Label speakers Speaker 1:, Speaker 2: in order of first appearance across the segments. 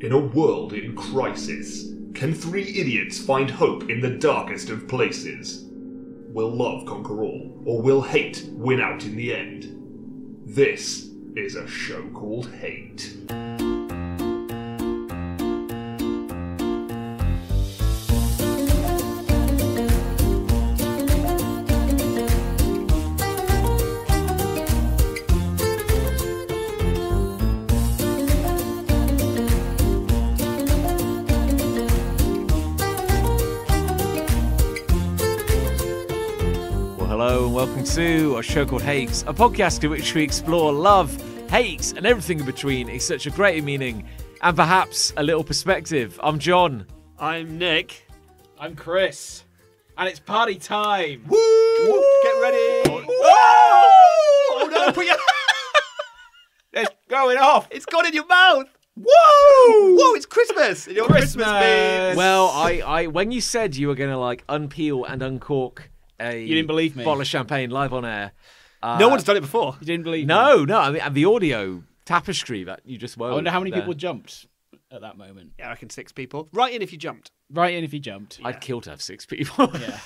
Speaker 1: In a world in crisis, can three idiots find hope in the darkest of places? Will love conquer all, or will hate win out in the end? This is a show called Hate.
Speaker 2: Welcome to a show called Hate, a podcast in which we explore love, hate, and everything in between in such a greater meaning and perhaps a little perspective. I'm Jon.
Speaker 3: I'm Nich.
Speaker 4: I'm Chris, and it's party time.
Speaker 3: Woo! Get ready. Ah!
Speaker 4: Oh no! Put your... it's going off.
Speaker 3: It's gone in your mouth.
Speaker 4: Whoa!
Speaker 3: Whoa! It's Christmas. In your Christmas,
Speaker 4: Christmas.
Speaker 3: babes.
Speaker 2: Well, I, I, when you said you were going to like unpeel and uncork a
Speaker 4: You didn't believe me.
Speaker 2: bottle of champagne live on air, uh,
Speaker 3: no one's done it before.
Speaker 4: You didn't believe me.
Speaker 2: no, no, I mean and the audio tapestry that you just wove.
Speaker 4: I wonder how many
Speaker 2: there.
Speaker 4: people jumped at that moment.
Speaker 3: Yeah, I reckon six people. Right in if you jumped.
Speaker 4: Right in if you jumped.
Speaker 2: I'd kill to have six people.
Speaker 4: Yeah.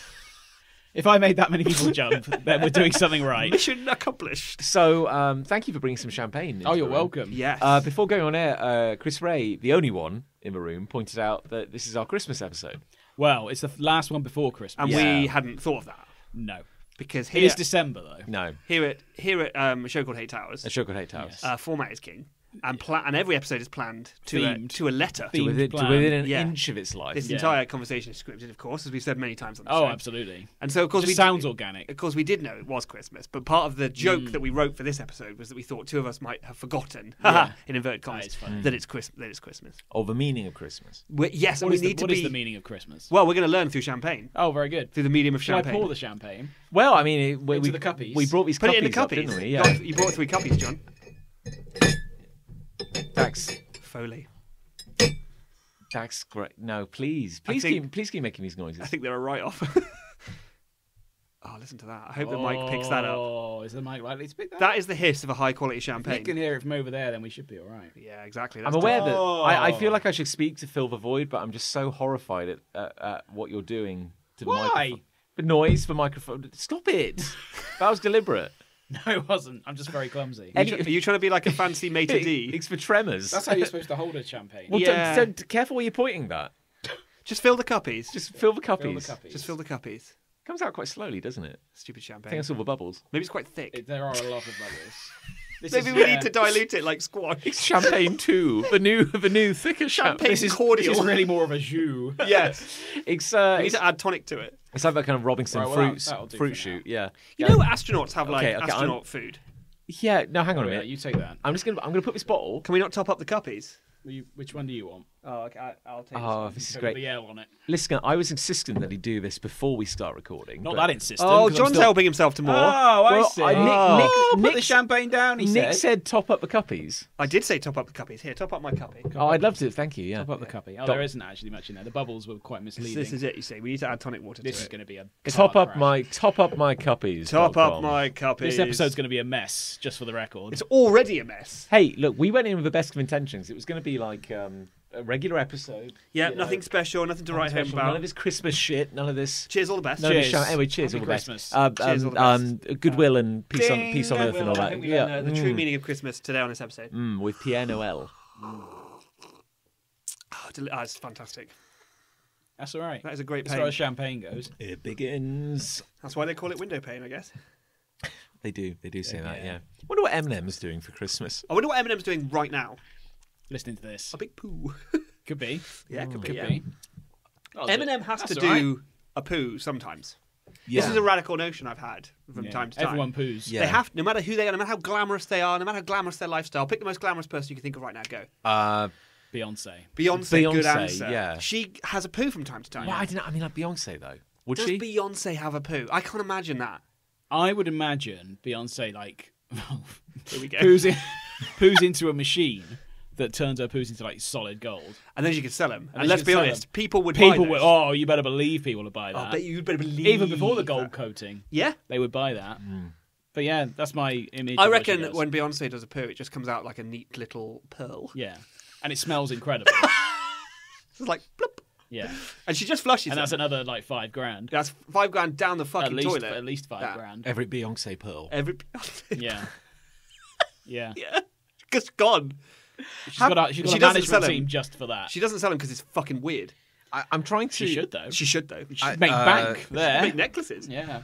Speaker 4: if I made that many people jump, then we're doing something right.
Speaker 3: Mission accomplished.
Speaker 2: So, um, thank you for bringing some champagne.
Speaker 4: Oh, you're welcome.
Speaker 3: Yes.
Speaker 2: Uh, before going on air, uh, Chris Ray, the only one in the room, pointed out that this is our Christmas episode.
Speaker 4: Well, it's the last one before Christmas.
Speaker 3: and
Speaker 2: Yeah.
Speaker 3: we hadn't thought of that
Speaker 4: no.
Speaker 3: because
Speaker 4: It
Speaker 3: here,
Speaker 4: is December though.
Speaker 2: No,
Speaker 3: here at here at um, a show called Hate Towers,
Speaker 2: a show called hate Towers.
Speaker 4: Yes.
Speaker 3: uh, format is king, and pla- and every episode is planned to a, to a letter.
Speaker 2: To within, to
Speaker 4: plan.
Speaker 2: within an
Speaker 3: Yeah.
Speaker 2: inch of its life.
Speaker 3: This
Speaker 4: Yeah.
Speaker 3: entire conversation is scripted, of course, as we've said many times on the show.
Speaker 4: Oh, absolutely.
Speaker 3: And so, of course,
Speaker 4: Just
Speaker 3: we
Speaker 4: sounds organic.
Speaker 3: Of course, we did know it was Christmas, but part of the joke
Speaker 4: Mm.
Speaker 3: that we wrote for this episode was that we thought two of us might have forgotten,
Speaker 4: Yeah.
Speaker 3: in inverted commas,
Speaker 4: is funny.
Speaker 3: that it's Chris- that it's Christmas.
Speaker 2: Or the meaning of Christmas.
Speaker 3: we yes, and
Speaker 4: What
Speaker 3: we
Speaker 4: is the,
Speaker 3: need to
Speaker 4: what
Speaker 3: be.
Speaker 4: is the meaning of Christmas?
Speaker 3: well, we're going to learn through champagne,
Speaker 4: Oh, very good.
Speaker 3: through the medium of
Speaker 4: Shall I
Speaker 3: champagne.
Speaker 4: pour the champagne?
Speaker 2: Well, I mean, it, we,
Speaker 4: Into
Speaker 2: we,
Speaker 4: the cuppies?
Speaker 2: we brought these
Speaker 3: Put it in the
Speaker 2: cuppies up, didn't we? Yeah.
Speaker 3: You brought three cuppies, Jon.
Speaker 2: Dax,
Speaker 3: Foley.
Speaker 2: Dax, great. No, please, please,
Speaker 3: think-
Speaker 2: keep, please keep making these noises.
Speaker 3: I think they're a write-off. oh, listen to that! I hope the mic picks that up.
Speaker 4: Oh, is the mic likely to pick that?
Speaker 3: That is the hiss of a high-quality champagne.
Speaker 4: If you can hear it from over there, then we should be all right.
Speaker 3: Yeah, exactly.
Speaker 2: I'm aware
Speaker 3: the-
Speaker 2: that I, I feel
Speaker 4: Oh.
Speaker 2: like I should speak to fill the void, but I'm just so horrified at, at, at what you're doing to the
Speaker 4: Why?
Speaker 2: microphone. The noise, the microphone. Stop it. that was deliberate.
Speaker 4: No, it wasn't. I'm just very clumsy.
Speaker 3: Are you, tr- are you trying to be like a fancy maitre d?
Speaker 2: It's for tremors.
Speaker 4: That's how you're supposed to hold a champagne.
Speaker 2: Well,
Speaker 3: Yeah.
Speaker 2: don't, don't, careful where you're pointing that.
Speaker 3: Just fill the cuppies. Just,
Speaker 2: Just fill the cuppies.
Speaker 4: Fill the cuppies.
Speaker 3: just fill the cuppies.
Speaker 2: Comes out quite slowly, doesn't it?
Speaker 3: Stupid champagne.
Speaker 2: I think I
Speaker 3: champagne.
Speaker 2: saw the bubbles.
Speaker 3: Maybe it's quite thick.
Speaker 4: It- there are a lot of bubbles. This
Speaker 3: Maybe
Speaker 4: is,
Speaker 3: we
Speaker 4: uh,
Speaker 3: need to dilute it like squash.
Speaker 2: It's champagne too. The new, the new thicker champagne.
Speaker 3: Champagne
Speaker 4: This is,
Speaker 3: cordial.
Speaker 4: this is really more of a jus.
Speaker 3: yes.
Speaker 2: It's uh,
Speaker 3: We need
Speaker 2: it's,
Speaker 3: to add tonic to it.
Speaker 2: It's like that kind of Robinson
Speaker 4: Right, well,
Speaker 2: fruit
Speaker 4: that- that'll do
Speaker 2: fruit
Speaker 4: for
Speaker 2: shoot.
Speaker 4: now.
Speaker 2: Yeah.
Speaker 3: You
Speaker 2: yeah.
Speaker 3: know, astronauts have like
Speaker 2: Okay, okay, I'm-
Speaker 3: astronaut food.
Speaker 2: Yeah. No, hang on a
Speaker 4: yeah,
Speaker 2: minute.
Speaker 4: you take that.
Speaker 2: I'm just gonna I'm gonna put this bottle.
Speaker 3: Can we not top up the cuppies?
Speaker 4: Will you- which one do you want?
Speaker 3: Oh, okay. I, I'll take
Speaker 2: Oh, this is great.
Speaker 4: The L on it.
Speaker 2: Listen, I was insistent that he do this before we start recording.
Speaker 4: Not
Speaker 2: but-
Speaker 4: that insistent.
Speaker 3: Oh, Jon's
Speaker 4: still-
Speaker 3: helping himself to more.
Speaker 4: Oh, I
Speaker 2: Well,
Speaker 4: see.
Speaker 2: I- Nich-
Speaker 4: oh,
Speaker 2: Nich-
Speaker 4: put
Speaker 2: Nich-
Speaker 4: the champagne down. He
Speaker 2: Nich
Speaker 4: said.
Speaker 2: said top up the cuppies.
Speaker 3: I did say top up the cuppies. Here, top up my cuppy.
Speaker 2: Oh, I'd love to. Thank you. Yeah.
Speaker 4: Top up the cuppy. Oh,
Speaker 2: Top-
Speaker 4: there isn't actually much in there. The bubbles were quite
Speaker 3: This,
Speaker 4: misleading.
Speaker 3: this is it. You see, we need to add tonic water
Speaker 4: This
Speaker 3: to
Speaker 4: is going to be a
Speaker 2: Top up
Speaker 4: crash.
Speaker 2: my top up my cuppies.
Speaker 3: Top up my cuppies.
Speaker 4: This episode's going to be a mess, just for the record.
Speaker 3: It's already a mess.
Speaker 2: Hey, look, we went in with the best of intentions. It was going to be like um, a regular episode.
Speaker 3: Yeah,
Speaker 2: You know,
Speaker 3: nothing special, nothing to
Speaker 2: nothing
Speaker 3: write home about.
Speaker 2: None of this Christmas shit. None of this.
Speaker 3: Cheers, all the best.
Speaker 2: None of this
Speaker 4: Cheers.
Speaker 2: shout- Anyway, cheers.
Speaker 4: Happy
Speaker 2: all the best.
Speaker 4: Christmas.
Speaker 2: Uh,
Speaker 3: Cheers, all
Speaker 2: um,
Speaker 3: the
Speaker 2: um, goodwill and peace on peace on earth and all
Speaker 3: I
Speaker 2: that.
Speaker 3: think we
Speaker 2: Yeah.
Speaker 3: learned, uh, the true
Speaker 2: Mm.
Speaker 3: meaning of Christmas today on this episode.
Speaker 2: Mm, with Pierre Noel.
Speaker 3: Oh, del- ah, it's fantastic.
Speaker 4: That's all right.
Speaker 3: That is a great
Speaker 4: As far as champagne goes.
Speaker 2: It begins.
Speaker 3: That's why they call it window pane, I guess.
Speaker 2: They do. They do say that.
Speaker 4: Yeah.
Speaker 2: Yeah. Wonder what Eminem's doing for Christmas.
Speaker 3: I wonder what Eminem's doing right now.
Speaker 4: Listening to this.
Speaker 3: A big poo.
Speaker 4: Could be.
Speaker 3: yeah, could be.
Speaker 4: Could
Speaker 3: yeah.
Speaker 4: be. That'll.
Speaker 3: Eminem has
Speaker 4: That's
Speaker 3: to
Speaker 4: all right.
Speaker 3: do a poo sometimes.
Speaker 2: Yeah.
Speaker 3: This is a radical notion I've had from
Speaker 4: Yeah.
Speaker 3: time to time.
Speaker 4: Everyone poos.
Speaker 2: Yeah.
Speaker 3: They have, no matter who they are, no matter how glamorous they are, no matter how glamorous their lifestyle, pick the most glamorous person you can think of right now. Go.
Speaker 2: Uh,
Speaker 4: Beyonce.
Speaker 3: Beyonce, good
Speaker 2: Beyonce,
Speaker 3: answer.
Speaker 2: yeah.
Speaker 3: She has a poo from time to time.
Speaker 2: well, I don't know. I mean, like Beyonce though. Would
Speaker 3: Does
Speaker 2: she?
Speaker 3: Beyonce have a poo? I can't imagine that.
Speaker 4: I would imagine Beyonce like
Speaker 3: Here we go.
Speaker 4: poos, in, poos into a machine that turns her poos into like solid gold.
Speaker 3: And then you could sell them. And,
Speaker 4: then
Speaker 3: let's be honest,
Speaker 4: them.
Speaker 3: people would
Speaker 4: People
Speaker 3: buy
Speaker 4: would. Oh, you better believe people would buy
Speaker 3: Oh,
Speaker 4: that.
Speaker 3: but you'd better believe
Speaker 4: Even before the gold
Speaker 3: that.
Speaker 4: coating,
Speaker 3: Yeah,
Speaker 4: they would buy that. Hmm. But yeah, that's my image.
Speaker 3: I
Speaker 4: of what she
Speaker 3: reckon when Beyonce does a poo, it just comes out like a neat little pearl.
Speaker 4: yeah, and it smells incredible.
Speaker 3: It's like bloop,
Speaker 4: yeah,
Speaker 3: and she just flushes
Speaker 4: and
Speaker 3: it.
Speaker 4: that's another like five grand.
Speaker 3: That's five grand down the fucking
Speaker 4: At least,
Speaker 3: toilet.
Speaker 4: at least five
Speaker 3: Yeah.
Speaker 4: grand.
Speaker 2: Every Beyonce pearl.
Speaker 3: Every Beyonce.
Speaker 4: Yeah, yeah.
Speaker 3: yeah, just gone.
Speaker 4: She's got a, she's got
Speaker 3: She
Speaker 4: a
Speaker 3: doesn't sell
Speaker 4: management
Speaker 3: them.
Speaker 4: team just for that.
Speaker 3: She doesn't sell them because it's fucking weird.
Speaker 2: I, I'm trying to.
Speaker 4: She should though.
Speaker 3: She should though. She
Speaker 4: She'd make
Speaker 2: uh,
Speaker 4: bank there.
Speaker 3: make necklaces.
Speaker 4: yeah.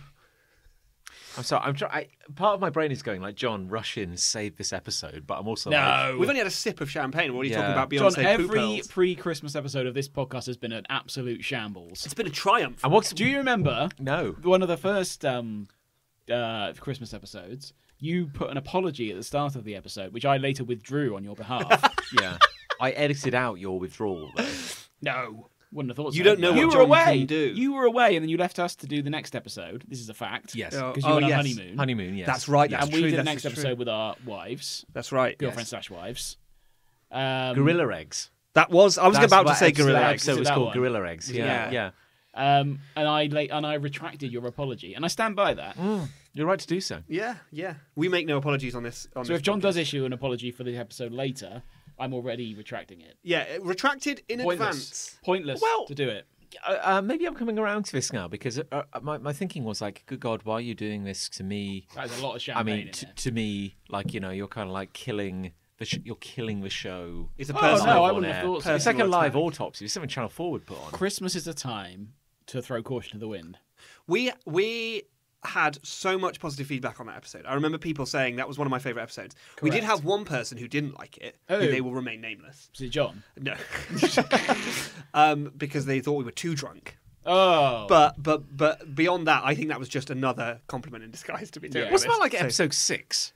Speaker 2: I'm sorry. I'm trying. Part of my brain is going like, Jon, rush in, save this episode. But I'm also like,
Speaker 4: No.
Speaker 3: We've only had a sip of champagne. We're already talking about
Speaker 4: Jon,
Speaker 3: Beyonce poo
Speaker 4: every pre-Christmas episode of this podcast has been an absolute shambles.
Speaker 3: It's been a triumph.
Speaker 2: and what's
Speaker 4: Do you remember
Speaker 2: no?
Speaker 4: one of the first um, uh, Christmas episodes? You put an apology at the start of the episode, which I later withdrew on your behalf.
Speaker 2: Yeah, I edited out your withdrawal. Though.
Speaker 4: no, wouldn't have thought.
Speaker 3: You
Speaker 4: so.
Speaker 3: don't know
Speaker 4: you
Speaker 3: what
Speaker 4: were
Speaker 3: Jon
Speaker 4: away.
Speaker 3: can do.
Speaker 4: You were away, and then you left us to do the next episode. This is a fact.
Speaker 2: Yes.
Speaker 3: Oh,
Speaker 4: because you went on
Speaker 3: yes.
Speaker 4: honeymoon.
Speaker 2: Honeymoon. Yes,
Speaker 3: That's right.
Speaker 2: Yes.
Speaker 3: That's
Speaker 4: and we did the
Speaker 3: that's
Speaker 4: next
Speaker 3: true.
Speaker 4: episode with our wives,
Speaker 3: That's right.
Speaker 4: Girlfriend
Speaker 3: yes.
Speaker 4: slash wives. Um,
Speaker 2: Gorilla eggs.
Speaker 3: That was. I was
Speaker 2: That's
Speaker 3: about to say gorilla
Speaker 2: that
Speaker 3: eggs.
Speaker 4: So it
Speaker 2: was called
Speaker 4: one?
Speaker 2: Gorilla Eggs. Yeah,
Speaker 3: Yeah.
Speaker 2: yeah.
Speaker 4: Um, and I and I retracted your apology, and I stand by that.
Speaker 2: You're right to do so.
Speaker 3: Yeah, yeah. We make no apologies on this. On
Speaker 4: So
Speaker 3: this
Speaker 4: if Jon
Speaker 3: podcast.
Speaker 4: does issue an apology for the episode later, I'm already retracting it.
Speaker 3: yeah, retracted in
Speaker 4: Pointless.
Speaker 3: advance.
Speaker 4: Pointless
Speaker 2: Well-
Speaker 4: to do it.
Speaker 2: Uh, uh, maybe I'm coming around to this now because uh, uh, my my thinking was like, good God, why are you doing this to me?
Speaker 4: There's a lot of
Speaker 2: I mean, t- to me, like you know, you're kind of like killing the sh- you're killing the show.
Speaker 3: It's a personal.
Speaker 4: Oh, no, I wouldn't have thought so.
Speaker 2: It's like a live
Speaker 3: attack.
Speaker 2: autopsy. It's something Channel Four would put on.
Speaker 4: Christmas is a time to throw caution to the wind.
Speaker 3: We we had so much positive feedback on that episode. I remember people saying that was one of my favorite episodes. We did have one person who didn't like it.
Speaker 4: Who?
Speaker 3: Who they will remain nameless.
Speaker 4: Is it Jon?
Speaker 3: No, um, because they thought we were too drunk.
Speaker 4: Oh,
Speaker 3: But but but beyond that, I think that was just another compliment in disguise. To be totally
Speaker 4: Yeah.
Speaker 2: Wasn't that like
Speaker 3: So-
Speaker 2: episode six?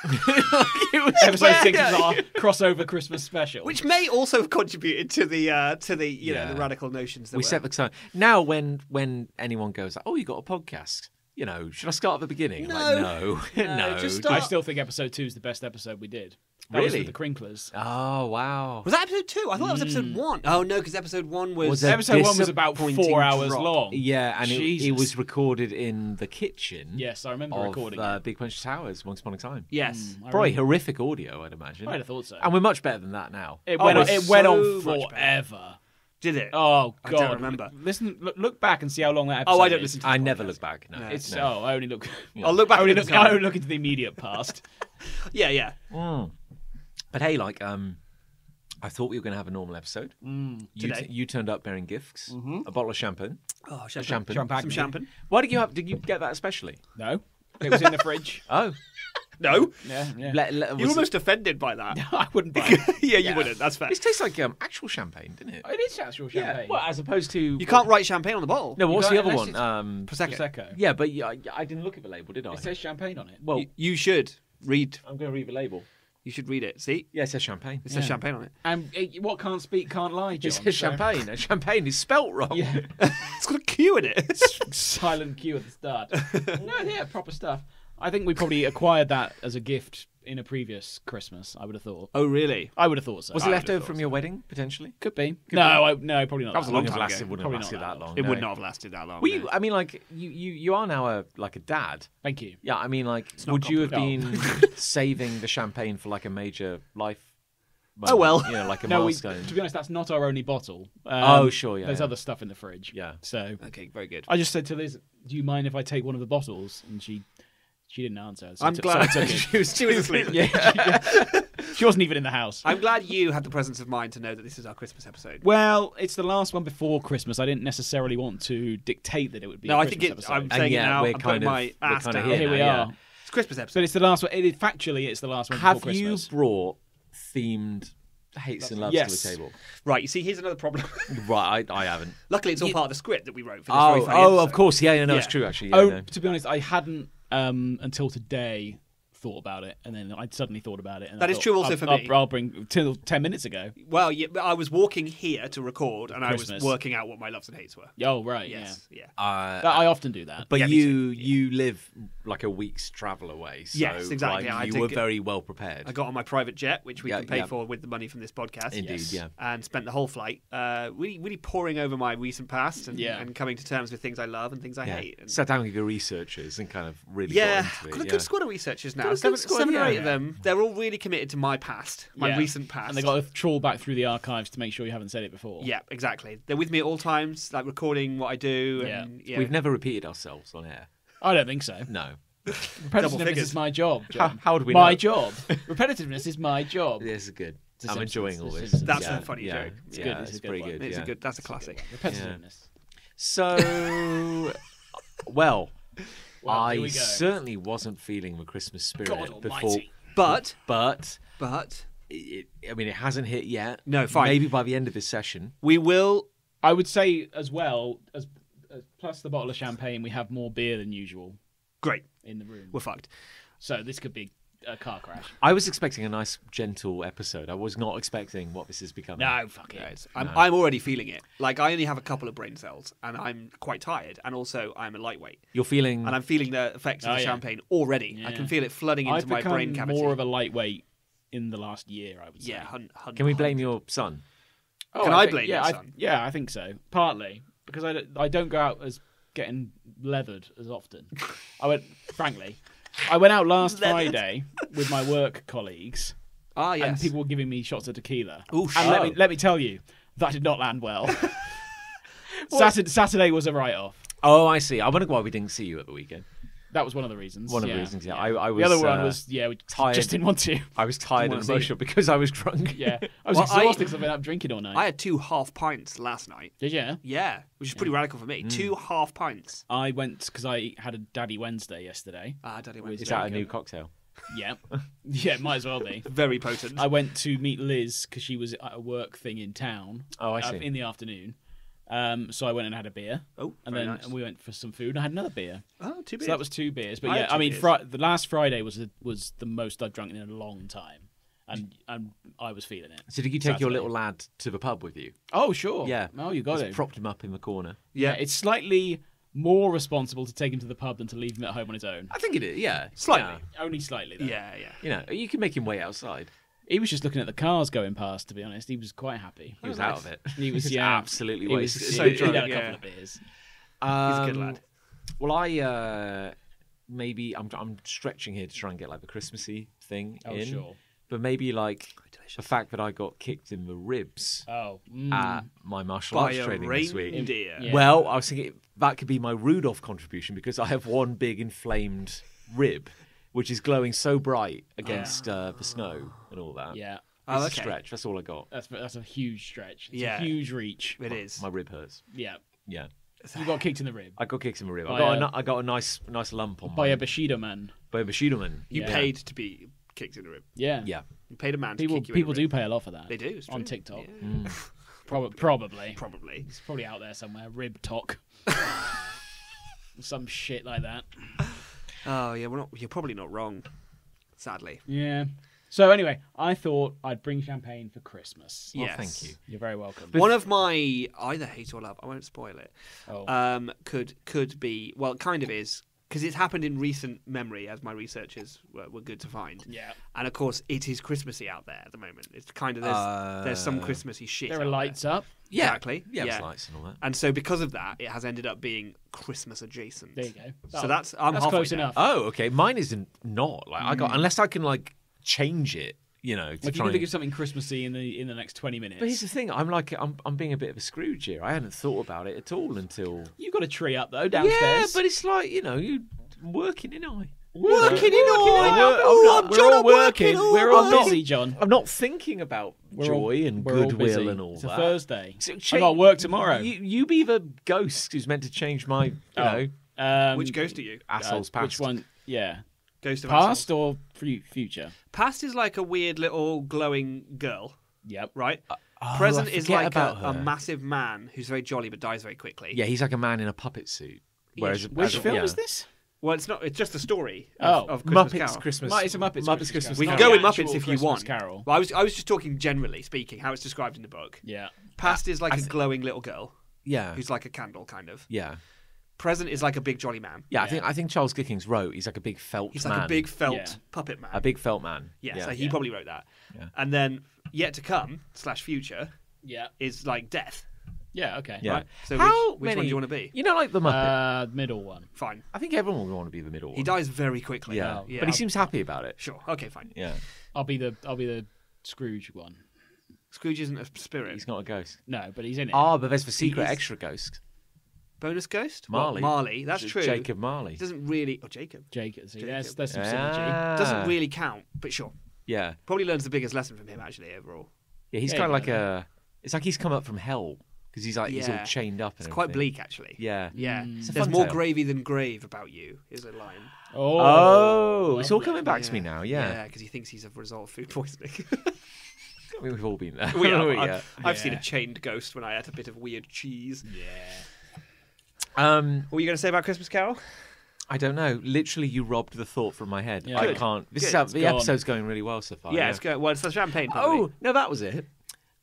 Speaker 2: it was
Speaker 4: episode six
Speaker 2: yeah,
Speaker 4: is our crossover Christmas special.
Speaker 3: which may also have contributed to the uh, to the you know the radical notions that
Speaker 2: we
Speaker 3: were.
Speaker 2: set the tone. Now, when when anyone goes, "Oh, you got a podcast," you know, should I start at the beginning?
Speaker 3: No.
Speaker 2: Like, no,
Speaker 3: No,
Speaker 2: no.
Speaker 3: just
Speaker 4: I still think episode two is the best episode we did. That was
Speaker 2: Really?
Speaker 4: with the Crinklers.
Speaker 2: Oh wow!
Speaker 3: Was that episode two? I thought that was episode one. Oh no, because episode one was,
Speaker 2: Was
Speaker 4: Episode one was about
Speaker 3: disappointing
Speaker 4: four hours
Speaker 3: drop.
Speaker 4: long.
Speaker 2: Yeah, and it, it was recorded in the kitchen.
Speaker 4: Yes, I remember
Speaker 2: of
Speaker 4: recording
Speaker 2: uh,
Speaker 4: it.
Speaker 2: Big Punch Towers once upon a time.
Speaker 3: Yes.
Speaker 4: I
Speaker 2: Probably
Speaker 4: remember-
Speaker 2: horrific audio, I'd imagine.
Speaker 4: I'd have thought so.
Speaker 2: And we're much better than that now.
Speaker 4: It
Speaker 3: Oh,
Speaker 4: went.
Speaker 3: it
Speaker 4: on,
Speaker 3: was
Speaker 4: it went
Speaker 3: so
Speaker 4: on
Speaker 3: much
Speaker 4: forever.
Speaker 3: Did it?
Speaker 4: Oh God,
Speaker 3: I
Speaker 4: God!
Speaker 3: don't remember.
Speaker 4: Listen, look, look back and see how long that episode.
Speaker 3: Oh, I don't
Speaker 4: is.
Speaker 3: listen to
Speaker 2: I
Speaker 3: the
Speaker 2: never
Speaker 3: podcast.
Speaker 2: look back. No,
Speaker 3: No.
Speaker 4: It's
Speaker 2: no.
Speaker 4: oh, I only look.
Speaker 3: I'll look back
Speaker 4: I only
Speaker 3: at the
Speaker 4: look,
Speaker 3: time.
Speaker 4: I only look into the immediate past.
Speaker 3: Yeah, yeah.
Speaker 2: Mm. But hey, like, um, I thought we were going to have a normal episode. you,
Speaker 3: today.
Speaker 2: you turned up bearing gifts, a bottle of champagne.
Speaker 3: Oh,
Speaker 2: champagne.
Speaker 3: champagne.
Speaker 4: Champagne.
Speaker 3: Some champagne.
Speaker 2: Why did you have? Did you get that especially?
Speaker 4: No, it was in the fridge.
Speaker 2: Oh,
Speaker 3: No,
Speaker 4: Yeah, yeah.
Speaker 2: let, let,
Speaker 3: You're
Speaker 2: was
Speaker 3: almost offended by that.
Speaker 4: I wouldn't buy it.
Speaker 3: yeah, you
Speaker 4: Yeah.
Speaker 3: wouldn't. That's fair.
Speaker 2: This tastes like um, actual champagne, didn't it?
Speaker 4: It is actual champagne.
Speaker 2: Well, as opposed to
Speaker 3: You can't write champagne on the bottle.
Speaker 2: No, what's the other one? Um,
Speaker 3: Prosecco.
Speaker 4: Prosecco.
Speaker 2: yeah, but yeah, I, I didn't look at the label, did I?
Speaker 4: It says champagne on it.
Speaker 2: well,
Speaker 3: You, you should read.
Speaker 2: I'm going to read the label.
Speaker 3: You should read it. See,
Speaker 2: Yeah, it says champagne.
Speaker 3: it says
Speaker 4: Yeah.
Speaker 3: champagne on it.
Speaker 4: And it, what can't speak can't lie, Jon.
Speaker 2: It says
Speaker 4: so-
Speaker 2: champagne. and champagne is spelt wrong.
Speaker 4: Yeah.
Speaker 3: It's got a Q in it.
Speaker 4: Silent Q at the start. no, yeah, proper stuff. I think we probably acquired that as a gift in a previous Christmas. I would have thought.
Speaker 3: oh, really?
Speaker 4: I would have thought so.
Speaker 2: Was it
Speaker 4: would
Speaker 2: left over from
Speaker 4: so.
Speaker 2: your wedding potentially?
Speaker 4: Could be. no, I, no, probably not.
Speaker 3: That was a long time
Speaker 2: have lasted,
Speaker 3: ago.
Speaker 2: wouldn't
Speaker 4: Probably
Speaker 2: have lasted
Speaker 4: not
Speaker 2: that
Speaker 4: that
Speaker 2: long.
Speaker 3: It
Speaker 2: no.
Speaker 3: would not have lasted that long.
Speaker 2: Were
Speaker 3: no.
Speaker 2: I mean, like you, you, you are now a like a dad.
Speaker 4: Thank you.
Speaker 2: Yeah, I mean, like,
Speaker 3: not
Speaker 2: would you have been saving the champagne for like a major life?
Speaker 3: Oh, well.
Speaker 2: you know, like a
Speaker 4: No, we,
Speaker 2: milestone.
Speaker 4: to be honest, that's not our only bottle. Um,
Speaker 2: Oh, sure, yeah,
Speaker 4: There's
Speaker 2: yeah.
Speaker 4: other stuff in the fridge.
Speaker 2: Yeah.
Speaker 4: So
Speaker 3: Okay, very good.
Speaker 4: I just said to Liz, "Do you mind if I take one of the bottles?" And she she didn't answer. So I
Speaker 3: I'm
Speaker 4: took-
Speaker 3: glad
Speaker 4: so I took it.
Speaker 3: she was she was asleep.
Speaker 4: yeah, she wasn't even in the house.
Speaker 3: I'm glad you had the presence of mind to know that this is our Christmas episode.
Speaker 4: Well, it's the last one before Christmas. I didn't necessarily want to dictate that it would be.
Speaker 3: No,
Speaker 4: a
Speaker 3: I think
Speaker 4: Christmas
Speaker 3: it. I'm
Speaker 4: episode.
Speaker 2: And
Speaker 3: saying
Speaker 2: yeah,
Speaker 3: it now.
Speaker 2: we're
Speaker 3: I'm
Speaker 2: kind
Speaker 3: putting
Speaker 2: of-
Speaker 3: my ass
Speaker 2: kind of
Speaker 3: down.
Speaker 2: here
Speaker 4: Here we
Speaker 2: now,
Speaker 4: are.
Speaker 2: yeah.
Speaker 3: It's Christmas episode.
Speaker 4: But it's the last one. It is, factually, it's the last one
Speaker 2: Have
Speaker 4: before
Speaker 2: you brought themed hates and loves
Speaker 4: Yes.
Speaker 2: to the table?
Speaker 3: Right, you see, here's another problem.
Speaker 2: Right, I, I haven't.
Speaker 3: Luckily, it's all part of the script that we wrote for this
Speaker 2: Oh,
Speaker 3: very funny
Speaker 2: oh,
Speaker 3: episode.
Speaker 2: of course, yeah, yeah, no,
Speaker 3: Yeah.
Speaker 2: it's true actually. Yeah,
Speaker 4: oh,
Speaker 2: no.
Speaker 4: to be honest, I hadn't um, until today thought about it, and then I suddenly thought about it. And
Speaker 3: That
Speaker 4: I
Speaker 3: is
Speaker 4: thought,
Speaker 3: true also
Speaker 4: I'll,
Speaker 3: for
Speaker 4: I'll,
Speaker 3: me.
Speaker 4: I'll bring till ten minutes ago.
Speaker 3: Well, yeah, I was walking here to record, and I was working out what my loves and hates were.
Speaker 4: Oh right,
Speaker 3: Yes, yeah.
Speaker 2: Uh,
Speaker 4: yeah. I often do that.
Speaker 2: but
Speaker 3: Yeah,
Speaker 2: you
Speaker 3: too,
Speaker 2: you live like a week's travel away. So,
Speaker 3: Yes, exactly,
Speaker 2: like,
Speaker 3: yeah,
Speaker 2: you were
Speaker 3: get-
Speaker 2: very well prepared.
Speaker 3: I got on my private jet, which we
Speaker 2: Yeah,
Speaker 3: can pay
Speaker 2: yeah.
Speaker 3: for with the money from this podcast.
Speaker 2: Indeed,
Speaker 4: Yes.
Speaker 2: yeah.
Speaker 3: And spent the whole flight uh, really, really poring over my recent past and,
Speaker 4: Yeah.
Speaker 3: and coming to terms with things I love and things I
Speaker 2: Yeah.
Speaker 3: hate. And
Speaker 2: Sat down with your researchers and kind of really
Speaker 3: yeah,
Speaker 2: got into it.
Speaker 3: got a
Speaker 2: yeah.
Speaker 3: good squad of researchers now. Podcast.
Speaker 2: Seven
Speaker 3: Seven,
Speaker 2: Squad,
Speaker 3: seven or eight of them. They're all really committed to my past, my
Speaker 4: Yeah.
Speaker 3: recent past.
Speaker 4: And they got to trawl back through the archives to make sure you haven't said it before.
Speaker 3: Yeah, exactly. They're with me at all times, like recording what I do.
Speaker 4: Yeah.
Speaker 3: And, yeah.
Speaker 2: We've never repeated ourselves on air.
Speaker 4: I don't think so.
Speaker 2: No.
Speaker 4: Repetitiveness
Speaker 3: figures.
Speaker 4: is my job. Jon.
Speaker 2: How- how do we
Speaker 4: My
Speaker 2: know?
Speaker 4: job. Repetitiveness is my job.
Speaker 2: This is good.
Speaker 4: The
Speaker 2: I'm
Speaker 4: Simpsons,
Speaker 2: enjoying
Speaker 4: The
Speaker 2: all this.
Speaker 4: Simpsons.
Speaker 3: That's
Speaker 2: yeah,
Speaker 3: a funny
Speaker 2: yeah,
Speaker 3: joke.
Speaker 4: It's
Speaker 2: yeah,
Speaker 4: good, it's a
Speaker 2: It's
Speaker 4: good
Speaker 2: pretty
Speaker 4: one.
Speaker 2: good.
Speaker 3: it's
Speaker 2: yeah.
Speaker 3: a good. That's a classic.
Speaker 4: Repetitiveness.
Speaker 2: So, well,
Speaker 4: Well, here
Speaker 2: I
Speaker 4: we go.
Speaker 2: certainly wasn't feeling the Christmas spirit
Speaker 4: God
Speaker 2: before,
Speaker 4: almighty.
Speaker 3: But,
Speaker 2: but
Speaker 3: but
Speaker 2: it, I mean, it hasn't hit yet.
Speaker 3: No, fine.
Speaker 2: Maybe by the end of this session.
Speaker 3: we will.
Speaker 4: I would say as well as, as plus the bottle of champagne, we have more beer than usual
Speaker 3: Great.
Speaker 4: in the room.
Speaker 3: We're fucked.
Speaker 4: So this could be a car crash.
Speaker 2: I was expecting a nice, gentle episode. I was not expecting what this is becoming.
Speaker 4: No, fuck it.
Speaker 3: Yeah, I'm, I'm already feeling it. Like I only have a couple of brain cells, and I'm quite tired, and also I'm a lightweight,
Speaker 2: You're feeling.
Speaker 3: and I'm feeling the effects of
Speaker 4: Oh,
Speaker 3: the
Speaker 4: yeah.
Speaker 3: champagne already. I
Speaker 4: Yeah.
Speaker 3: can feel it flooding into
Speaker 4: I've
Speaker 3: my
Speaker 4: become
Speaker 3: brain cavity.
Speaker 4: more of a lightweight in the last year. I would say.
Speaker 3: yeah. Hun, hun,
Speaker 2: Can we blame your son?
Speaker 4: Oh,
Speaker 3: Can I
Speaker 4: think-
Speaker 3: blame
Speaker 4: yeah,
Speaker 3: your
Speaker 4: I,
Speaker 3: son?
Speaker 4: yeah, I think so. Partly because I don't, I don't go out as getting leathered as often. I went, frankly, I went out last Friday with my work colleagues,
Speaker 3: Ah, yes.
Speaker 4: and people were giving me shots of tequila.
Speaker 3: Ooh,
Speaker 4: and let me let me tell you, that did not land well. Saturday, Saturday was a write-off.
Speaker 2: Oh, I see. I wonder why we didn't see you at the weekend.
Speaker 4: That was one of the reasons.
Speaker 2: One of
Speaker 4: yeah,
Speaker 2: the reasons, yeah. I, I was,
Speaker 4: the other one
Speaker 2: uh,
Speaker 4: was yeah, we
Speaker 2: tired.
Speaker 4: just didn't want to.
Speaker 2: I was tired and emotional because I was drunk.
Speaker 4: Yeah, I was
Speaker 3: Well,
Speaker 4: exhausted because I've been up drinking all night.
Speaker 3: I had two half pints last night.
Speaker 4: Did you?
Speaker 3: Yeah, which is pretty radical for me.
Speaker 2: Mm.
Speaker 3: Two half pints.
Speaker 4: I went because I had a Daddy Wednesday yesterday.
Speaker 3: Ah, Daddy Wednesday.
Speaker 2: Is that a new cocktail?
Speaker 4: Yeah, yeah, might as well be.
Speaker 3: Very potent.
Speaker 4: I went to meet Liz because she was at a work thing in town.
Speaker 2: Oh, I
Speaker 4: uh,
Speaker 2: see.
Speaker 4: in the afternoon. Um, so I went and had a beer,
Speaker 3: oh,
Speaker 4: and
Speaker 3: very
Speaker 4: then
Speaker 3: nice.
Speaker 4: we went for some food. and I had another beer,
Speaker 3: oh, two beers.
Speaker 4: so that was two beers. But
Speaker 3: I
Speaker 4: yeah, I mean,
Speaker 3: beers.
Speaker 4: fri- the last Friday was the, was the most I've drunk in a long time, and and I was feeling it.
Speaker 2: So did you take your little lad to the pub with you?
Speaker 4: Oh sure,
Speaker 2: Yeah.
Speaker 4: Oh, you got
Speaker 2: Just
Speaker 4: it.
Speaker 2: propped him up in the corner.
Speaker 4: yeah,
Speaker 3: yeah.
Speaker 4: it's slightly more responsible to take him to the pub than to leave him at home on his own.
Speaker 2: I think it is. Yeah,
Speaker 3: Slightly.
Speaker 4: Only slightly. Though.
Speaker 3: yeah, yeah.
Speaker 2: You know, you can make him wait outside.
Speaker 4: He was just looking at the cars going past. To be honest, he was quite happy.
Speaker 2: He was
Speaker 3: Oh,
Speaker 2: out of it.
Speaker 4: He was
Speaker 2: He's
Speaker 4: yeah,
Speaker 2: absolutely
Speaker 4: he was
Speaker 2: wasted.
Speaker 3: So
Speaker 4: he- he had a
Speaker 3: yeah.
Speaker 4: couple of beers.
Speaker 3: He's a good
Speaker 2: Um,
Speaker 3: lad.
Speaker 2: Well, I uh, maybe I'm I'm stretching here to try and get like the Christmassy thing
Speaker 4: Oh
Speaker 2: in,
Speaker 4: sure.
Speaker 2: but maybe like the fact that I got kicked in the ribs
Speaker 4: Oh, mm.
Speaker 2: at my martial
Speaker 3: By
Speaker 2: arts
Speaker 3: a
Speaker 2: training this week.
Speaker 3: reindeer.
Speaker 4: Yeah.
Speaker 2: Well, I was thinking that could be my Rudolph contribution because I have one big inflamed rib, which is glowing so bright against uh, the snow and all that.
Speaker 4: yeah.
Speaker 3: Oh,
Speaker 2: It's a
Speaker 3: okay.
Speaker 2: stretch. That's all I got.
Speaker 4: That's that's a huge stretch. It's
Speaker 3: Yeah.
Speaker 4: a huge reach.
Speaker 3: It is.
Speaker 2: My rib hurts.
Speaker 4: Yeah,
Speaker 2: Yeah,
Speaker 4: you got kicked in the rib
Speaker 2: I got kicked in the rib. I
Speaker 4: By
Speaker 2: got a,
Speaker 4: a-
Speaker 2: ni- I got a nice nice lump on
Speaker 4: by
Speaker 2: my
Speaker 4: a Bushido man.
Speaker 2: by a Bushidoman.
Speaker 3: You
Speaker 4: Yeah.
Speaker 3: paid to be kicked in the rib.
Speaker 4: Yeah,
Speaker 2: Yeah.
Speaker 3: You paid a man
Speaker 4: People
Speaker 3: to kick you
Speaker 4: people
Speaker 3: in the
Speaker 4: do
Speaker 3: rib.
Speaker 4: pay a lot for that.
Speaker 3: They do. It's
Speaker 4: on
Speaker 3: true.
Speaker 4: TikTok.
Speaker 3: Yeah.
Speaker 4: Prob- probably.
Speaker 3: Probably.
Speaker 4: It's probably out there somewhere. Rib talk. Some shit like that.
Speaker 3: Oh yeah, we're not. You're probably not wrong. Sadly.
Speaker 4: Yeah. So anyway, I thought I'd bring champagne for Christmas.
Speaker 2: Well,
Speaker 3: yes.
Speaker 2: thank you.
Speaker 4: You're very welcome.
Speaker 3: One of my either hate or love. I won't spoil it.
Speaker 4: Oh.
Speaker 3: Um, could could be well, kind of is because it's happened in recent memory, as my researchers were, were good to find.
Speaker 4: yeah.
Speaker 3: And of course, it is Christmassy out there at the moment. It's kind of there's there's some
Speaker 2: Uh,
Speaker 3: Christmassy shit.
Speaker 4: There are
Speaker 3: out
Speaker 4: lights up.
Speaker 2: Yeah.
Speaker 3: Exactly.
Speaker 2: Yeah,
Speaker 3: Yeah.
Speaker 2: lights and all that.
Speaker 3: And so because of that, it has ended up being Christmas adjacent.
Speaker 4: There you go.
Speaker 3: So
Speaker 4: Oh,
Speaker 3: that's I'm
Speaker 4: that's close
Speaker 3: there.
Speaker 4: enough.
Speaker 2: Oh, okay. Mine isn't not like I got unless I can like change it. You know, to
Speaker 4: Like you
Speaker 2: try
Speaker 4: can
Speaker 2: and-
Speaker 4: think of something Christmassy in the in the next twenty minutes.
Speaker 2: But here's the thing: I'm like I'm I'm being a bit of a Scrooge here. I hadn't thought about it at all until
Speaker 4: you got a tree up though downstairs.
Speaker 2: yeah, but it's like you know you working in I.
Speaker 3: Working in all.
Speaker 2: I'm
Speaker 3: I'm
Speaker 2: not-
Speaker 3: not-
Speaker 4: we're
Speaker 3: Jon,
Speaker 4: all
Speaker 3: I'm
Speaker 4: working. We're all
Speaker 2: I'm
Speaker 4: busy, Jon.
Speaker 2: I'm not thinking about
Speaker 4: We're all-
Speaker 2: joy and
Speaker 4: we're all
Speaker 2: goodwill and all
Speaker 4: it's
Speaker 2: that.
Speaker 4: a Thursday.
Speaker 2: So
Speaker 4: I got work tomorrow.
Speaker 2: You, you be the ghost who's meant to change my, you
Speaker 4: Oh.
Speaker 2: know,
Speaker 4: Um,
Speaker 3: Which ghost are you?
Speaker 4: uh,
Speaker 2: assholes past.
Speaker 4: Which one? Yeah,
Speaker 3: Ghost of
Speaker 4: past or fu- future?
Speaker 3: Past is like a weird little glowing girl,
Speaker 4: Yep.
Speaker 3: right?
Speaker 2: Uh, oh,
Speaker 3: Present is like a,
Speaker 2: about
Speaker 3: a
Speaker 2: her.
Speaker 3: massive man who's very jolly but dies very quickly.
Speaker 2: Yeah, he's like a man in a puppet suit. Whereas
Speaker 4: Which
Speaker 2: as-
Speaker 4: film
Speaker 2: yeah.
Speaker 4: is this?
Speaker 3: Well, it's not. It's just a story.
Speaker 4: Oh,
Speaker 3: Of, of Christmas
Speaker 2: Muppets
Speaker 3: Carol.
Speaker 2: Christmas.
Speaker 4: Mu- it's a Muppets Christmas
Speaker 2: Christmas.
Speaker 3: We can
Speaker 4: Not
Speaker 3: go with Muppets
Speaker 4: actual
Speaker 3: if you
Speaker 4: Christmas
Speaker 3: want.
Speaker 4: Carol.
Speaker 3: Well, I was I was just talking generally speaking, how it's described in the book.
Speaker 4: Yeah.
Speaker 3: Past is like
Speaker 2: I
Speaker 3: a
Speaker 2: th-
Speaker 3: glowing little girl
Speaker 2: Yeah,
Speaker 3: who's like a candle, kind of.
Speaker 2: yeah,
Speaker 3: Present is like a big jolly man.
Speaker 2: yeah. I think I think Charles Dickens wrote. He's like a big felt
Speaker 3: He's
Speaker 2: man.
Speaker 3: like a big felt
Speaker 4: Yeah.
Speaker 3: puppet man.
Speaker 2: a big felt man.
Speaker 3: yeah,
Speaker 2: yeah.
Speaker 3: so he
Speaker 4: Yeah.
Speaker 3: probably wrote that.
Speaker 2: Yeah.
Speaker 3: And then yet to come slash future
Speaker 4: Yeah.
Speaker 3: is like death.
Speaker 4: Yeah, okay.
Speaker 2: Yeah.
Speaker 3: Right. So
Speaker 2: How
Speaker 3: which, which one
Speaker 2: many-
Speaker 3: do you want to be?
Speaker 2: You know, like the Muppet.
Speaker 4: Uh, middle one.
Speaker 3: Fine.
Speaker 2: I think everyone will want to be the middle one.
Speaker 3: He dies very quickly.
Speaker 2: Yeah.
Speaker 3: yeah.
Speaker 2: but he seems happy about it.
Speaker 3: Sure. Okay, fine.
Speaker 2: Yeah,
Speaker 4: I'll be the I'll be the Scrooge one.
Speaker 3: Scrooge isn't a spirit.
Speaker 2: he's not a ghost.
Speaker 4: No, but he's in it.
Speaker 2: Ah, but there's the secret
Speaker 3: is-
Speaker 2: extra ghost,
Speaker 3: Bonus ghost?
Speaker 2: Marley.
Speaker 3: What, Marley. That's
Speaker 2: J-
Speaker 3: true.
Speaker 2: Jacob Marley.
Speaker 3: He doesn't really. Oh, Jacob.
Speaker 4: Jacob. See,
Speaker 3: Jacob.
Speaker 4: There's, there's some synergy.
Speaker 2: Ah.
Speaker 3: Doesn't really count, but sure.
Speaker 2: Yeah,
Speaker 3: Probably learns the biggest lesson from him actually overall.
Speaker 2: yeah. He's
Speaker 4: There
Speaker 2: kind of like
Speaker 4: go.
Speaker 2: a. It's like he's come up from hell because he's like he's all
Speaker 3: Yeah.
Speaker 2: chained up. And
Speaker 3: It's quite
Speaker 2: everything.
Speaker 3: bleak actually.
Speaker 2: Yeah.
Speaker 3: Yeah.
Speaker 2: It's a
Speaker 3: There's
Speaker 2: fun
Speaker 3: more
Speaker 2: tale.
Speaker 3: gravy than grave about you. Is a line.
Speaker 4: Oh,
Speaker 2: Oh, it's all coming back to me now. Yeah,
Speaker 3: Yeah, because he thinks he's a result of food poisoning.
Speaker 2: I mean, we've all been there.
Speaker 3: we are.
Speaker 2: yeah.
Speaker 3: I've, I've seen a
Speaker 4: Yeah.
Speaker 3: chained ghost when I ate a bit of weird cheese.
Speaker 4: Yeah.
Speaker 2: Um,
Speaker 3: What were you going to say about Christmas Carol?
Speaker 2: I don't know. Literally, you robbed the thought from my head.
Speaker 4: Yeah.
Speaker 2: I
Speaker 4: Good.
Speaker 2: can't. This is how
Speaker 4: It's
Speaker 2: the
Speaker 4: gone.
Speaker 2: episode's going really well so far.
Speaker 3: yeah, it's go. Well, it's the champagne. Probably.
Speaker 2: Oh no, that was it.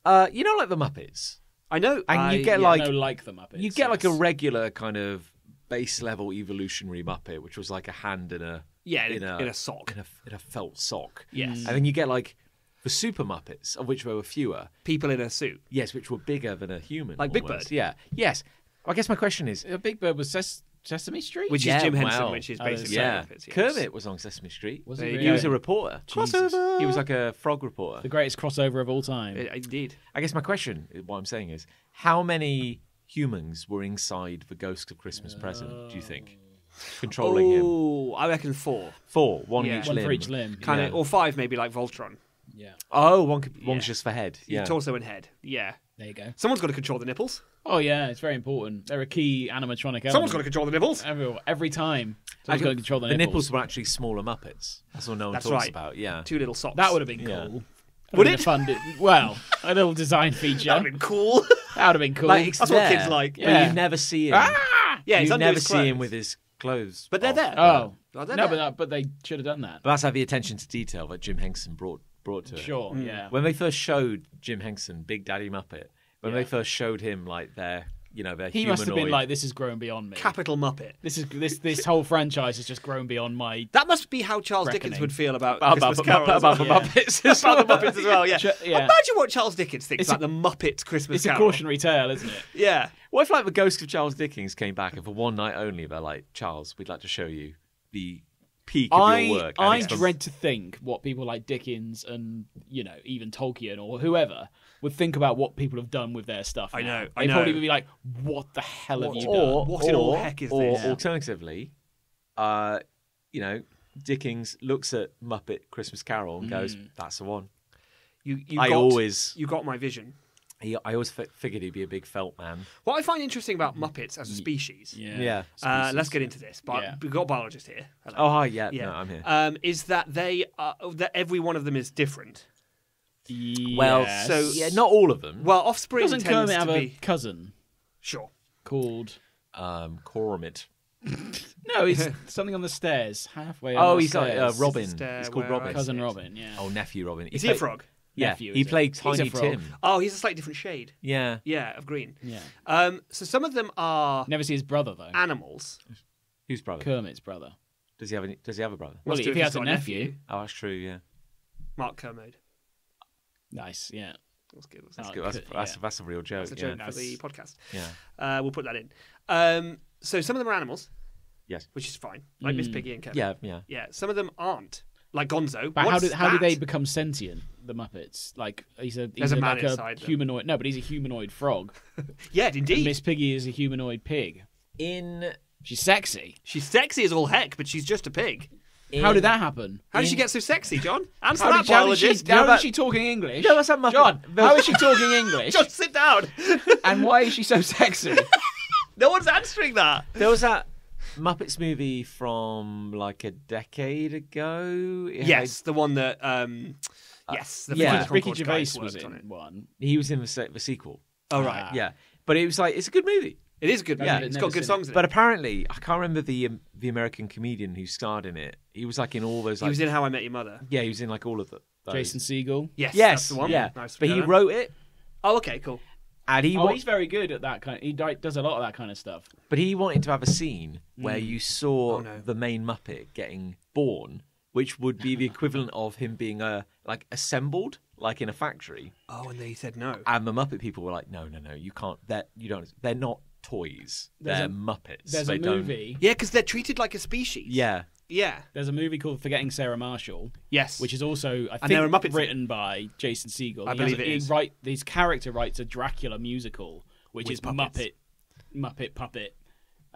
Speaker 2: Uh, you know, like the Muppets.
Speaker 3: I know.
Speaker 2: And you get
Speaker 3: yeah.
Speaker 2: like-
Speaker 4: no, like the Muppets.
Speaker 2: you get like a
Speaker 4: yes.
Speaker 2: regular kind of base level evolutionary Muppet, which was like a hand in a
Speaker 3: yeah
Speaker 2: in a
Speaker 3: in a sock.
Speaker 2: in a, in a felt sock.
Speaker 3: Yes.
Speaker 2: and then you get like the super Muppets, of which there were fewer.
Speaker 3: People in a suit.
Speaker 2: Yes, which were bigger than a human,
Speaker 3: Like Big
Speaker 2: almost.
Speaker 3: Bird?
Speaker 2: Yeah. Yes. I guess my question is,
Speaker 4: Uh, Big Bird was Ses- Sesame Street.
Speaker 3: Which
Speaker 2: Yeah,
Speaker 3: is Jim Henson,
Speaker 2: wow.
Speaker 3: which is
Speaker 4: Oh,
Speaker 3: basically
Speaker 2: yeah,
Speaker 3: Muppets, yes.
Speaker 2: Kermit was on Sesame Street.
Speaker 4: Was
Speaker 3: There
Speaker 4: he
Speaker 3: you
Speaker 2: He was a reporter.
Speaker 4: Jesus.
Speaker 2: He was like a frog reporter.
Speaker 4: the greatest crossover of all time.
Speaker 3: Uh, Indeed.
Speaker 2: I guess my question, what I'm saying is, how many humans were inside the Ghost of Christmas Present? Do you think, controlling him?
Speaker 3: Oh, I reckon four.
Speaker 2: Four, one
Speaker 3: Yeah.
Speaker 2: each
Speaker 4: One
Speaker 2: limb.
Speaker 4: for each limb.
Speaker 3: Kind of,
Speaker 2: Yeah.
Speaker 3: or five maybe, like Voltron.
Speaker 4: Yeah.
Speaker 2: Oh, one could, one's
Speaker 3: Yeah.
Speaker 2: just for head. Yeah.
Speaker 3: Torso and head. Yeah.
Speaker 4: There you go.
Speaker 3: Someone's got to control the nipples.
Speaker 4: Oh yeah, it's very important. They're a key animatronic element.
Speaker 3: Someone's got to control the nipples.
Speaker 4: every every time. someone's got to control the, nipples.
Speaker 2: the
Speaker 4: nipples.
Speaker 2: nipples were actually smaller Muppets. That's all no one
Speaker 3: That's
Speaker 2: talks
Speaker 3: right.
Speaker 2: about. Yeah.
Speaker 3: Two little socks.
Speaker 4: That would have been
Speaker 2: Yeah.
Speaker 4: cool.
Speaker 3: Would
Speaker 4: That
Speaker 3: it?
Speaker 4: Fun di- well, a little design feature.
Speaker 3: That would have been cool.
Speaker 4: That would have been cool.
Speaker 2: Like, it's
Speaker 3: That's what kids like.
Speaker 2: But you never see him.
Speaker 4: ah!
Speaker 3: yeah, he's
Speaker 2: you never
Speaker 3: his
Speaker 2: see him with his clothes.
Speaker 3: But they're
Speaker 2: off.
Speaker 3: there.
Speaker 4: Oh
Speaker 3: they're
Speaker 4: no,
Speaker 3: there.
Speaker 4: but that, but they should have done that.
Speaker 2: But that's how the attention to detail that Jim Henson brought brought to it.
Speaker 4: Sure. Mm. Yeah.
Speaker 2: When they first showed Jim Henson, Big Daddy Muppet, when
Speaker 4: Yeah.
Speaker 2: they first showed him like their, you know, their
Speaker 4: He must have been like, "This has grown beyond me.
Speaker 3: Capital Muppet.
Speaker 4: This is this this whole franchise has just grown beyond my."
Speaker 3: That must be how Charles
Speaker 4: Reckoning.
Speaker 3: Dickens would feel about,
Speaker 2: about,
Speaker 3: Christmas
Speaker 2: about,
Speaker 3: Carol.
Speaker 2: about,
Speaker 3: as well.
Speaker 2: about the
Speaker 4: Yeah.
Speaker 2: Muppets.
Speaker 3: About the Muppets as well, yeah.
Speaker 4: Yeah.
Speaker 3: Imagine what Charles Dickens thinks
Speaker 4: It's
Speaker 3: about the Muppets Christmas
Speaker 4: It's a cautionary tale, isn't it?
Speaker 3: Yeah.
Speaker 2: What if like the ghost of Charles Dickens came back and for one night only they're like, Charles, we'd like to show you the peak of
Speaker 4: I
Speaker 2: your work.
Speaker 4: I
Speaker 2: it's
Speaker 4: dread to think what people like Dickens and you know even Tolkien or whoever would think about what people have done with their stuff.
Speaker 3: I know, I
Speaker 4: They probably would be like, "What the hell have you
Speaker 2: or,
Speaker 4: done?"
Speaker 3: What in all heck is
Speaker 2: or
Speaker 3: this?
Speaker 2: alternatively, uh, you know, Dickens looks at Muppet Christmas Carol and goes,
Speaker 4: Mm.
Speaker 2: "That's the one."
Speaker 3: You, you
Speaker 2: I
Speaker 3: got,
Speaker 2: always,
Speaker 3: You got my vision.
Speaker 2: He, I always fi- figured he'd be a big felt man.
Speaker 3: What I find interesting about Muppets as a species,
Speaker 4: Yeah.
Speaker 2: Yeah.
Speaker 3: uh,
Speaker 4: Species.
Speaker 3: let's get into this. But
Speaker 4: Yeah.
Speaker 3: we've got a biologist here. Hello.
Speaker 2: Oh, hi, yeah,
Speaker 3: yeah.
Speaker 2: no, I'm here.
Speaker 3: Um, is that they are, that every one of them is different.
Speaker 2: well,
Speaker 4: Yes.
Speaker 3: so-
Speaker 2: yeah, not all of them.
Speaker 3: Well, offspring
Speaker 4: doesn't
Speaker 3: tends
Speaker 4: Kermit have
Speaker 3: to
Speaker 4: a cousin
Speaker 3: sure.
Speaker 4: called?
Speaker 2: Um, Coromit.
Speaker 4: No, he's something on the stairs halfway.
Speaker 2: Oh,
Speaker 4: on the
Speaker 2: he's like uh,
Speaker 4: stairs.
Speaker 2: Robin.
Speaker 3: Stairwell,
Speaker 2: He's called
Speaker 3: I
Speaker 2: Robin.
Speaker 4: cousin Robin. Yeah.
Speaker 2: Oh, nephew Robin.
Speaker 3: Is he a
Speaker 2: played-
Speaker 3: frog?
Speaker 2: Yeah,
Speaker 4: Nephew,
Speaker 2: he
Speaker 4: is
Speaker 2: played Tiny
Speaker 4: frog.
Speaker 2: Tim.
Speaker 3: Oh, he's a slightly different shade.
Speaker 2: Yeah.
Speaker 3: Yeah, of green.
Speaker 4: Yeah.
Speaker 3: Um, so some of them are
Speaker 4: Never see his brother though.
Speaker 3: animals.
Speaker 2: Whose brother?
Speaker 4: Kermit's brother.
Speaker 2: Does he have any? Does he have a brother?
Speaker 4: Well,
Speaker 3: Must do
Speaker 4: if he
Speaker 3: he's
Speaker 4: has a
Speaker 3: got
Speaker 4: nephew,
Speaker 2: Oh, that's true. Yeah,
Speaker 3: Mark Kermode.
Speaker 4: nice. Yeah.
Speaker 3: That's good. wasn't
Speaker 2: that's
Speaker 3: it?
Speaker 2: good. That's,
Speaker 4: good,
Speaker 2: that's,
Speaker 4: yeah.
Speaker 2: that's a real joke.
Speaker 3: That's a joke
Speaker 2: yeah.
Speaker 3: for the podcast.
Speaker 2: yeah.
Speaker 3: Uh, we'll put that in. Um, so some of them are animals,
Speaker 2: Yes.
Speaker 3: which is fine, like Miss
Speaker 4: Mm.
Speaker 3: Piggy and Kevin.
Speaker 2: Yeah. Yeah.
Speaker 3: yeah. Some of them aren't, like Gonzo.
Speaker 4: But how do how did
Speaker 3: that?
Speaker 4: they become sentient? The Muppets, like he's a he's
Speaker 3: There's a man
Speaker 4: like
Speaker 3: inside
Speaker 4: a
Speaker 3: them.
Speaker 4: humanoid. No, but he's a humanoid frog.
Speaker 3: Yeah,
Speaker 4: And
Speaker 3: indeed.
Speaker 4: Miss Piggy is a humanoid pig.
Speaker 2: In,
Speaker 4: She's sexy.
Speaker 3: She's sexy as all heck, but she's just a pig.
Speaker 4: How did that happen?
Speaker 3: How did she get so sexy, Jon? Answer
Speaker 4: How
Speaker 3: that,
Speaker 4: did, how did she,
Speaker 3: biologist.
Speaker 4: how
Speaker 2: that-
Speaker 4: is she talking English?
Speaker 2: No, that's not Muppet. Jon,
Speaker 4: how is she talking English?
Speaker 3: Jon, sit down.
Speaker 4: and why is she so sexy?
Speaker 3: no one's answering that.
Speaker 2: There was that Muppets movie from like a decade ago. It had-
Speaker 3: Yes, the one that. Um, yes, the
Speaker 2: yeah.
Speaker 3: Frank
Speaker 4: Ricky Gervais was
Speaker 3: worked on
Speaker 4: in
Speaker 3: it.
Speaker 4: one.
Speaker 2: he was in the, se- the sequel.
Speaker 3: Oh right,
Speaker 4: Ah.
Speaker 2: Yeah, but it was like it's a good movie.
Speaker 3: it is a good. movie. Yeah,
Speaker 4: it's
Speaker 3: got good
Speaker 4: seen
Speaker 3: songs in it.
Speaker 2: But apparently, I can't remember the um, the American comedian who starred in it. He was like in all those.
Speaker 3: he was in How I Met Your Mother.
Speaker 2: yeah, he was in like all of them.
Speaker 4: Jason Segel.
Speaker 3: Yes,
Speaker 2: Yes,
Speaker 3: that's the one.
Speaker 2: yeah.
Speaker 3: Nice
Speaker 2: but he wrote it,
Speaker 3: Oh, okay, cool.
Speaker 2: And he
Speaker 4: Oh,
Speaker 2: wa-
Speaker 4: he's very good at that kind. he does a lot of that kind of stuff.
Speaker 2: but he wanted to have a scene where
Speaker 4: Mm.
Speaker 2: you saw
Speaker 3: Oh, no.
Speaker 2: the main Muppet getting born, which would be the equivalent of him being uh, like assembled, like in a factory,
Speaker 3: Oh, and they said no.
Speaker 2: and the Muppet people were like, "No, no, no, you can't. They're you don't. They're not toys.
Speaker 4: There's
Speaker 2: they're
Speaker 4: a-
Speaker 2: Muppets.
Speaker 4: There's
Speaker 2: they
Speaker 4: a
Speaker 2: don't-
Speaker 3: Yeah, because they're treated like a species.
Speaker 2: Yeah,
Speaker 3: Yeah.
Speaker 4: There's a movie called Forgetting Sarah Marshall,
Speaker 3: Yes.
Speaker 4: which is also I
Speaker 3: And
Speaker 4: think
Speaker 3: Muppets
Speaker 4: written by Jason Segel.
Speaker 3: I
Speaker 4: He
Speaker 3: believe
Speaker 4: has,
Speaker 3: it
Speaker 4: he
Speaker 3: is.
Speaker 4: Write, his character writes a Dracula musical, which
Speaker 3: With
Speaker 4: is
Speaker 3: puppets.
Speaker 4: Muppet, Muppet puppet,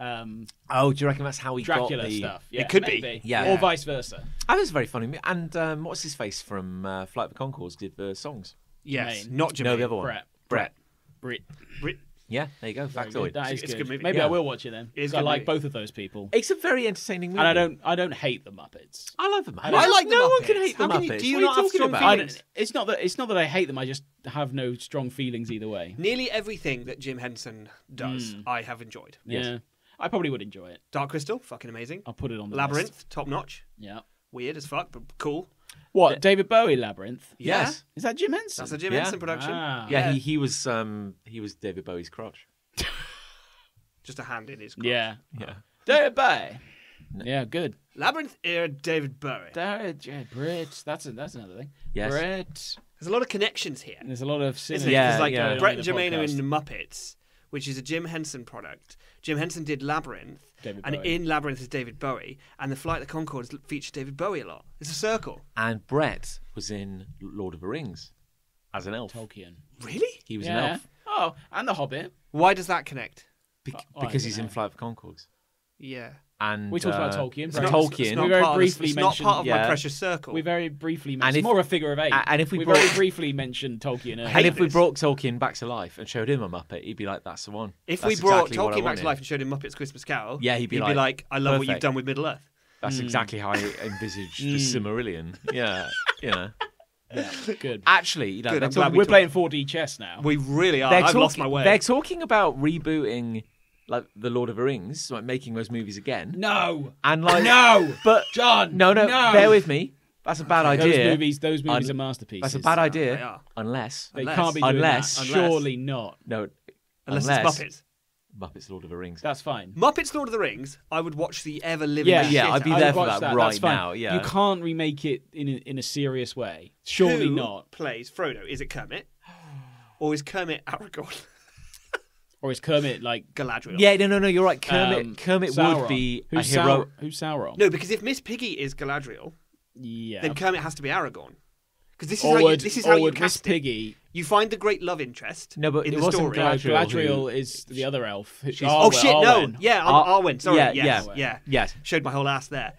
Speaker 4: um,
Speaker 2: Oh, do you reckon that's how he
Speaker 4: Dracula
Speaker 2: got the?
Speaker 4: stuff. Yeah, it
Speaker 3: could be.
Speaker 2: Yeah.
Speaker 4: or vice versa.
Speaker 2: Oh, that was very funny. And um, what's his face from uh, Flight of the Conchords did the songs?
Speaker 3: yes. Not Jermaine.
Speaker 2: No, the other one.
Speaker 4: Bret,
Speaker 2: Bret.
Speaker 4: Brit.
Speaker 3: Brit-
Speaker 2: Yeah, there you go.
Speaker 4: Very
Speaker 2: Factoid.
Speaker 4: good. That is
Speaker 3: It's a
Speaker 4: good.
Speaker 3: good movie.
Speaker 4: Maybe
Speaker 2: Yeah.
Speaker 4: I will watch it then.
Speaker 3: It is
Speaker 4: 'cause I
Speaker 3: good
Speaker 4: like
Speaker 3: movie.
Speaker 4: both of those people,
Speaker 2: It's a very entertaining movie.
Speaker 4: and I don't. I don't hate the Muppets.
Speaker 2: I love the Muppets.
Speaker 4: I
Speaker 3: like the
Speaker 2: no one
Speaker 3: Muppets.
Speaker 2: can hate the
Speaker 3: How can you-
Speaker 2: Muppets.
Speaker 3: do you
Speaker 2: What
Speaker 3: not
Speaker 2: are
Speaker 3: have
Speaker 2: talking
Speaker 3: strong
Speaker 2: about?
Speaker 4: I
Speaker 3: feelings?
Speaker 4: don't- it's not that. It's not that I hate them. I just have no strong feelings either way.
Speaker 3: Nearly everything that Jim Henson does,
Speaker 4: Hmm.
Speaker 3: I have enjoyed.
Speaker 4: Yeah, I probably would enjoy it.
Speaker 3: Dark Crystal, fucking amazing.
Speaker 4: I'll put it on the
Speaker 3: Labyrinth,
Speaker 4: list.
Speaker 3: top notch.
Speaker 4: Yeah.
Speaker 3: Weird as fuck, but cool.
Speaker 4: What David Bowie Labyrinth?
Speaker 3: Yeah.
Speaker 2: Yes.
Speaker 4: Is that Jim Henson?
Speaker 3: That's a Jim
Speaker 2: Yeah.
Speaker 3: Henson production.
Speaker 4: Ah.
Speaker 2: Yeah, he, he was um he was David Bowie's crotch.
Speaker 3: Just a hand in his. crotch.
Speaker 4: Yeah.
Speaker 2: Yeah.
Speaker 4: David Bowie. Yeah, good.
Speaker 3: Labyrinth era David Bowie.
Speaker 4: David yeah, Brit. That's a, that's another thing.
Speaker 2: Yes.
Speaker 4: Brit.
Speaker 3: There's a lot of connections here.
Speaker 4: There's a lot of
Speaker 3: Isn't
Speaker 4: synergy.
Speaker 3: it?
Speaker 2: Yeah,
Speaker 3: 'Cause, like
Speaker 2: yeah.
Speaker 3: Bret and
Speaker 4: the
Speaker 3: Jermaine are in the Muppets, which is a Jim Henson product. Jim Henson did Labyrinth,
Speaker 4: David
Speaker 3: and
Speaker 4: Bowie.
Speaker 3: in Labyrinth is David Bowie, and the Flight of the Conchords features David Bowie a lot. It's a circle.
Speaker 2: And Bret was in Lord of the Rings as an elf.
Speaker 4: Tolkien.
Speaker 3: Really?
Speaker 2: He was an
Speaker 4: Yeah.
Speaker 2: elf
Speaker 4: Oh, and the Hobbit.
Speaker 3: Why does that connect?
Speaker 2: Bec-
Speaker 4: Oh, I
Speaker 2: because
Speaker 4: don't
Speaker 2: he's in
Speaker 4: know.
Speaker 2: Flight of the Conchords.
Speaker 3: Yeah.
Speaker 2: And
Speaker 4: We talked about
Speaker 2: uh,
Speaker 4: Tolkien,
Speaker 2: so
Speaker 4: right?
Speaker 2: Tolkien.
Speaker 3: It's not
Speaker 4: We very
Speaker 3: part of the-
Speaker 4: briefly
Speaker 3: it's not part of my precious circle.
Speaker 4: We very briefly mentioned.
Speaker 2: if-
Speaker 4: it's more a figure of eight.
Speaker 2: and if we
Speaker 4: we
Speaker 2: brought-
Speaker 4: very briefly mentioned Tolkien.
Speaker 2: and if we brought Tolkien back to life and showed him a Muppet, he'd be like, "That's the one."
Speaker 3: if
Speaker 2: That's
Speaker 3: we brought
Speaker 2: exactly
Speaker 3: Tolkien back to life and showed him Muppets Christmas Carol,
Speaker 2: Yeah, he'd be like,
Speaker 3: like, "I love what you've done with Middle Earth."
Speaker 2: That's exactly how I envisaged the Silmarillion. Yeah, you know.
Speaker 4: yeah, good.
Speaker 2: Actually, you know,
Speaker 3: Good,
Speaker 2: they're
Speaker 3: I'm glad
Speaker 2: talking-
Speaker 3: we
Speaker 4: We're
Speaker 3: talked-
Speaker 4: playing 4D chess now.
Speaker 3: We really are.
Speaker 2: they're
Speaker 3: I've
Speaker 2: talking,
Speaker 3: lost my way.
Speaker 2: They're talking about rebooting like the Lord of the Rings, like making those movies again.
Speaker 4: no,
Speaker 2: And like
Speaker 4: no,
Speaker 2: but
Speaker 4: Jon.
Speaker 2: no, no,
Speaker 4: no.
Speaker 2: bear with me. That's a bad
Speaker 4: Those
Speaker 2: idea.
Speaker 4: Those movies, those movies
Speaker 2: Un-
Speaker 4: are masterpieces.
Speaker 2: That's a bad
Speaker 3: they
Speaker 2: idea,
Speaker 3: are.
Speaker 2: unless
Speaker 4: They
Speaker 3: Unless-
Speaker 4: can't be doing
Speaker 2: unless-
Speaker 4: that.
Speaker 3: unless-
Speaker 4: Surely not.
Speaker 2: no,
Speaker 3: Unless,
Speaker 2: unless
Speaker 3: it's Muppets.
Speaker 2: Muppets Lord of the Rings.
Speaker 4: That's fine.
Speaker 3: Muppets Lord of the Rings, I would watch the ever living
Speaker 4: Yeah,
Speaker 3: shit
Speaker 2: Yeah, I'd be there for that
Speaker 4: that.
Speaker 2: right
Speaker 4: That's fine.
Speaker 2: now, yeah.
Speaker 4: You can't remake it in a, in a serious way. Surely
Speaker 3: Who
Speaker 4: not.
Speaker 3: plays Frodo? Is it Kermit? Or is Kermit Aragorn?
Speaker 4: Or is Kermit like
Speaker 3: Galadriel?
Speaker 2: Yeah, no, no, no. You're right. Kermit,
Speaker 4: um,
Speaker 2: Kermit
Speaker 4: Sauron?
Speaker 2: would be a hero.
Speaker 4: Sauron? Who's Sauron?
Speaker 3: No, because if Miss Piggy is Galadriel,
Speaker 4: Yeah.
Speaker 3: then Kermit has to be Aragorn. Because this is
Speaker 4: or
Speaker 3: how you, this is
Speaker 4: or
Speaker 3: how you
Speaker 4: would Miss
Speaker 3: cast it.
Speaker 4: Piggy?
Speaker 3: You find the great love interest
Speaker 2: No, but
Speaker 3: in
Speaker 2: it
Speaker 3: the
Speaker 2: wasn't
Speaker 3: story.
Speaker 2: Galadriel
Speaker 4: Galadriel
Speaker 2: who-
Speaker 4: is the other elf. who-
Speaker 2: She's-
Speaker 3: Oh, shit, no.
Speaker 4: Arwen.
Speaker 3: Yeah,
Speaker 2: Ar-
Speaker 3: Ar- Arwen. Sorry.
Speaker 2: yeah,
Speaker 3: yes,
Speaker 2: yeah.
Speaker 3: yeah.
Speaker 2: Yes.
Speaker 3: Showed my whole ass there.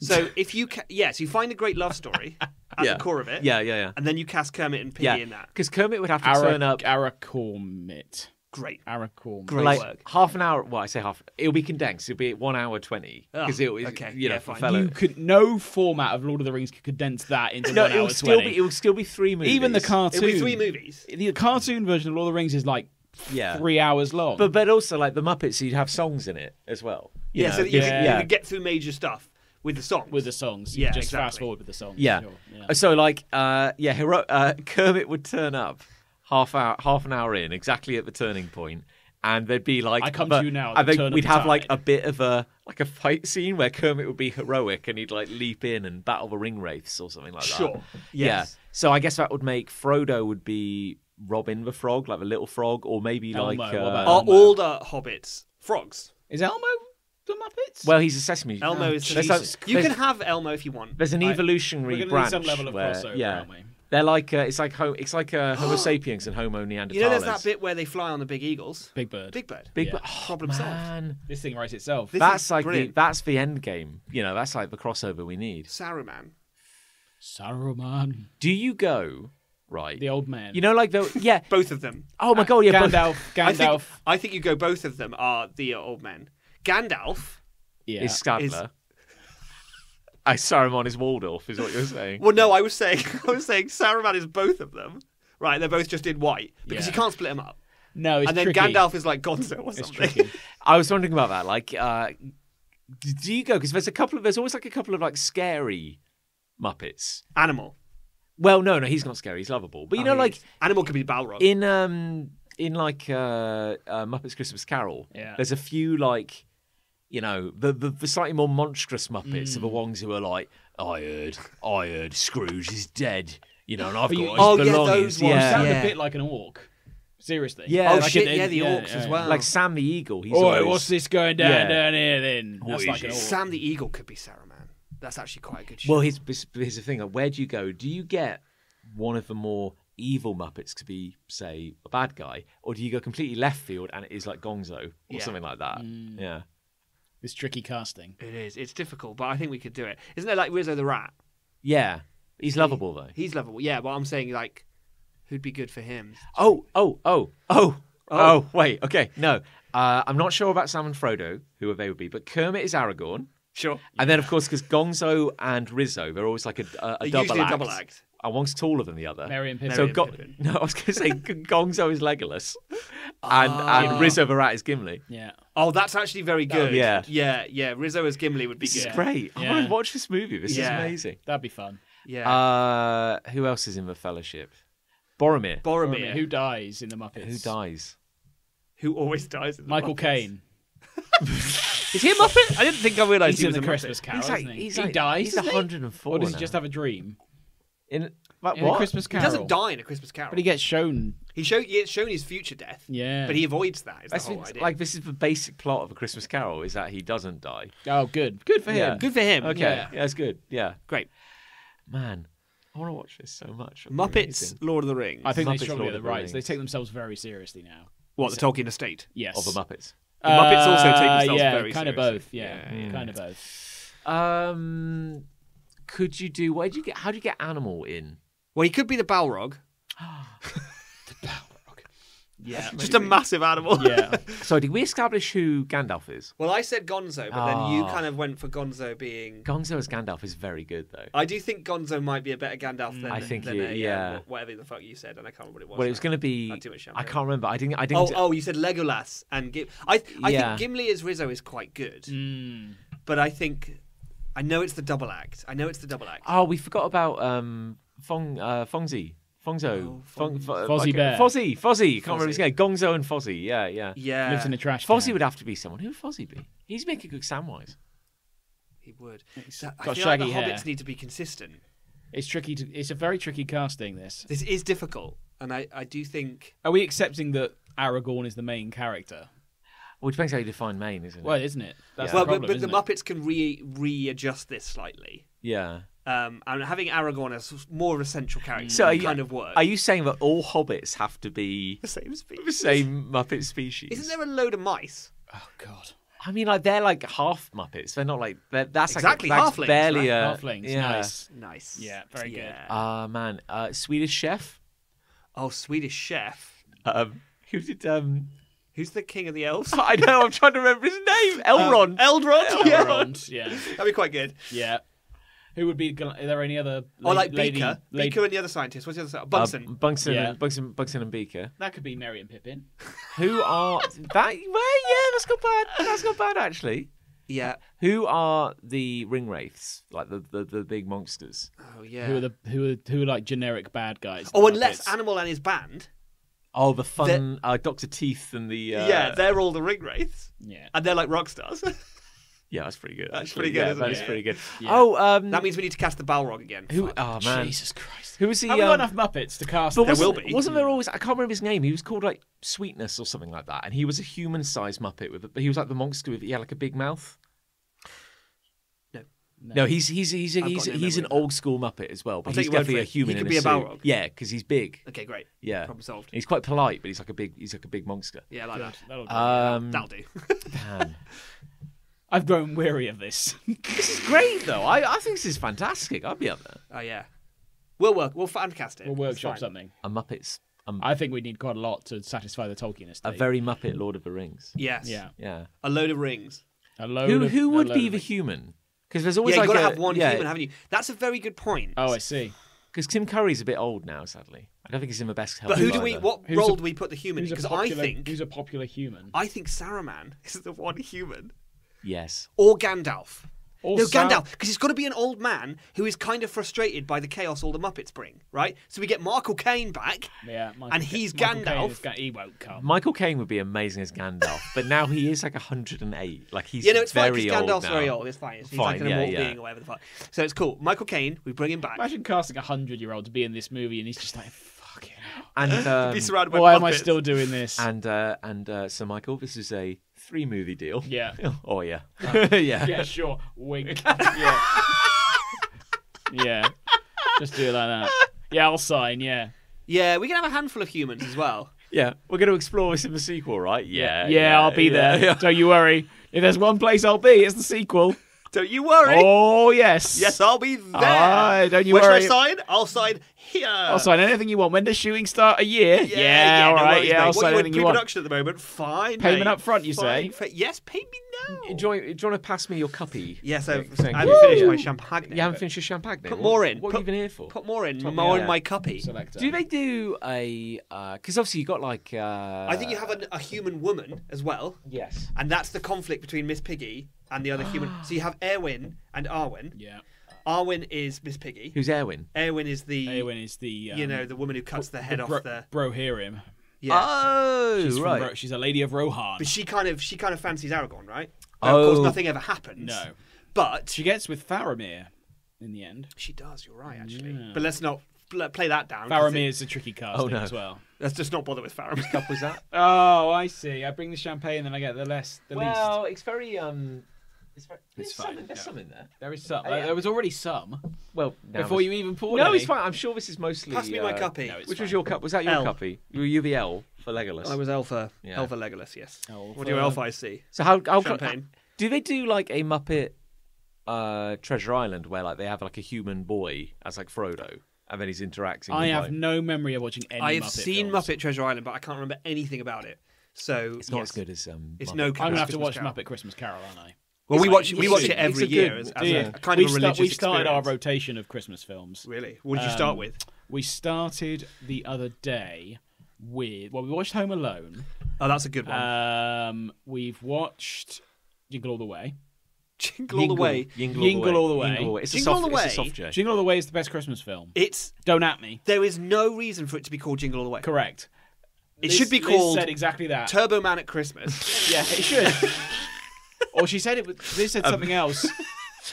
Speaker 3: So if you ca- yes, you find a great love story at
Speaker 2: Yeah.
Speaker 3: the core of it.
Speaker 2: Yeah, yeah, yeah.
Speaker 3: And then you cast Kermit and Piggy
Speaker 2: Yeah,
Speaker 3: in that.
Speaker 2: because Kermit would have to
Speaker 4: Ara-
Speaker 2: turn up
Speaker 4: Aracormit.
Speaker 3: Great.
Speaker 4: Aracormit.
Speaker 3: Great
Speaker 2: like
Speaker 3: work.
Speaker 2: half an hour. Well, I say half. It'll be condensed. It'll be one hour twenty because
Speaker 3: Oh,
Speaker 2: it was
Speaker 3: okay.
Speaker 2: you know
Speaker 3: Yeah,
Speaker 2: for
Speaker 3: fine.
Speaker 4: You could no format of Lord of the Rings could condense that into
Speaker 2: no,
Speaker 4: one
Speaker 2: it
Speaker 4: hour
Speaker 2: will still
Speaker 4: twenty.
Speaker 2: be. It will still be three movies.
Speaker 4: Even the cartoon.
Speaker 3: It'll be three movies.
Speaker 4: The cartoon version of Lord of the Rings is like
Speaker 2: Yeah.
Speaker 4: three hours long.
Speaker 2: But but also like the Muppets, you'd have songs in it as well. you
Speaker 3: Yeah,
Speaker 2: know,
Speaker 3: so that you,
Speaker 2: because-
Speaker 3: can,
Speaker 4: yeah.
Speaker 3: you can get through major stuff with the songs.
Speaker 4: with the songs, you
Speaker 3: Yeah,
Speaker 4: just
Speaker 3: exactly.
Speaker 4: fast forward with the songs.
Speaker 2: Yeah.
Speaker 4: Sure, yeah.
Speaker 2: So like, uh, yeah, hero- uh, Kermit would turn up half hour, half an hour in, exactly at the turning point, and there'd be like,
Speaker 4: I come to you now at
Speaker 2: and
Speaker 4: the
Speaker 2: then
Speaker 4: turn
Speaker 2: we'd
Speaker 4: the
Speaker 2: have like a bit of a like a fight scene where Kermit would be heroic and he'd like leap in and battle the ring wraiths or something like that.
Speaker 3: Sure.
Speaker 2: Yeah. So I guess that would make Frodo would be Robin the Frog, like the little frog, or maybe
Speaker 4: Elmo,
Speaker 2: like.
Speaker 4: what
Speaker 2: uh,
Speaker 4: about
Speaker 3: Are all the hobbits frogs?
Speaker 4: Is Elmo the Muppets?
Speaker 2: well, he's a Sesame.
Speaker 3: Elmo is.
Speaker 2: There's,
Speaker 4: Jesus
Speaker 2: a-
Speaker 3: you can have Elmo if you want.
Speaker 2: There's an evolutionary
Speaker 4: We're gonna need
Speaker 2: branch
Speaker 4: some level of
Speaker 2: where,
Speaker 4: crossover,
Speaker 2: yeah,
Speaker 4: aren't we?
Speaker 2: They're like uh, it's like ho- it's like uh, Homo sapiens and Homo neanderthals.
Speaker 3: You know, there's that bit where they fly on the big eagles.
Speaker 4: Big Bird.
Speaker 3: Big Bird.
Speaker 2: Big,
Speaker 4: Yeah.
Speaker 2: but oh,
Speaker 3: Problem solved.
Speaker 2: man.
Speaker 4: This thing writes itself.
Speaker 3: This
Speaker 2: that's
Speaker 3: is
Speaker 2: like the,
Speaker 3: brilliant.
Speaker 2: that's the end game. You know, that's like the crossover we need.
Speaker 3: Saruman.
Speaker 4: Saruman,
Speaker 2: Do you go right?
Speaker 4: the old man.
Speaker 2: You know, like the yeah.
Speaker 3: Both of them.
Speaker 2: Oh my god, yeah. but-
Speaker 4: Gandalf.
Speaker 3: I think,
Speaker 4: Gandalf.
Speaker 3: I think you go. Both of them are the old men. Gandalf.
Speaker 4: yeah.
Speaker 2: is Statler. I Saruman is Waldorf, is what you're saying.
Speaker 3: Well, no, I was saying, I was saying Saruman is both of them. Right, they're both just in white because
Speaker 4: Yeah.
Speaker 3: you can't split them up.
Speaker 4: no, it's
Speaker 3: and then
Speaker 4: tricky.
Speaker 3: Gandalf is like Gonzo or
Speaker 4: It's
Speaker 3: something.
Speaker 4: tricky.
Speaker 2: I was wondering about that. Like, uh, d- do you go? Because there's a couple of there's always like a couple of like scary Muppets.
Speaker 3: Animal.
Speaker 2: Well, no, no, he's not scary. He's lovable. But you
Speaker 3: Oh,
Speaker 2: know, like
Speaker 3: is. animal could be Balrog.
Speaker 2: in um in like uh, uh Muppets Christmas Carol,
Speaker 4: Yeah.
Speaker 2: there's a few like you know the, the the slightly more monstrous Muppets are the
Speaker 3: Mm.
Speaker 2: ones who are like I heard I heard Scrooge is dead. you know, and I've
Speaker 4: But you-
Speaker 2: got
Speaker 3: Oh,
Speaker 2: his
Speaker 3: yeah,
Speaker 2: belongings.
Speaker 3: those
Speaker 4: You
Speaker 3: ones.
Speaker 2: yeah.
Speaker 4: sound
Speaker 3: Yeah.
Speaker 4: a bit like an orc. Seriously.
Speaker 2: Yeah,
Speaker 3: Oh
Speaker 2: like
Speaker 3: shit!
Speaker 4: it-
Speaker 3: Yeah, the
Speaker 4: yeah,
Speaker 3: orcs
Speaker 4: yeah.
Speaker 3: as well.
Speaker 2: like Sam the Eagle. He's
Speaker 4: Oh,
Speaker 2: always,
Speaker 4: what's this going down
Speaker 2: Yeah.
Speaker 4: down here then? That's like an orc.
Speaker 3: Sam the Eagle could be Saruman. That's actually quite a good show.
Speaker 2: Well, here's, here's the thing. Like, where do you go? Do you get one of the more evil Muppets to be, say, a bad guy, or do you go completely left field and it is like Gonzo or
Speaker 3: Yeah.
Speaker 2: something like that?
Speaker 4: Mm.
Speaker 2: Yeah.
Speaker 4: This tricky casting.
Speaker 3: it is. It's difficult, but I think we could do it. Isn't there like Rizzo the Rat?
Speaker 2: Yeah. He's lovable though.
Speaker 3: He's lovable. Yeah, but I'm saying like, who'd be good for him?
Speaker 2: Oh, oh, oh, oh,
Speaker 3: Oh.
Speaker 2: oh. Wait. Okay. No. Uh, I'm not sure about Sam and Frodo, who they would be, but Kermit is Aragorn.
Speaker 3: Sure.
Speaker 2: And then, of course, because Gonzo and Rizzo, they're always like a, a, a
Speaker 3: They're
Speaker 2: double
Speaker 3: usually a
Speaker 2: act.
Speaker 3: double act.
Speaker 2: And one's taller than the other.
Speaker 4: Merry and Pippin.
Speaker 2: So Go-
Speaker 3: Pippin.
Speaker 2: no, I was going to say G- Gonzo is Legolas, and and Rizzo the Rat is Gimli.
Speaker 4: Yeah.
Speaker 3: Oh, that's actually very good.
Speaker 2: be
Speaker 3: yeah,
Speaker 2: good.
Speaker 3: yeah, yeah. Rizzo as Gimli would be
Speaker 2: This
Speaker 3: good.
Speaker 2: is great. I
Speaker 4: Yeah.
Speaker 2: want to watch this movie. This
Speaker 3: Yeah.
Speaker 2: is amazing.
Speaker 4: That'd be fun.
Speaker 3: Yeah,
Speaker 2: Uh, who else is in the Fellowship? Boromir.
Speaker 3: Boromir,
Speaker 4: Who dies in the Muppets?
Speaker 2: who dies?
Speaker 3: who always dies. In the
Speaker 4: Michael
Speaker 3: Muppets.
Speaker 4: Caine.
Speaker 3: Is he a Muppet? I didn't think I realised
Speaker 4: He's
Speaker 3: he
Speaker 4: in
Speaker 3: was
Speaker 4: the
Speaker 3: a
Speaker 4: Christmas
Speaker 3: Muppet.
Speaker 4: Carol,
Speaker 2: He's like-
Speaker 4: isn't he?
Speaker 2: he's
Speaker 4: he
Speaker 2: like-
Speaker 4: dies.
Speaker 2: he's
Speaker 4: doesn't he?
Speaker 2: 104
Speaker 4: Or does he
Speaker 2: now.
Speaker 4: just have a dream?
Speaker 2: In like,
Speaker 4: In a Christmas Carol.
Speaker 3: He doesn't die in a Christmas Carol.
Speaker 4: But he gets shown.
Speaker 3: He show, he gets shown his future death.
Speaker 4: Yeah.
Speaker 3: But he avoids that. Is the whole idea.
Speaker 2: like this is the basic plot of a Christmas Carol: is that he doesn't die.
Speaker 4: Oh, good. Good for
Speaker 2: Yeah.
Speaker 4: him.
Speaker 3: good for him.
Speaker 2: Okay,
Speaker 3: Yeah.
Speaker 2: yeah, that's good. Yeah,
Speaker 3: Great.
Speaker 2: man, I want to watch this so much. It'd
Speaker 3: Muppets. Lord of the Rings.
Speaker 4: I think
Speaker 2: Muppets
Speaker 4: they struggle
Speaker 2: Lord
Speaker 4: with
Speaker 2: of
Speaker 4: the
Speaker 2: the
Speaker 4: rights. They take themselves very seriously now.
Speaker 3: what the Tolkien estate.
Speaker 4: Yes.
Speaker 2: of the Muppets.
Speaker 3: The Muppets also take
Speaker 4: Uh,
Speaker 3: themselves
Speaker 4: yeah,
Speaker 3: very
Speaker 4: kind of both. Yeah,
Speaker 3: Yeah, yeah.
Speaker 4: kind of both.
Speaker 2: Um, could you do? Where do you get? How do you get animal in?
Speaker 3: Well, he could be the Balrog. The Balrog.
Speaker 4: Yeah.
Speaker 3: Just a massive animal.
Speaker 4: yeah.
Speaker 2: So did we establish who Gandalf is?
Speaker 3: Well, I said Gonzo, but then you
Speaker 2: Ah.
Speaker 3: kind of went for Gonzo being.
Speaker 2: Gonzo as Gandalf is very good though.
Speaker 3: I do think Gonzo might be a better Gandalf than,
Speaker 2: I think
Speaker 3: than
Speaker 2: you-
Speaker 3: a, uh,
Speaker 2: yeah.
Speaker 3: whatever the fuck you said, and I can't remember what it was.
Speaker 2: Well, it was going to be.
Speaker 3: Too much
Speaker 2: I can't remember. I didn't. I
Speaker 3: Oh,
Speaker 2: didn't.
Speaker 3: oh, you said Legolas and Gim. I, I
Speaker 2: Yeah.
Speaker 3: think Gimli as Rizzo is quite good,
Speaker 4: Mm.
Speaker 3: but I think I know it's the double act. I know it's the double act.
Speaker 2: Oh, we forgot about um Fong uh Fongzi. Fongzo.
Speaker 3: Oh,
Speaker 2: Fong,
Speaker 3: Fonz.
Speaker 2: Fo-
Speaker 4: Fozzie
Speaker 2: okay.
Speaker 4: Bear.
Speaker 2: Fozzie. Fozzie. Can't remember his name. Gonzo and Fozzie. Yeah, yeah.
Speaker 3: yeah,
Speaker 4: Lives in a trash
Speaker 2: Fozzie
Speaker 4: can.
Speaker 2: would have to be someone. Who would Fozzie be? He's making good Samwise.
Speaker 3: he would.
Speaker 4: He's
Speaker 3: That- I
Speaker 4: got
Speaker 3: feel
Speaker 4: shaggy
Speaker 3: like the
Speaker 4: hair.
Speaker 3: hobbits need to be consistent.
Speaker 4: It's tricky to. It's a very tricky casting. This.
Speaker 3: This is difficult, and I, I do think
Speaker 4: Are we accepting that Aragorn is the main character?
Speaker 2: Well, it depends how you define main, isn't it?
Speaker 4: Well, isn't it? That's
Speaker 3: well,
Speaker 4: the problem,
Speaker 3: but, but the
Speaker 4: isn't it?
Speaker 3: Muppets can re readjust this slightly.
Speaker 2: yeah.
Speaker 3: Um, and having Aragorn as more of a central character
Speaker 2: So are you,
Speaker 3: kind of work.
Speaker 2: Are you saying that all hobbits have to be
Speaker 3: the same species,
Speaker 2: the
Speaker 3: species?
Speaker 2: same Muppet species?
Speaker 3: Isn't there a load of mice?
Speaker 4: Oh God.
Speaker 2: I mean, like they're like half Muppets. They're not like they're, that's
Speaker 3: Exactly,
Speaker 2: like that's
Speaker 3: halflings,
Speaker 2: barely
Speaker 3: right?
Speaker 2: a
Speaker 4: Halflings.
Speaker 2: Yeah.
Speaker 4: Nice.
Speaker 3: Nice.
Speaker 4: Yeah, very good.
Speaker 3: Yeah.
Speaker 2: Ah man, uh, Swedish chef.
Speaker 3: oh, Swedish chef.
Speaker 2: Um, who did um?
Speaker 3: Who's the king of the elves?
Speaker 2: I know. I'm trying to remember his name. Elrond.
Speaker 3: Eldrod. Yeah.
Speaker 4: Elrond, yeah.
Speaker 3: That'd be quite good.
Speaker 4: Yeah. Who would be? Are there any other?
Speaker 3: Oh, like
Speaker 4: lady,
Speaker 3: Beaker.
Speaker 4: lady-
Speaker 3: Beaker and the other scientist. What's the other side?
Speaker 2: Uh,
Speaker 3: Bunsen.
Speaker 2: Bunsen,
Speaker 4: Yeah.
Speaker 2: and, Bunsen, Bunsen and Beaker.
Speaker 4: That could be Merry and Pippin.
Speaker 2: Who are that? Well, yeah, that's not bad. That's not bad actually.
Speaker 3: yeah.
Speaker 2: Who are the ring wraiths? Like the the, the big monsters?
Speaker 3: Oh yeah.
Speaker 4: Who are the who are who are like generic bad guys?
Speaker 3: oh, unless
Speaker 4: Muppets?
Speaker 3: Animal and his band.
Speaker 2: Oh, the fun uh, Doctor Teeth and the uh,
Speaker 3: yeah, they're all the ring wraiths,
Speaker 4: Yeah.
Speaker 3: and they're like rock stars.
Speaker 2: yeah, that's pretty good.
Speaker 3: That's
Speaker 2: actually.
Speaker 3: pretty good,
Speaker 2: Yeah,
Speaker 3: isn't
Speaker 2: that
Speaker 3: it?
Speaker 2: is pretty good.
Speaker 4: Yeah.
Speaker 2: Oh, um,
Speaker 3: that means we need to cast the Balrog again.
Speaker 2: who?
Speaker 3: Fuck.
Speaker 2: Oh man,
Speaker 4: Jesus Christ.
Speaker 2: who was the?
Speaker 4: Have we got
Speaker 2: um,
Speaker 4: enough Muppets to cast?
Speaker 2: But
Speaker 3: There
Speaker 2: wasn't,
Speaker 3: will be.
Speaker 2: wasn't there always? I can't remember his name. He was called like Sweetness or something like that, and he was a human-sized Muppet with. A but he was like the monster with. He had like a big mouth.
Speaker 3: No.
Speaker 2: No, he's he's he's a,
Speaker 3: I've
Speaker 2: he's
Speaker 3: got no
Speaker 2: he's an
Speaker 3: of that.
Speaker 2: old school Muppet as well. But
Speaker 3: I'll
Speaker 2: he's
Speaker 3: your word
Speaker 2: definitely
Speaker 3: for
Speaker 2: a
Speaker 3: it. He
Speaker 2: human.
Speaker 3: could
Speaker 2: in
Speaker 3: be a
Speaker 2: suit.
Speaker 3: Balrog.
Speaker 2: Yeah, because he's big.
Speaker 3: Okay, great.
Speaker 2: Yeah,
Speaker 3: Problem solved.
Speaker 2: he's quite polite, but he's like a big he's like a big monster.
Speaker 3: Yeah, I like
Speaker 4: Good.
Speaker 3: that.
Speaker 4: That'll do.
Speaker 2: Um,
Speaker 3: That'll do.
Speaker 2: man.
Speaker 4: I've grown weary of this.
Speaker 2: this is great though. I, I think this is fantastic. I'd be up there.
Speaker 3: oh yeah. We'll work. We'll fan cast it.
Speaker 4: we'll
Speaker 3: It's
Speaker 4: workshop
Speaker 3: fine.
Speaker 4: something.
Speaker 2: A Muppets. A,
Speaker 4: I think we need quite a lot to satisfy the Tolkien estate.
Speaker 2: a very Muppet Lord of the Rings.
Speaker 3: Yes.
Speaker 4: yeah.
Speaker 2: Yeah.
Speaker 3: A load of rings.
Speaker 4: A load
Speaker 2: Who
Speaker 4: of-
Speaker 2: who
Speaker 4: a
Speaker 2: would
Speaker 4: load
Speaker 2: be
Speaker 4: of-
Speaker 2: the human? Because there's always
Speaker 3: yeah,
Speaker 2: like
Speaker 3: you've got to
Speaker 2: a-
Speaker 3: have one
Speaker 2: yeah,
Speaker 3: human, haven't you? That's a very good point.
Speaker 4: Oh, I see.
Speaker 2: Because Tim Curry's a bit old now, sadly. I don't think he's in the best health.
Speaker 3: but who do we?
Speaker 2: either.
Speaker 3: What
Speaker 4: Who's
Speaker 3: role
Speaker 4: a-
Speaker 3: do we put the human in? Because I think
Speaker 4: who's a popular human?
Speaker 3: I think Saruman is the one human,
Speaker 2: Yes.
Speaker 3: or Gandalf.
Speaker 4: Or
Speaker 3: no,
Speaker 4: Sam-
Speaker 3: Gandalf, because it's got to be an old man who is kind of frustrated by the chaos all the Muppets bring, right? So we get Michael Caine back,
Speaker 4: Yeah, Michael
Speaker 3: and
Speaker 4: Ca-
Speaker 3: he's
Speaker 4: Michael Caine
Speaker 3: Gandalf.
Speaker 4: is he won't come.
Speaker 2: Michael Caine would be amazing as Gandalf, but now he is like 108. Like he's
Speaker 3: Yeah, no, it's fine
Speaker 2: very
Speaker 3: because
Speaker 2: old
Speaker 3: Gandalf's
Speaker 2: now.
Speaker 3: very old. It's fine. He's
Speaker 2: Fine,
Speaker 3: like an
Speaker 2: yeah,
Speaker 3: immortal
Speaker 2: yeah.
Speaker 3: being or whatever the fuck. So it's cool. Michael Caine, we bring him back.
Speaker 4: Imagine casting a hundred-year-old to be in this movie, and he's just like, "Fucking hell,
Speaker 2: And um,
Speaker 3: Be surrounded by
Speaker 4: why am I
Speaker 3: Muppets.
Speaker 4: still doing this?"
Speaker 2: and uh, and uh, so Michael, this is a three movie deal.
Speaker 4: yeah,
Speaker 2: Oh yeah, yeah.
Speaker 4: yeah, sure. Wink. yeah, yeah. Just do it like that. Yeah, I'll sign. Yeah,
Speaker 3: Yeah, we can have a handful of humans as well.
Speaker 2: Yeah, we're going to explore this in the sequel, right? Yeah,
Speaker 4: yeah, I'll be
Speaker 2: yeah,
Speaker 4: there.
Speaker 2: yeah.
Speaker 4: Don't you worry. If there's one place I'll be, it's the sequel.
Speaker 3: Don't you worry.
Speaker 4: Oh yes,
Speaker 3: Yes, I'll be there.
Speaker 4: Aye, don't you
Speaker 3: Where
Speaker 4: worry.
Speaker 3: should I sign? I'll sign here.
Speaker 4: I'll sign anything you want. When does shooting start? A year?
Speaker 3: Yeah, yeah,
Speaker 4: all
Speaker 3: no
Speaker 4: right.
Speaker 3: worries,
Speaker 4: yeah,
Speaker 3: mate.
Speaker 4: I'll
Speaker 3: what,
Speaker 4: sign
Speaker 3: you
Speaker 4: anything you want.
Speaker 3: pre-production at the moment? Fine.
Speaker 4: Payment
Speaker 3: mate.
Speaker 4: up front, you
Speaker 3: Fine.
Speaker 4: say?
Speaker 3: Fa- yes, pay me now.
Speaker 2: Do you, want, do you want to pass me your cuppy?
Speaker 3: Yes, I've,
Speaker 2: Thank
Speaker 3: i haven't finished my champagne.
Speaker 2: You haven't finished your champagne.
Speaker 3: Put more in.
Speaker 2: What
Speaker 3: Put-
Speaker 2: have you been here for?
Speaker 3: Put more in.
Speaker 2: Top-
Speaker 3: more
Speaker 2: yeah.
Speaker 3: in my cuppy.
Speaker 4: Selector.
Speaker 2: Do they do a? Because obviously you got like. Uh,
Speaker 3: I think you have a, a human woman as well,
Speaker 2: Yes.
Speaker 3: and that's the conflict between Miss Piggy and the other human. So you have Erwin and Arwen.
Speaker 4: Yeah.
Speaker 3: Arwen is Miss Piggy.
Speaker 2: Who's Erwin?
Speaker 3: Erwin is the
Speaker 4: Eowyn is the um,
Speaker 3: you know the woman who cuts the head
Speaker 4: bro,
Speaker 3: off the
Speaker 4: bro hear him.
Speaker 3: yeah.
Speaker 2: Oh,
Speaker 4: She's,
Speaker 2: right.
Speaker 4: Ro- she's a lady of Rohan.
Speaker 3: but she kind of she kind of fancies Aragorn, right? But Of course,
Speaker 2: Oh.
Speaker 3: nothing ever happens.
Speaker 4: No.
Speaker 3: but
Speaker 4: She gets with Faramir in the end.
Speaker 3: she does. You're right, actually.
Speaker 4: Yeah.
Speaker 3: But let's not play that down.
Speaker 4: Faramir
Speaker 3: it-
Speaker 4: is a tricky casting
Speaker 2: Oh, no.
Speaker 4: as well.
Speaker 3: Let's just not bother with Faramir.
Speaker 2: cup was that?
Speaker 4: Oh, I see. I bring the champagne, and then I get the less, the
Speaker 2: well,
Speaker 4: least.
Speaker 2: it's very um. It's, very,
Speaker 4: It's
Speaker 2: there's
Speaker 4: fine,
Speaker 2: Something, there's
Speaker 4: yeah.
Speaker 2: something there.
Speaker 4: There is some.
Speaker 2: Yeah.
Speaker 4: There was already some
Speaker 2: Well, now
Speaker 4: before you even poured it.
Speaker 2: No,
Speaker 4: any.
Speaker 2: it's fine. I'm sure this is mostly.
Speaker 3: Pass me my
Speaker 2: uh,
Speaker 3: cuppy.
Speaker 4: no, it's
Speaker 2: Which was your cup? Was that your
Speaker 3: L.
Speaker 2: cuppy? You were UVL for Legolas.
Speaker 3: I was Alpha.
Speaker 2: Yeah.
Speaker 3: Alpha Legolas. Yes.
Speaker 4: Alpha.
Speaker 3: What do your Alpha eyes see?
Speaker 2: So how how
Speaker 3: Champagne.
Speaker 2: do they do like a Muppet uh, Treasure Island where like they have like a human boy as like Frodo and then he's interacting.
Speaker 4: I have
Speaker 2: like-
Speaker 4: no memory of watching any
Speaker 3: I have
Speaker 4: Muppet
Speaker 3: seen
Speaker 4: films.
Speaker 3: Muppet Treasure Island, but I can't remember anything about it. So
Speaker 2: It's not
Speaker 3: yes.
Speaker 2: as good as um.
Speaker 3: It's
Speaker 2: Muppet.
Speaker 3: no.
Speaker 4: I'm gonna have to
Speaker 3: Christmas
Speaker 4: watch
Speaker 3: Carol.
Speaker 4: Muppet Christmas Carol, aren't I?
Speaker 3: Well, we watch we watch it every
Speaker 2: a
Speaker 3: year
Speaker 2: good-
Speaker 3: as, as
Speaker 4: Do
Speaker 3: a, a kind
Speaker 4: we've
Speaker 3: of a
Speaker 4: sta-
Speaker 3: religious
Speaker 4: we've started our rotation of Christmas films.
Speaker 3: Really? What did you start
Speaker 4: Um,
Speaker 3: with?
Speaker 4: We started the other day with well, we watched Home Alone.
Speaker 3: Oh, that's a good one.
Speaker 4: Um, we've watched Jingle All the Way.
Speaker 3: Jingle all the way.
Speaker 2: Jingle,
Speaker 4: Jingle All the Way.
Speaker 2: Jingle It's
Speaker 3: Jingle
Speaker 2: a soft,
Speaker 3: All the
Speaker 2: It's a
Speaker 3: Way.
Speaker 2: soft J.
Speaker 4: Jingle All the Way is the best Christmas film.
Speaker 3: It's
Speaker 4: Don't at me.
Speaker 3: there is no reason for it to be called Jingle All the Way.
Speaker 4: Correct.
Speaker 3: It
Speaker 4: Liz-
Speaker 3: should be
Speaker 4: Liz
Speaker 3: called
Speaker 4: said exactly that.
Speaker 3: Turbo Man at Christmas.
Speaker 4: yeah, it should. or she said it. Was, Liz said something else.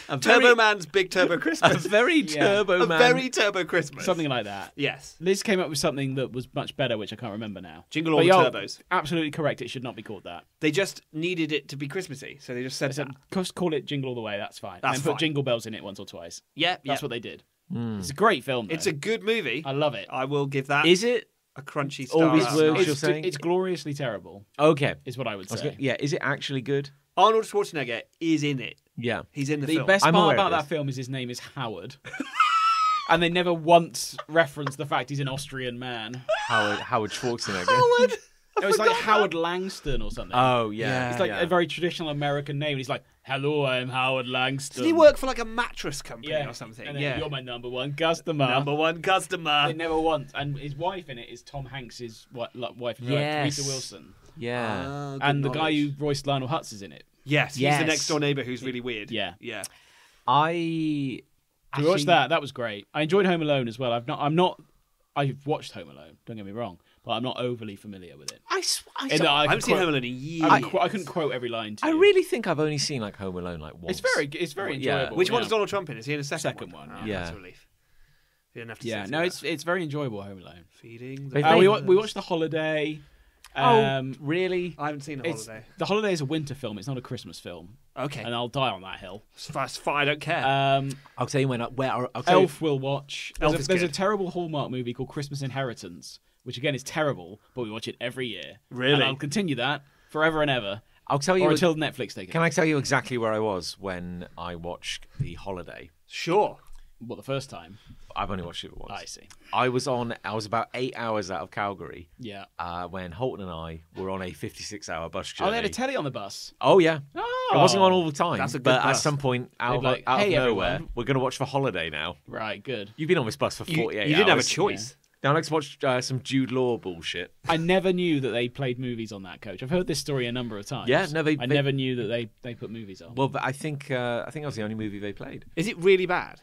Speaker 2: A
Speaker 3: Turbo Man's Big Turbo Christmas.
Speaker 2: a
Speaker 3: Christmas.
Speaker 2: very
Speaker 4: Yeah.
Speaker 2: turbo
Speaker 3: a very Turbo Christmas.
Speaker 4: Something like that.
Speaker 3: Yes.
Speaker 4: Liz came up with something that was much better, which I can't remember now.
Speaker 3: Jingle all
Speaker 4: But
Speaker 3: the
Speaker 4: you're
Speaker 3: turbos.
Speaker 4: Absolutely correct. It should not be called that.
Speaker 3: They just needed it to be Christmassy, so they just said
Speaker 4: I said,
Speaker 3: that.
Speaker 4: just call it Jingle All the Way. That's fine.
Speaker 3: That's
Speaker 4: and then
Speaker 3: fine.
Speaker 4: put Jingle Bells in it once or twice.
Speaker 3: Yeah, yeah.
Speaker 4: That's what they did. Hmm. It's a great film. Though.
Speaker 3: It's a good movie.
Speaker 4: I love it.
Speaker 3: I will give that
Speaker 2: Is it
Speaker 3: a crunchy star.
Speaker 2: All these words
Speaker 3: nine.
Speaker 2: you're
Speaker 4: It's,
Speaker 2: saying?
Speaker 4: it's gloriously terrible,
Speaker 2: okay?
Speaker 4: is what I would
Speaker 2: I was
Speaker 4: say.
Speaker 2: gonna- yeah, is it actually good?
Speaker 3: Arnold Schwarzenegger is in it.
Speaker 2: Yeah.
Speaker 3: He's in the,
Speaker 4: The
Speaker 3: film.
Speaker 4: best
Speaker 2: I'm
Speaker 4: part
Speaker 2: aware of
Speaker 4: about
Speaker 2: this.
Speaker 4: that film is his name is Howard. and they never once reference the fact he's an Austrian man.
Speaker 2: Howard Howard Schwarzenegger.
Speaker 3: Howard.
Speaker 4: It was like Howard Langston or something.
Speaker 2: Oh yeah.
Speaker 3: Yeah.
Speaker 4: it's like
Speaker 2: yeah.
Speaker 4: a very traditional American name. He's like, "Hello, I'm Howard Langston."
Speaker 3: Did he work for like a mattress company
Speaker 4: yeah.
Speaker 3: or something?
Speaker 4: And then,
Speaker 3: yeah.
Speaker 4: you're my number one customer.
Speaker 3: Number one customer.
Speaker 4: They never once, and his wife in it is Tom Hanks's wi- like, wife, in
Speaker 2: Yes.
Speaker 4: Teresa Wilson,
Speaker 2: yeah.
Speaker 3: Ah, good
Speaker 4: and the guy
Speaker 3: knowledge.
Speaker 4: who voiced Lionel Hutz is in it.
Speaker 3: Yes, he's
Speaker 2: Yes.
Speaker 3: the next door neighbor who's really weird.
Speaker 4: Yeah.
Speaker 3: Yeah.
Speaker 2: I.
Speaker 4: So we watched
Speaker 2: actually-
Speaker 4: that. That was great. I enjoyed Home Alone as well. I've not. I'm not. I've watched Home Alone. Don't get me wrong, but I'm not overly familiar with it.
Speaker 2: I, sw- I,
Speaker 4: In that I,
Speaker 3: I haven't seen
Speaker 4: quote-
Speaker 3: Home Alone in years.
Speaker 4: I, couldn't qu- I couldn't quote every line to
Speaker 2: I
Speaker 4: you.
Speaker 2: really think I've only seen like Home Alone like once.
Speaker 4: It's very. It's very
Speaker 2: Yeah.
Speaker 4: enjoyable.
Speaker 3: Which
Speaker 4: yeah.
Speaker 3: one's Donald Trump in? Is he in the second,
Speaker 4: Second
Speaker 3: one?
Speaker 4: one,
Speaker 3: Oh,
Speaker 2: yeah.
Speaker 3: That's a relief. You didn't have to
Speaker 4: Yeah.
Speaker 3: sit
Speaker 4: No,
Speaker 3: through
Speaker 4: it's
Speaker 3: that.
Speaker 4: it's very enjoyable. Home Alone.
Speaker 3: feeding. The
Speaker 2: They've
Speaker 4: Uh, we wa- we watched The Holiday.
Speaker 2: Oh,
Speaker 4: Um,
Speaker 2: really?
Speaker 3: I haven't seen a
Speaker 4: it's,
Speaker 3: holiday.
Speaker 4: the Holiday is a winter film. It's not a Christmas film,
Speaker 3: Okay,
Speaker 4: and I'll die on that hill.
Speaker 3: it's fine. I don't care.
Speaker 4: Um,
Speaker 2: I'll tell you when. I, where I'll I'll tell
Speaker 4: Elf will watch. There's,
Speaker 3: Elf
Speaker 4: a,
Speaker 3: is
Speaker 4: there's a terrible Hallmark movie called Christmas Inheritance, which again is terrible, but we watch it every year.
Speaker 3: Really?
Speaker 4: And I'll continue that forever and ever,
Speaker 2: I'll tell you.
Speaker 4: or until Netflix take it.
Speaker 2: Can I tell you exactly where I was when I watched The Holiday?
Speaker 3: sure.
Speaker 4: What the first time?
Speaker 2: I've only watched it once.
Speaker 4: I see.
Speaker 2: I was on. I was about eight hours out of Calgary
Speaker 4: Yeah.
Speaker 2: uh, when Holton and I were on a 56-hour bus journey.
Speaker 4: Oh, they had a telly on the bus.
Speaker 2: oh yeah.
Speaker 4: Oh,
Speaker 2: It wasn't on all the time,
Speaker 3: That's a good
Speaker 2: but at some point out, of,
Speaker 4: like,
Speaker 2: out
Speaker 4: "Hey,
Speaker 2: of nowhere,
Speaker 4: everyone."
Speaker 2: we're going to watch for Holiday now.
Speaker 4: Right, good.
Speaker 2: You've been on this bus for
Speaker 3: You,
Speaker 2: 48
Speaker 3: you didn't have a
Speaker 2: hours.
Speaker 3: choice.
Speaker 2: Now let's watch uh, some Jude Law bullshit.
Speaker 4: I never knew that they played movies on that coach. I've heard this story a number of times.
Speaker 2: Yeah, no, they-
Speaker 4: I
Speaker 2: they-
Speaker 4: never knew that they, they put movies on.
Speaker 2: Well, but I think uh, I think that was the only movie they played.
Speaker 3: Is it really bad?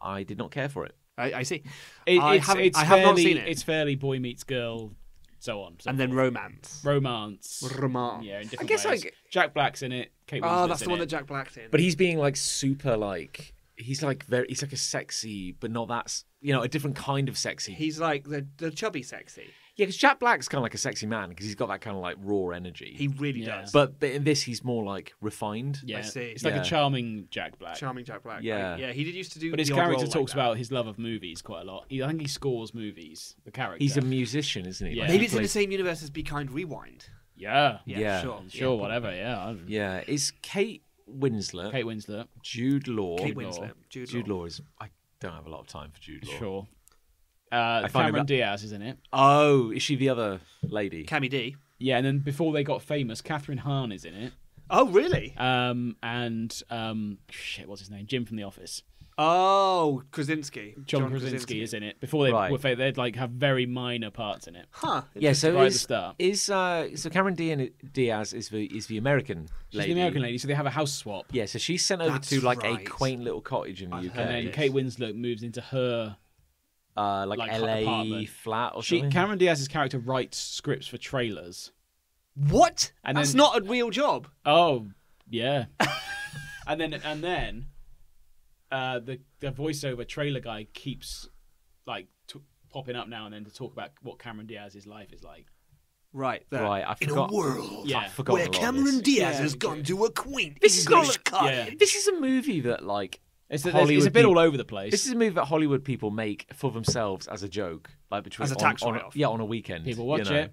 Speaker 2: I did not care for it.
Speaker 3: I, I see.
Speaker 4: It-
Speaker 3: I
Speaker 4: it's,
Speaker 3: haven't-
Speaker 4: it's
Speaker 3: I have not
Speaker 4: fairly,
Speaker 3: seen it.
Speaker 4: It's fairly boy meets girl, so on. So
Speaker 3: and then
Speaker 4: forth.
Speaker 3: romance.
Speaker 4: romance.
Speaker 3: Romance.
Speaker 4: Yeah, in different
Speaker 2: guess,
Speaker 4: ways.
Speaker 2: like-
Speaker 4: Jack Black's in it. Kate
Speaker 3: Oh,
Speaker 4: Winslet's
Speaker 3: that's the one
Speaker 4: it.
Speaker 3: that Jack Black's in.
Speaker 2: But he's being like super like he's like very he's like a sexy but not that s- you know a different kind of sexy.
Speaker 3: he's like the the chubby sexy.
Speaker 2: Yeah, because Jack Black's kind of like a sexy man because he's got that kind of like raw energy.
Speaker 3: He really
Speaker 4: Yeah.
Speaker 3: does.
Speaker 2: but, but in this he's more like refined.
Speaker 4: Yeah,
Speaker 3: see.
Speaker 4: it's like
Speaker 2: Yeah.
Speaker 4: a charming Jack Black.
Speaker 3: Charming Jack Black.
Speaker 2: Yeah.
Speaker 3: Like, yeah. He did used to do.
Speaker 4: But his
Speaker 3: the odd
Speaker 4: character
Speaker 3: role like
Speaker 4: talks
Speaker 3: that.
Speaker 4: about his love of movies quite a lot. He, I think he scores movies. The character.
Speaker 2: He's a musician, isn't he?
Speaker 4: Yeah.
Speaker 2: Like,
Speaker 3: Maybe
Speaker 2: he
Speaker 3: it's in the
Speaker 2: plays-
Speaker 3: same universe as Be Kind Rewind.
Speaker 4: yeah,
Speaker 3: Yeah,
Speaker 2: Yeah.
Speaker 3: sure.
Speaker 4: sure, whatever. Yeah, I-
Speaker 2: Yeah, it's Kate Winslet,
Speaker 4: Kate Winslet.
Speaker 2: Jude Law.
Speaker 3: Kate
Speaker 4: Law.
Speaker 3: Winslet. Jude,
Speaker 2: Jude
Speaker 3: Law.
Speaker 2: Law is. I don't have a lot of time for Jude Law.
Speaker 4: Sure. Uh, Cameron
Speaker 2: him-
Speaker 4: Diaz is in it.
Speaker 2: Oh, is she the other lady?
Speaker 3: Cammy D.
Speaker 4: Yeah, and then before they got famous, Kathryn Hahn is in it.
Speaker 3: Oh, really?
Speaker 4: Um, and um, shit, what's his name? Jim from The Office.
Speaker 3: Oh, Krasinski.
Speaker 4: John, Krasinski is in it. Before they
Speaker 2: Right.
Speaker 4: were famous, they'd like have very minor parts in it.
Speaker 3: Huh.
Speaker 2: Yeah, so
Speaker 4: right at the
Speaker 2: is,
Speaker 4: start.
Speaker 2: is uh, so Cameron Dian- Diaz is the is the American
Speaker 4: She's
Speaker 2: lady.
Speaker 4: the American lady, so they have a house swap.
Speaker 2: Yeah, so she's sent over
Speaker 3: That's
Speaker 2: to like
Speaker 3: right.
Speaker 2: a quaint little cottage in the
Speaker 3: I've
Speaker 2: UK,
Speaker 4: And then Kate Winslet moves into her.
Speaker 2: Uh, like,
Speaker 4: like,
Speaker 2: LA
Speaker 4: apartment.
Speaker 2: flat or
Speaker 4: She
Speaker 2: something.
Speaker 4: Cameron Diaz's character writes scripts for trailers.
Speaker 3: What?
Speaker 4: And
Speaker 3: That's
Speaker 4: then-
Speaker 3: not a real job.
Speaker 4: Oh, yeah. and then and then uh, the the voiceover trailer guy keeps like t- popping up now and then to talk about what Cameron Diaz's life is like.
Speaker 3: Right. There.
Speaker 2: Right, I forgot.
Speaker 3: In a world
Speaker 4: Yeah.
Speaker 2: I've forgotten
Speaker 3: where
Speaker 2: a lot of
Speaker 3: Cameron. Diaz
Speaker 4: Yeah,
Speaker 3: has
Speaker 4: me
Speaker 3: gone to a quaint
Speaker 2: This is
Speaker 3: English
Speaker 2: not-
Speaker 3: cottage.
Speaker 4: Yeah.
Speaker 2: This is a movie that like
Speaker 4: It's, there's- it's a bit
Speaker 2: peop-
Speaker 4: all over the place.
Speaker 2: This is a movie that Hollywood people make for themselves as a joke, like between
Speaker 3: As a
Speaker 2: on-
Speaker 3: tax
Speaker 2: on,
Speaker 3: write-off.
Speaker 2: yeah on a weekend.
Speaker 4: People
Speaker 2: you
Speaker 4: watch
Speaker 2: know.
Speaker 4: it.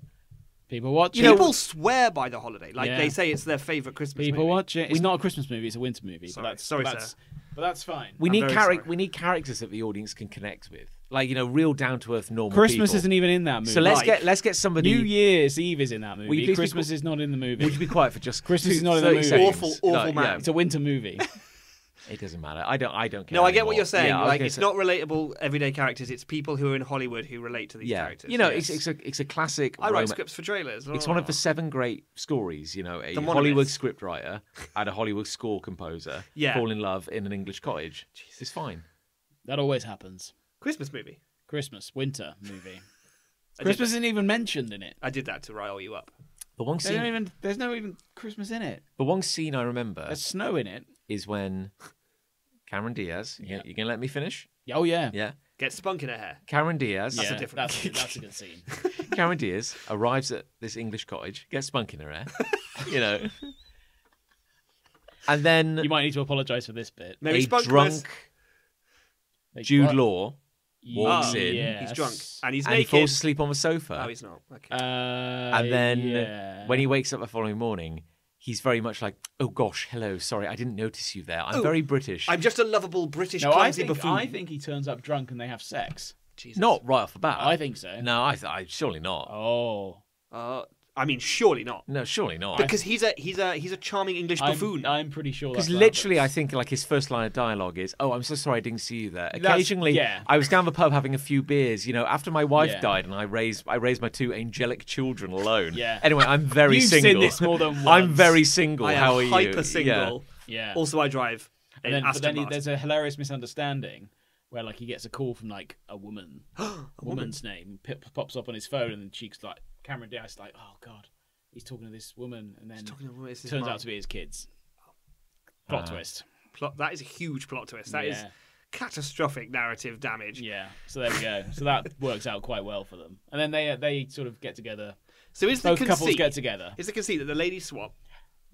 Speaker 4: People watch
Speaker 2: You
Speaker 4: it.
Speaker 3: People swear by the holiday. Like
Speaker 4: Yeah.
Speaker 3: they say it's their favorite Christmas movie.
Speaker 4: People
Speaker 3: movie.
Speaker 4: watch it. It's not a Christmas movie. It's a winter movie.
Speaker 3: Sorry.
Speaker 4: But that's,
Speaker 3: Sorry,
Speaker 4: but that's,
Speaker 3: sir.
Speaker 4: But that's fine.
Speaker 2: We
Speaker 3: I'm
Speaker 2: need
Speaker 3: very
Speaker 2: charac-
Speaker 3: sorry.
Speaker 2: we need characters that the audience can connect with, like you know, real down to earth normal.
Speaker 4: Christmas
Speaker 2: people.
Speaker 4: isn't even in that movie.
Speaker 2: So let's
Speaker 3: Like-
Speaker 2: get let's get somebody.
Speaker 4: New Year's Eve is in that
Speaker 2: Will you
Speaker 4: movie.
Speaker 2: please be
Speaker 4: Christmas
Speaker 2: qu-
Speaker 4: is not in the movie.
Speaker 2: Would you be quiet for just
Speaker 4: Christmas
Speaker 2: two-
Speaker 4: is not in the
Speaker 2: 30
Speaker 4: movie.
Speaker 2: seconds?
Speaker 3: Awful, awful
Speaker 2: Like,
Speaker 3: man.
Speaker 2: yeah,
Speaker 4: It's a winter movie.
Speaker 2: it doesn't matter. I don't. I don't care.
Speaker 3: No, I get what you're saying.
Speaker 2: Yeah,
Speaker 3: like it's
Speaker 2: say-
Speaker 3: not relatable everyday characters. It's people who are in Hollywood who relate to these
Speaker 2: Yeah,
Speaker 3: characters.
Speaker 2: you know,
Speaker 3: Yes.
Speaker 2: it's it's a it's a classic.
Speaker 3: I write
Speaker 2: Roma-
Speaker 3: scripts for trailers.
Speaker 2: It's one of the seven great stories. You know, a
Speaker 3: The
Speaker 2: Hollywood scriptwriter and a Hollywood score composer
Speaker 3: Yeah.
Speaker 2: fall in love in an English cottage. It's fine.
Speaker 4: that always happens.
Speaker 3: Christmas movie.
Speaker 4: Christmas, winter movie. Christmas
Speaker 3: that.
Speaker 4: isn't even mentioned in it.
Speaker 3: I did that to rile you up.
Speaker 2: The one scene,
Speaker 4: even, there's no even Christmas in it.
Speaker 2: the one scene I remember
Speaker 4: There's snow in it.
Speaker 2: is when Cameron Diaz. You,
Speaker 4: Yeah.
Speaker 2: you gonna let me finish?
Speaker 4: Oh yeah,
Speaker 2: Yeah.
Speaker 3: Get spunk in her hair.
Speaker 2: Cameron Diaz.
Speaker 4: yeah.
Speaker 3: a different-
Speaker 4: That's, a- that's a good scene.
Speaker 2: Cameron Diaz arrives at this English cottage, gets spunk in her hair, you know, and then
Speaker 4: You might need to apologise for this bit.
Speaker 3: Maybe
Speaker 2: a
Speaker 3: spunk
Speaker 2: drunk
Speaker 3: was-
Speaker 2: Jude
Speaker 4: what?
Speaker 2: Law walks
Speaker 3: Oh,
Speaker 2: in
Speaker 4: yes.
Speaker 3: He's drunk and he's
Speaker 2: and he falls asleep on the sofa.
Speaker 3: Oh, he's not. Okay.
Speaker 4: Uh,
Speaker 2: and then
Speaker 4: yeah.
Speaker 2: when he wakes up the following morning, he's very much like, "Oh gosh, hello, sorry, I didn't notice you there. I'm
Speaker 3: Oh,
Speaker 2: very British."
Speaker 3: I'm just a lovable British
Speaker 4: no, I
Speaker 3: clumsy
Speaker 4: think,
Speaker 3: buffoon.
Speaker 4: I think he turns up drunk and they have sex.
Speaker 3: Jesus.
Speaker 2: Not right off the bat.
Speaker 4: I think so.
Speaker 2: No, I, th- I surely not.
Speaker 4: Oh,
Speaker 3: Uh, I mean, surely not.
Speaker 2: No, surely not.
Speaker 3: Because he's a he's a he's a charming English buffoon.
Speaker 4: I'm, I'm pretty sure.
Speaker 2: Because
Speaker 4: that's what
Speaker 2: literally, I think like his first line of dialogue is, "Oh, I'm so sorry, I didn't see you there."
Speaker 4: That's-
Speaker 2: Occasionally,
Speaker 4: yeah.
Speaker 2: I was down the pub having a few beers. You know, after my wife
Speaker 4: Yeah.
Speaker 2: died, and I raised I raised my two angelic children alone.
Speaker 4: Yeah.
Speaker 2: Anyway, I'm very
Speaker 4: You've seen
Speaker 2: single.
Speaker 4: this more than once.
Speaker 2: I'm very single.
Speaker 3: I am
Speaker 2: How are you?
Speaker 3: hyper single.
Speaker 4: Yeah.
Speaker 3: Also, I drive.
Speaker 4: and then, but then he, there's a hilarious misunderstanding where like he gets a call from like a woman, a
Speaker 3: woman.
Speaker 4: woman's name p- pops up on his phone, and then she's like, Cameron Diaz, like, oh god, he's talking to this woman, and then
Speaker 3: talking to- it's
Speaker 4: turns out to be his kids. Plot
Speaker 2: Ah.
Speaker 4: twist.
Speaker 3: Plot, that is a huge plot twist. That is
Speaker 4: Yeah.
Speaker 3: catastrophic narrative damage.
Speaker 4: Yeah. So there we go. So that works out quite well for them, and then they they sort of get together.
Speaker 3: So is the
Speaker 4: Both
Speaker 3: conceit,
Speaker 4: couples get together.
Speaker 3: is the conceit that the ladies swap?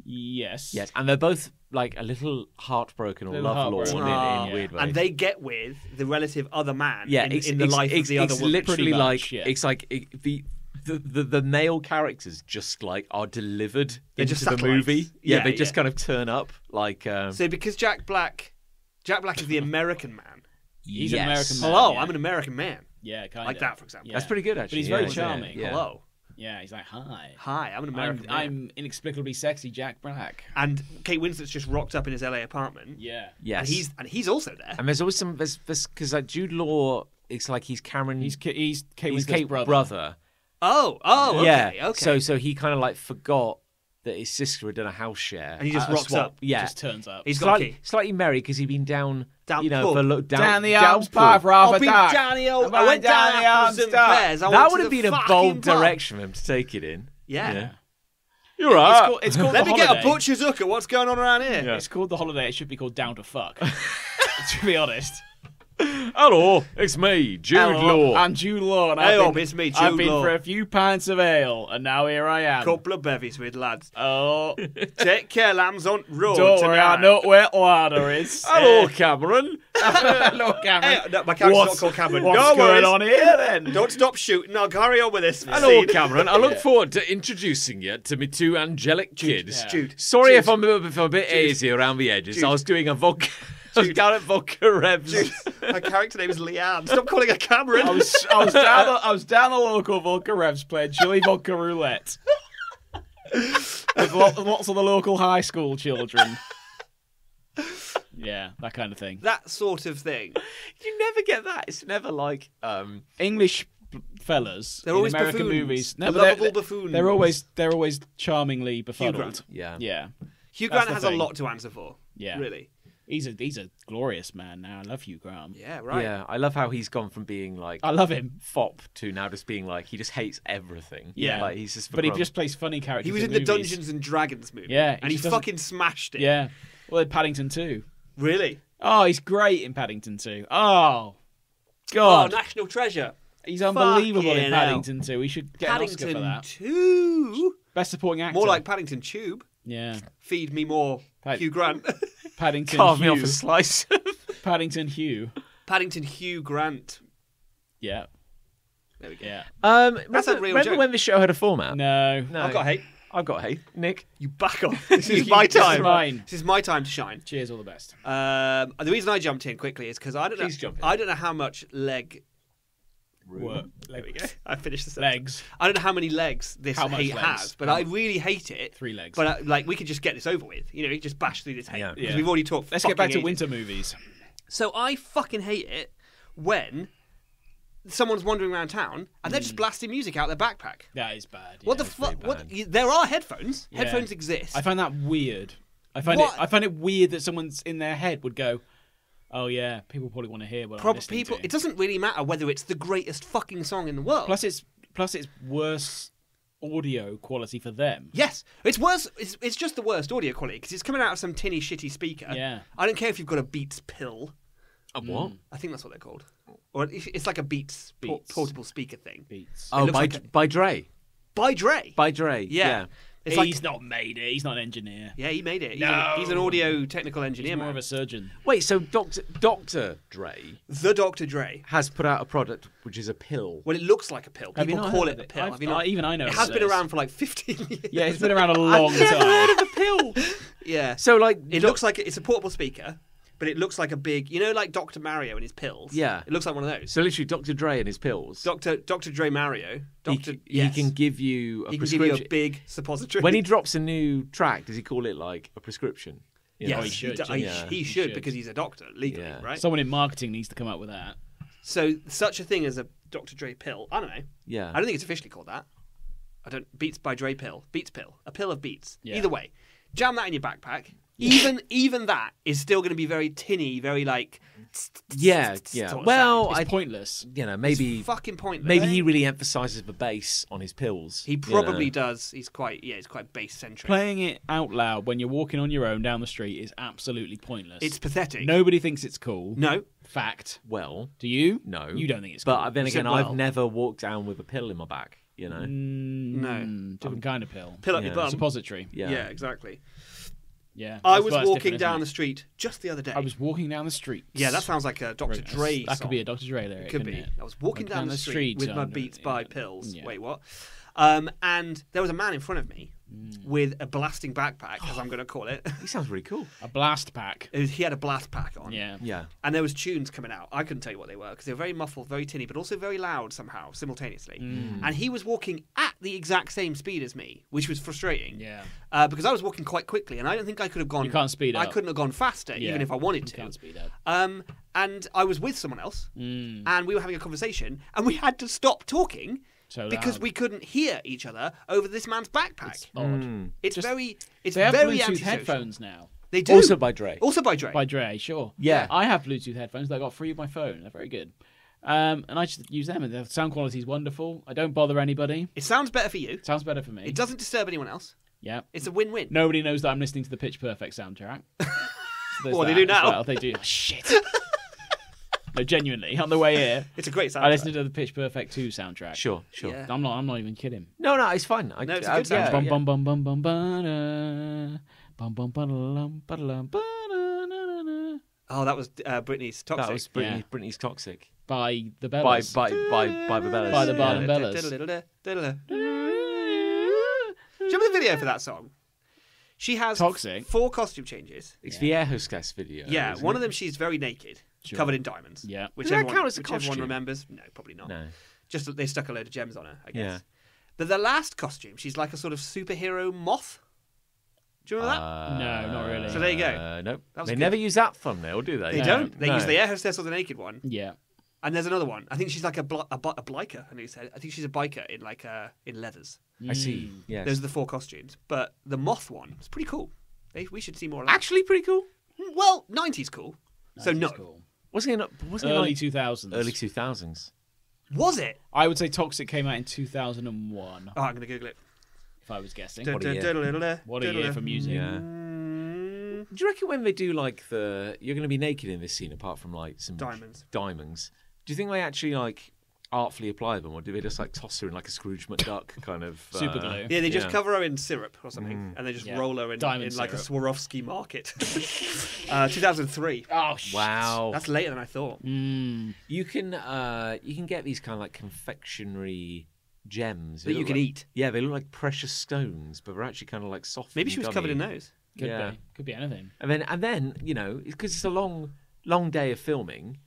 Speaker 4: Yes.
Speaker 2: Yes, and they're both like a little heartbroken or
Speaker 4: Little
Speaker 2: lovelorn in,
Speaker 4: heartbroken.
Speaker 2: in
Speaker 4: Yeah.
Speaker 2: weird ways.
Speaker 3: and they get with the relative other man
Speaker 2: yeah,
Speaker 3: in,
Speaker 2: it's,
Speaker 3: in the
Speaker 2: it's-
Speaker 3: life
Speaker 2: it's,
Speaker 3: of the other
Speaker 2: it's
Speaker 3: woman.
Speaker 2: literally
Speaker 4: Pretty
Speaker 2: like
Speaker 4: much, yeah.
Speaker 2: it's like it, the, the the the male characters just like are delivered
Speaker 3: They're
Speaker 2: into
Speaker 3: just
Speaker 2: the
Speaker 3: satellites.
Speaker 2: movie. Yeah,
Speaker 3: Yeah,
Speaker 2: they just
Speaker 3: yeah.
Speaker 2: kind of turn up like. Um,
Speaker 3: So because Jack Black, Jack Black is the American man.
Speaker 4: He's an
Speaker 2: yes.
Speaker 4: American man.
Speaker 3: Hello,
Speaker 4: yeah.
Speaker 3: I'm an American man.
Speaker 4: Yeah, kind of.
Speaker 3: Like
Speaker 4: of
Speaker 3: that, for example.
Speaker 2: That's pretty good actually.
Speaker 4: But he's
Speaker 2: yeah,
Speaker 4: very
Speaker 2: yeah,
Speaker 4: charming.
Speaker 2: Yeah.
Speaker 3: Hello,
Speaker 4: Yeah, he's like, hi.
Speaker 3: hi, I'm an
Speaker 4: I'm,
Speaker 3: American man.
Speaker 4: I'm inexplicably sexy Jack Black.
Speaker 3: And Kate Winslet's just rocked up in his LA apartment.
Speaker 4: Yeah.
Speaker 2: Yes.
Speaker 3: and he's and he's also there.
Speaker 2: And there's always some there's because like Jude Law it's like he's Cameron.
Speaker 4: He's K- he's Kate
Speaker 2: he's
Speaker 4: Winslet's
Speaker 2: Kate
Speaker 4: brother.
Speaker 2: Brother.
Speaker 3: Oh, oh, okay,
Speaker 2: yeah.
Speaker 3: okay.
Speaker 2: So so he kind of like forgot that his sister had done a house share,
Speaker 3: And he just
Speaker 2: at
Speaker 3: rocks
Speaker 2: swap.
Speaker 3: up.
Speaker 2: Yeah,
Speaker 4: Just turns up.
Speaker 3: He's got
Speaker 2: slightly slightly merry because he'd been down,
Speaker 3: Down
Speaker 2: you know,
Speaker 3: pool.
Speaker 2: for look down,
Speaker 4: down the arms
Speaker 2: pool.
Speaker 4: path, rather
Speaker 3: I'll be
Speaker 4: dark.
Speaker 3: down the old.
Speaker 4: Am
Speaker 3: I went
Speaker 4: down
Speaker 3: down
Speaker 4: the
Speaker 3: Apples
Speaker 4: arms
Speaker 3: and
Speaker 4: dark?
Speaker 2: That would have been a bold
Speaker 3: pub.
Speaker 2: direction for him to take it in.
Speaker 3: Yeah.
Speaker 2: Yeah. You're right.
Speaker 4: It's
Speaker 2: right.
Speaker 4: called, it's called
Speaker 3: Let
Speaker 4: the
Speaker 3: me get a butcher's hook at what's going on around here.
Speaker 2: Yeah.
Speaker 4: It's called the holiday. It should be called Down to Fuck. to be honest.
Speaker 2: Hello, it's me, Jude
Speaker 4: Hello,
Speaker 2: Law.
Speaker 4: I'm Jude Law. And
Speaker 3: Hey,
Speaker 4: I've
Speaker 3: up,
Speaker 4: been,
Speaker 3: it's me,
Speaker 4: I've been
Speaker 3: Law.
Speaker 4: for a few pints of ale, and now here I am.
Speaker 3: Couple of bevies with lads.
Speaker 4: Oh,
Speaker 3: Take care, lambs on road
Speaker 4: don't worry, I know where ladder is.
Speaker 2: Hello, eh? Cameron.
Speaker 4: Hello, Cameron.
Speaker 3: Hey, no, my character's
Speaker 4: What's,
Speaker 3: not called Cameron.
Speaker 4: what's
Speaker 3: no
Speaker 4: going
Speaker 3: worries.
Speaker 4: on here then?
Speaker 3: Don't stop shooting. I'll carry on with this.
Speaker 2: Hello,
Speaker 3: scene.
Speaker 2: Cameron. I look forward to introducing you to my two angelic kids.
Speaker 3: Jude.
Speaker 2: Sorry
Speaker 3: Jude.
Speaker 2: if I'm a, if I'm a bit hazy around the edges.
Speaker 3: Jude.
Speaker 2: I was doing a vodka. I was down at vodka revs.
Speaker 3: Jude. Her character name is Leanne. Stop calling her Cameron.
Speaker 4: I was I was down the, I was down the local vodka revs playing chili vodka roulette with lo- lots of the local high school children. Yeah, that kind of thing.
Speaker 3: that sort of thing.
Speaker 2: You never get that. It's never like um.
Speaker 4: English b- fellas
Speaker 3: They're
Speaker 4: in
Speaker 3: always
Speaker 4: American
Speaker 3: buffoons.
Speaker 4: movies.
Speaker 3: The
Speaker 4: they're-
Speaker 3: lovable
Speaker 4: they're,
Speaker 3: buffoons.
Speaker 4: They're always they're always charmingly befuddled.
Speaker 3: Grant.
Speaker 2: Yeah.
Speaker 4: Yeah,
Speaker 3: Hugh Grant
Speaker 4: the
Speaker 3: has a lot to answer for.
Speaker 4: Yeah.
Speaker 3: Really.
Speaker 4: He's a he's a glorious man now. I love Hugh Grant.
Speaker 3: Yeah, right.
Speaker 2: Yeah, I love how he's gone from being like
Speaker 4: I love him.
Speaker 2: fop to now just being like he just hates everything.
Speaker 4: Yeah.
Speaker 2: like he's just.
Speaker 4: But he just plays funny characters.
Speaker 3: He was in
Speaker 4: in
Speaker 3: the
Speaker 4: movies.
Speaker 3: Dungeons and Dragons movie.
Speaker 4: Yeah, he
Speaker 3: and he
Speaker 4: doesn't-
Speaker 3: fucking smashed it.
Speaker 4: Yeah. Well, in Paddington too.
Speaker 3: Really?
Speaker 4: Oh, he's great in Paddington too. Oh, God, Oh,
Speaker 3: National Treasure.
Speaker 4: he's unbelievable
Speaker 3: fucking
Speaker 4: in
Speaker 3: hell.
Speaker 4: Paddington 2. He should get an Oscar
Speaker 3: Paddington
Speaker 4: for that.
Speaker 3: 2.
Speaker 4: Best supporting actor.
Speaker 3: More like Paddington Tube.
Speaker 4: yeah,
Speaker 3: Feed me more
Speaker 4: Pad-
Speaker 3: Hugh Grant.
Speaker 4: Paddington.
Speaker 2: carve me
Speaker 4: Hugh.
Speaker 2: off a slice.
Speaker 4: Paddington Hugh.
Speaker 3: Paddington Hugh Grant.
Speaker 4: Yeah,
Speaker 3: There we go.
Speaker 4: yeah.
Speaker 2: um,
Speaker 3: That's
Speaker 2: remember,
Speaker 3: a real
Speaker 2: remember
Speaker 3: joke.
Speaker 2: when this show had a format?
Speaker 4: No,
Speaker 2: No.
Speaker 3: I've got hate.
Speaker 2: I've got hate. Nich.
Speaker 3: You back off. This is my
Speaker 4: this is
Speaker 3: time.
Speaker 4: mine.
Speaker 3: This is my time to shine.
Speaker 4: Cheers, all the best.
Speaker 3: Um, the reason I jumped in quickly is because I don't know.
Speaker 2: Please jump in.
Speaker 3: I don't know how much leg.
Speaker 4: Work.
Speaker 3: There we go. I finished the sentence.
Speaker 4: Legs.
Speaker 3: I don't know how many legs this
Speaker 4: How much
Speaker 3: hate
Speaker 4: legs?
Speaker 3: has, but
Speaker 4: How
Speaker 3: I really hate it.
Speaker 4: Three legs.
Speaker 3: But uh, like, we could just get this over with. You know, we just bash through this hate
Speaker 2: Yeah.
Speaker 3: because
Speaker 4: Yeah.
Speaker 3: we've already talked.
Speaker 4: Let's get back to
Speaker 3: fucking
Speaker 4: winter movies.
Speaker 3: So I fucking hate it when someone's wandering around town and they're just
Speaker 4: Hmm.
Speaker 3: blasting music out their backpack.
Speaker 4: That is bad.
Speaker 3: What
Speaker 4: yeah.
Speaker 3: the fuck?
Speaker 2: pretty
Speaker 3: What?
Speaker 2: bad.
Speaker 3: y- There are headphones.
Speaker 4: Yeah.
Speaker 3: Headphones exist.
Speaker 4: I find that weird. I find
Speaker 3: What?
Speaker 4: it. I find it weird that someone's in their head would go, "Oh yeah, people probably want to hear what I'm
Speaker 3: Prob- people.
Speaker 4: to."
Speaker 3: It doesn't really matter whether it's the greatest fucking song in the world.
Speaker 4: Plus, it's plus it's worse audio quality for them.
Speaker 3: Yes, it's worse. It's, it's just the worst audio quality because it's coming out of some tinny, shitty speaker.
Speaker 4: Yeah.
Speaker 3: I don't care if you've got a Beats pill.
Speaker 2: A what? Mm.
Speaker 3: I think that's what they're called, or it's it's like a Beats, por- portable speaker thing
Speaker 4: Beats.
Speaker 2: Oh, by
Speaker 3: like a-
Speaker 2: by Dre.
Speaker 3: by Dre.
Speaker 2: By Dre.
Speaker 3: yeah.
Speaker 2: Yeah.
Speaker 3: It's
Speaker 4: he's
Speaker 3: like
Speaker 4: not made it. He's not an engineer.
Speaker 3: yeah, he made it. He's,
Speaker 4: No.
Speaker 3: an, he's an audio technical engineer.
Speaker 4: He's
Speaker 3: engineer,
Speaker 4: more
Speaker 3: man.
Speaker 4: of a surgeon.
Speaker 2: Wait, so Doctor Doctor Dre
Speaker 3: The Dr. Dre.
Speaker 2: has put out a product which is a pill.
Speaker 3: Well, it looks like a pill.
Speaker 4: Have you
Speaker 3: People call
Speaker 4: heard
Speaker 3: it a pill.
Speaker 4: I've-
Speaker 3: Have you not?
Speaker 4: I- even I know
Speaker 3: It has been around for like 15 years.
Speaker 4: Yeah, it's been around a long time.
Speaker 2: Heard of a pill.
Speaker 3: yeah.
Speaker 2: So like,
Speaker 3: It
Speaker 2: Doc-
Speaker 3: looks like it's a portable speaker, but it looks like a big, you know, like Dr. Mario and his pills.
Speaker 2: Yeah.
Speaker 3: It looks like one of those.
Speaker 2: so literally Dr. Dre and his pills.
Speaker 3: Dr. Dr. Dre Mario.
Speaker 2: he,
Speaker 3: Doctor.
Speaker 2: c-
Speaker 3: yes.
Speaker 2: he can give you a
Speaker 3: He can give you
Speaker 2: prescription.
Speaker 3: a big suppository.
Speaker 2: when he drops a new track, does he call it like a prescription? You
Speaker 3: yes,
Speaker 2: know?
Speaker 4: He should,
Speaker 3: d-
Speaker 4: shouldn't
Speaker 3: he,
Speaker 2: he?
Speaker 3: he
Speaker 2: He
Speaker 3: should
Speaker 4: should.
Speaker 3: because he's a doctor legally,
Speaker 2: Yeah.
Speaker 3: right?
Speaker 4: Someone in marketing needs to come up with that.
Speaker 3: so such a thing as a Dr. Dre pill. I don't know.
Speaker 2: Yeah.
Speaker 3: I don't think it's officially called that. I don't Beats by Dre pill. Beats pill. A pill of beats.
Speaker 4: Yeah.
Speaker 3: Either way, jam that in your backpack. Even even that is still going to be very tinny, very like
Speaker 2: Yeah, yeah. Well,
Speaker 3: sound.
Speaker 2: I,
Speaker 4: It's pointless.
Speaker 2: you know,
Speaker 3: It's
Speaker 2: maybe
Speaker 3: fucking pointless.
Speaker 2: maybe he really emphasizes the bass on his pills.
Speaker 3: He
Speaker 2: you
Speaker 3: probably
Speaker 2: know.
Speaker 3: does. He's quite yeah. He's quite bass centric.
Speaker 4: Playing it out loud when you're walking on your own down the street is absolutely pointless.
Speaker 3: It's pathetic.
Speaker 4: Nobody thinks it's cool.
Speaker 3: no.
Speaker 4: Fact.
Speaker 2: Well,
Speaker 4: Do you?
Speaker 2: no.
Speaker 4: You don't think it's
Speaker 2: But
Speaker 4: cool.
Speaker 2: then again,
Speaker 3: well.
Speaker 2: I've never walked down with a pill in my back. You know.
Speaker 4: Mm,
Speaker 3: No.
Speaker 4: Different kind of pill.
Speaker 3: Pill up
Speaker 2: Yeah.
Speaker 3: your bum.
Speaker 4: Suppository.
Speaker 2: Yeah.
Speaker 3: Yeah, exactly.
Speaker 4: Yeah.
Speaker 3: I was walking down the street just the other day.
Speaker 4: I was walking down the street.
Speaker 3: Yeah, that sounds like a Dr. Dre.
Speaker 4: That could be a. Dr. Dre lyric.
Speaker 3: It could be.
Speaker 4: It?
Speaker 3: I was walking down, the street, with my Beats by pills.
Speaker 4: Yeah.
Speaker 3: Wait, what? Um, and there was a man in front of me with a blasting backpack, as I'm going to call it.
Speaker 2: He sounds really cool.
Speaker 4: A blast pack.
Speaker 3: Was- he had a blast pack on.
Speaker 4: Yeah.
Speaker 2: Yeah.
Speaker 3: And there was tunes coming out. I couldn't tell you what they were because they were very muffled, very tinny, but also very loud somehow simultaneously.
Speaker 4: Mm.
Speaker 3: And he was walking at the exact same speed as me, which was frustrating.
Speaker 4: Yeah.
Speaker 3: Uh, because I was walking quite quickly, and I don't think I could have gone.
Speaker 4: You can't speed up.
Speaker 3: I couldn't have gone faster,
Speaker 4: Yeah.
Speaker 3: even if I wanted
Speaker 4: You
Speaker 3: to.
Speaker 4: can't speed up.
Speaker 3: Um, and I was with someone else,
Speaker 4: Mm.
Speaker 3: and we were having a conversation, and we had to stop talking
Speaker 4: So
Speaker 3: because
Speaker 4: loud.
Speaker 3: we couldn't hear each other over this man's backpack.
Speaker 4: It's odd.
Speaker 2: Mm.
Speaker 3: It's
Speaker 4: Just-
Speaker 3: very, it's
Speaker 4: They have
Speaker 3: very
Speaker 4: Bluetooth headphones now.
Speaker 3: They do.
Speaker 2: Also by Dre.
Speaker 3: Also by Dre.
Speaker 4: By Dre, sure.
Speaker 2: Yeah.
Speaker 4: I have Bluetooth headphones that I got free of my phone. They're very good. Um, and I just use them, and the sound quality is wonderful. I don't bother anybody.
Speaker 3: It sounds better for you.
Speaker 4: Sounds better for me.
Speaker 3: It doesn't disturb anyone else.
Speaker 4: Yeah.
Speaker 3: It's a win-win.
Speaker 4: Nobody knows that I'm listening to the Pitch Perfect soundtrack. So there's
Speaker 3: Well, they do now.
Speaker 4: well. They do. Oh, shit. no, genuinely, on the way here,
Speaker 3: It's a great soundtrack.
Speaker 4: I listened to the Pitch Perfect 2 soundtrack.
Speaker 2: Sure, sure.
Speaker 3: Yeah.
Speaker 4: I'm not. I'm not even kidding.
Speaker 2: No, no, it's fine. I,
Speaker 3: No, it's a
Speaker 2: I-
Speaker 3: good
Speaker 2: yeah,
Speaker 3: soundtrack.
Speaker 4: Bum
Speaker 2: yeah.
Speaker 4: bum bum bum bum ba-da. Bum bum ba-da-lum, ba-da-lum, ba-da-na-na-na.
Speaker 3: Oh, that was uh, Britney's Toxic.
Speaker 2: That was Britney,
Speaker 4: Yeah.
Speaker 2: Britney's toxic.
Speaker 4: by the
Speaker 2: By
Speaker 4: Bellas.
Speaker 2: by by by the Bellas.
Speaker 4: By the
Speaker 2: yeah.
Speaker 4: Bellas.
Speaker 3: Do you remember the video for that song? She has
Speaker 4: Toxic.
Speaker 3: four costume changes.
Speaker 2: It's the air hostess video.
Speaker 3: Yeah,
Speaker 2: isn't
Speaker 3: one
Speaker 2: it?
Speaker 3: of them she's very naked,
Speaker 4: Sure.
Speaker 3: covered in diamonds.
Speaker 4: Yeah.
Speaker 3: which
Speaker 2: Does that
Speaker 3: everyone,
Speaker 2: count as a
Speaker 3: which everyone
Speaker 2: costume?
Speaker 3: remembers. No, probably not.
Speaker 2: No.
Speaker 3: Just that they stuck a load of gems on her. I guess.
Speaker 2: Yeah.
Speaker 3: But the last costume, she's like a sort of superhero moth. Do you remember that?
Speaker 2: Uh,
Speaker 4: No, not really.
Speaker 3: So there you go.
Speaker 2: Uh, nope.
Speaker 3: That was
Speaker 2: They
Speaker 3: good.
Speaker 2: never use that thumbnail, do they?
Speaker 3: They
Speaker 4: No,
Speaker 3: don't. They
Speaker 2: no.
Speaker 3: use the air hostess or the naked one.
Speaker 4: Yeah.
Speaker 3: And there's another one. I think she's like a bl- a, bi- a biker. I think said. I think she's a biker in like uh, in leathers.
Speaker 2: I see.
Speaker 4: Mm.
Speaker 2: Yes.
Speaker 3: Those are the four costumes. But the moth one is pretty cool. They, we should see more of that.
Speaker 2: Actually, pretty cool.
Speaker 3: well, 90s cool. so no.
Speaker 4: cool.
Speaker 2: Wasn't it? Wasn't
Speaker 4: Early
Speaker 2: it like
Speaker 4: 2000s.
Speaker 2: early two thousands?
Speaker 3: Was it?
Speaker 4: I would say Toxic came out in 2001,
Speaker 3: Oh, I'm going to Google it.
Speaker 4: if I was guessing.
Speaker 2: What a year.
Speaker 4: What a year for music.
Speaker 2: Yeah.
Speaker 3: Mm,
Speaker 2: Do you reckon when they do like the you're going to be naked in this scene, apart from like some
Speaker 3: Diamonds.
Speaker 2: diamonds? Do you think they actually like artfully apply them, or do they just like toss her in like a Scrooge McDuck kind of uh,
Speaker 4: Super glue.
Speaker 3: Yeah, they just
Speaker 2: Yeah.
Speaker 3: cover her in syrup or something, and they just
Speaker 4: Yeah.
Speaker 3: roll her in,
Speaker 4: Diamond
Speaker 3: in like a. Swarovski market. uh, 2003.
Speaker 4: Oh, shit.
Speaker 2: Wow.
Speaker 3: That's later than I thought.
Speaker 4: Mm.
Speaker 2: You can uh you can get these kind of like confectionery gems
Speaker 3: That you can
Speaker 2: like-
Speaker 3: eat.
Speaker 2: Yeah, they look like precious stones, but they're actually kind of like soft.
Speaker 3: Maybe she was
Speaker 2: gummy.
Speaker 3: covered in those.
Speaker 4: Could
Speaker 2: Yeah.
Speaker 4: be. Could be anything.
Speaker 2: And then and then you know because it's a long long day of filming.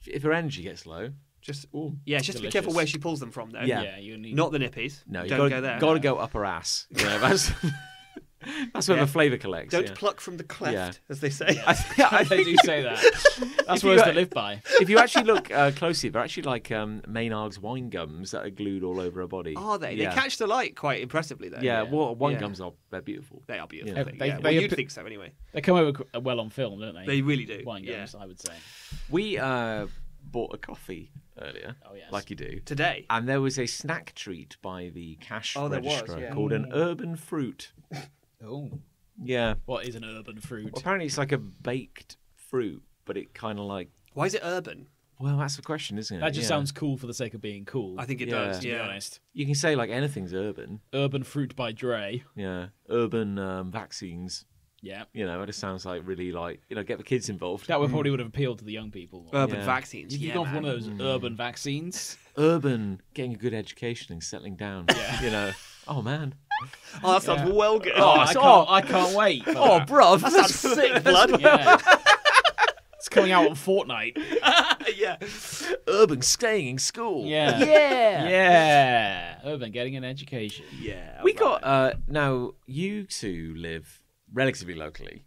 Speaker 2: If, if her energy gets low,
Speaker 3: Just
Speaker 2: ooh,
Speaker 3: yeah, just to be careful where she pulls them from, though.
Speaker 2: Yeah.
Speaker 4: Yeah, you need.
Speaker 3: Not the nippies.
Speaker 2: no, you
Speaker 3: don't
Speaker 2: gotta,
Speaker 3: go there.
Speaker 2: Got to go up her ass. You know, that's that's where
Speaker 3: Yeah.
Speaker 2: the flavour collects.
Speaker 3: Don't
Speaker 2: yeah.
Speaker 3: pluck from the cleft,
Speaker 2: Yeah.
Speaker 3: as they say.
Speaker 2: I, think- I
Speaker 4: they
Speaker 2: think
Speaker 4: do say that. That's words to live by.
Speaker 2: if you actually look uh, closely, they're actually like um, Maynard's wine gums that are glued all over her body.
Speaker 3: Are they?
Speaker 2: Yeah.
Speaker 3: They catch the light quite impressively, though.
Speaker 2: Yeah,
Speaker 4: yeah.
Speaker 2: well, wine
Speaker 3: Yeah.
Speaker 2: gums are they're beautiful.
Speaker 3: They are beautiful.
Speaker 2: Yeah.
Speaker 3: They,
Speaker 4: They-
Speaker 3: yeah.
Speaker 4: they
Speaker 3: well, you'd
Speaker 4: appear-
Speaker 3: think so anyway.
Speaker 4: They come over well on film, don't they?
Speaker 3: They really do.
Speaker 4: Wine gums, I would say.
Speaker 2: We uh, bought a coffee earlier,
Speaker 4: Oh, yes.
Speaker 2: like you do,
Speaker 3: Today.
Speaker 2: and there was a snack treat by the cash
Speaker 3: Oh, there was, yeah.
Speaker 2: called an urban fruit.
Speaker 4: Oh.
Speaker 2: Yeah,
Speaker 4: What is an urban fruit?
Speaker 2: apparently it's like a baked fruit, but it kind of like
Speaker 3: Why is it urban?
Speaker 2: well, that's the question, isn't it?
Speaker 4: That just
Speaker 2: Yeah.
Speaker 4: sounds cool for the sake of being cool.
Speaker 3: I think it
Speaker 2: Yeah.
Speaker 3: does.
Speaker 4: to be honest.
Speaker 2: You can say like anything's urban.
Speaker 4: Urban fruit by Dre.
Speaker 2: Yeah, urban um, vaccines.
Speaker 4: Yeah.
Speaker 2: You know, it just sounds like really like you know get the kids involved.
Speaker 4: That would probably would have appealed to the young people.
Speaker 3: Urban
Speaker 2: Yeah.
Speaker 3: vaccines.
Speaker 4: you
Speaker 3: yeah,
Speaker 4: could go for
Speaker 3: man.
Speaker 4: one of those urban vaccines.
Speaker 2: urban, getting a good education and settling down.
Speaker 4: Yeah.
Speaker 2: You know. Oh man.
Speaker 3: Oh, that sounds
Speaker 4: Yeah.
Speaker 3: well good.
Speaker 4: Oh, I, can't, I can't wait. for
Speaker 2: Oh,
Speaker 4: that.
Speaker 2: bruv.
Speaker 3: that sounds sick, blood.
Speaker 4: Yeah. it's coming out on Fortnite.
Speaker 3: yeah.
Speaker 2: urban staying in school.
Speaker 4: Yeah.
Speaker 2: Yeah.
Speaker 4: Yeah. Urban getting an education.
Speaker 3: Yeah.
Speaker 2: We got uh now you two live relatively locally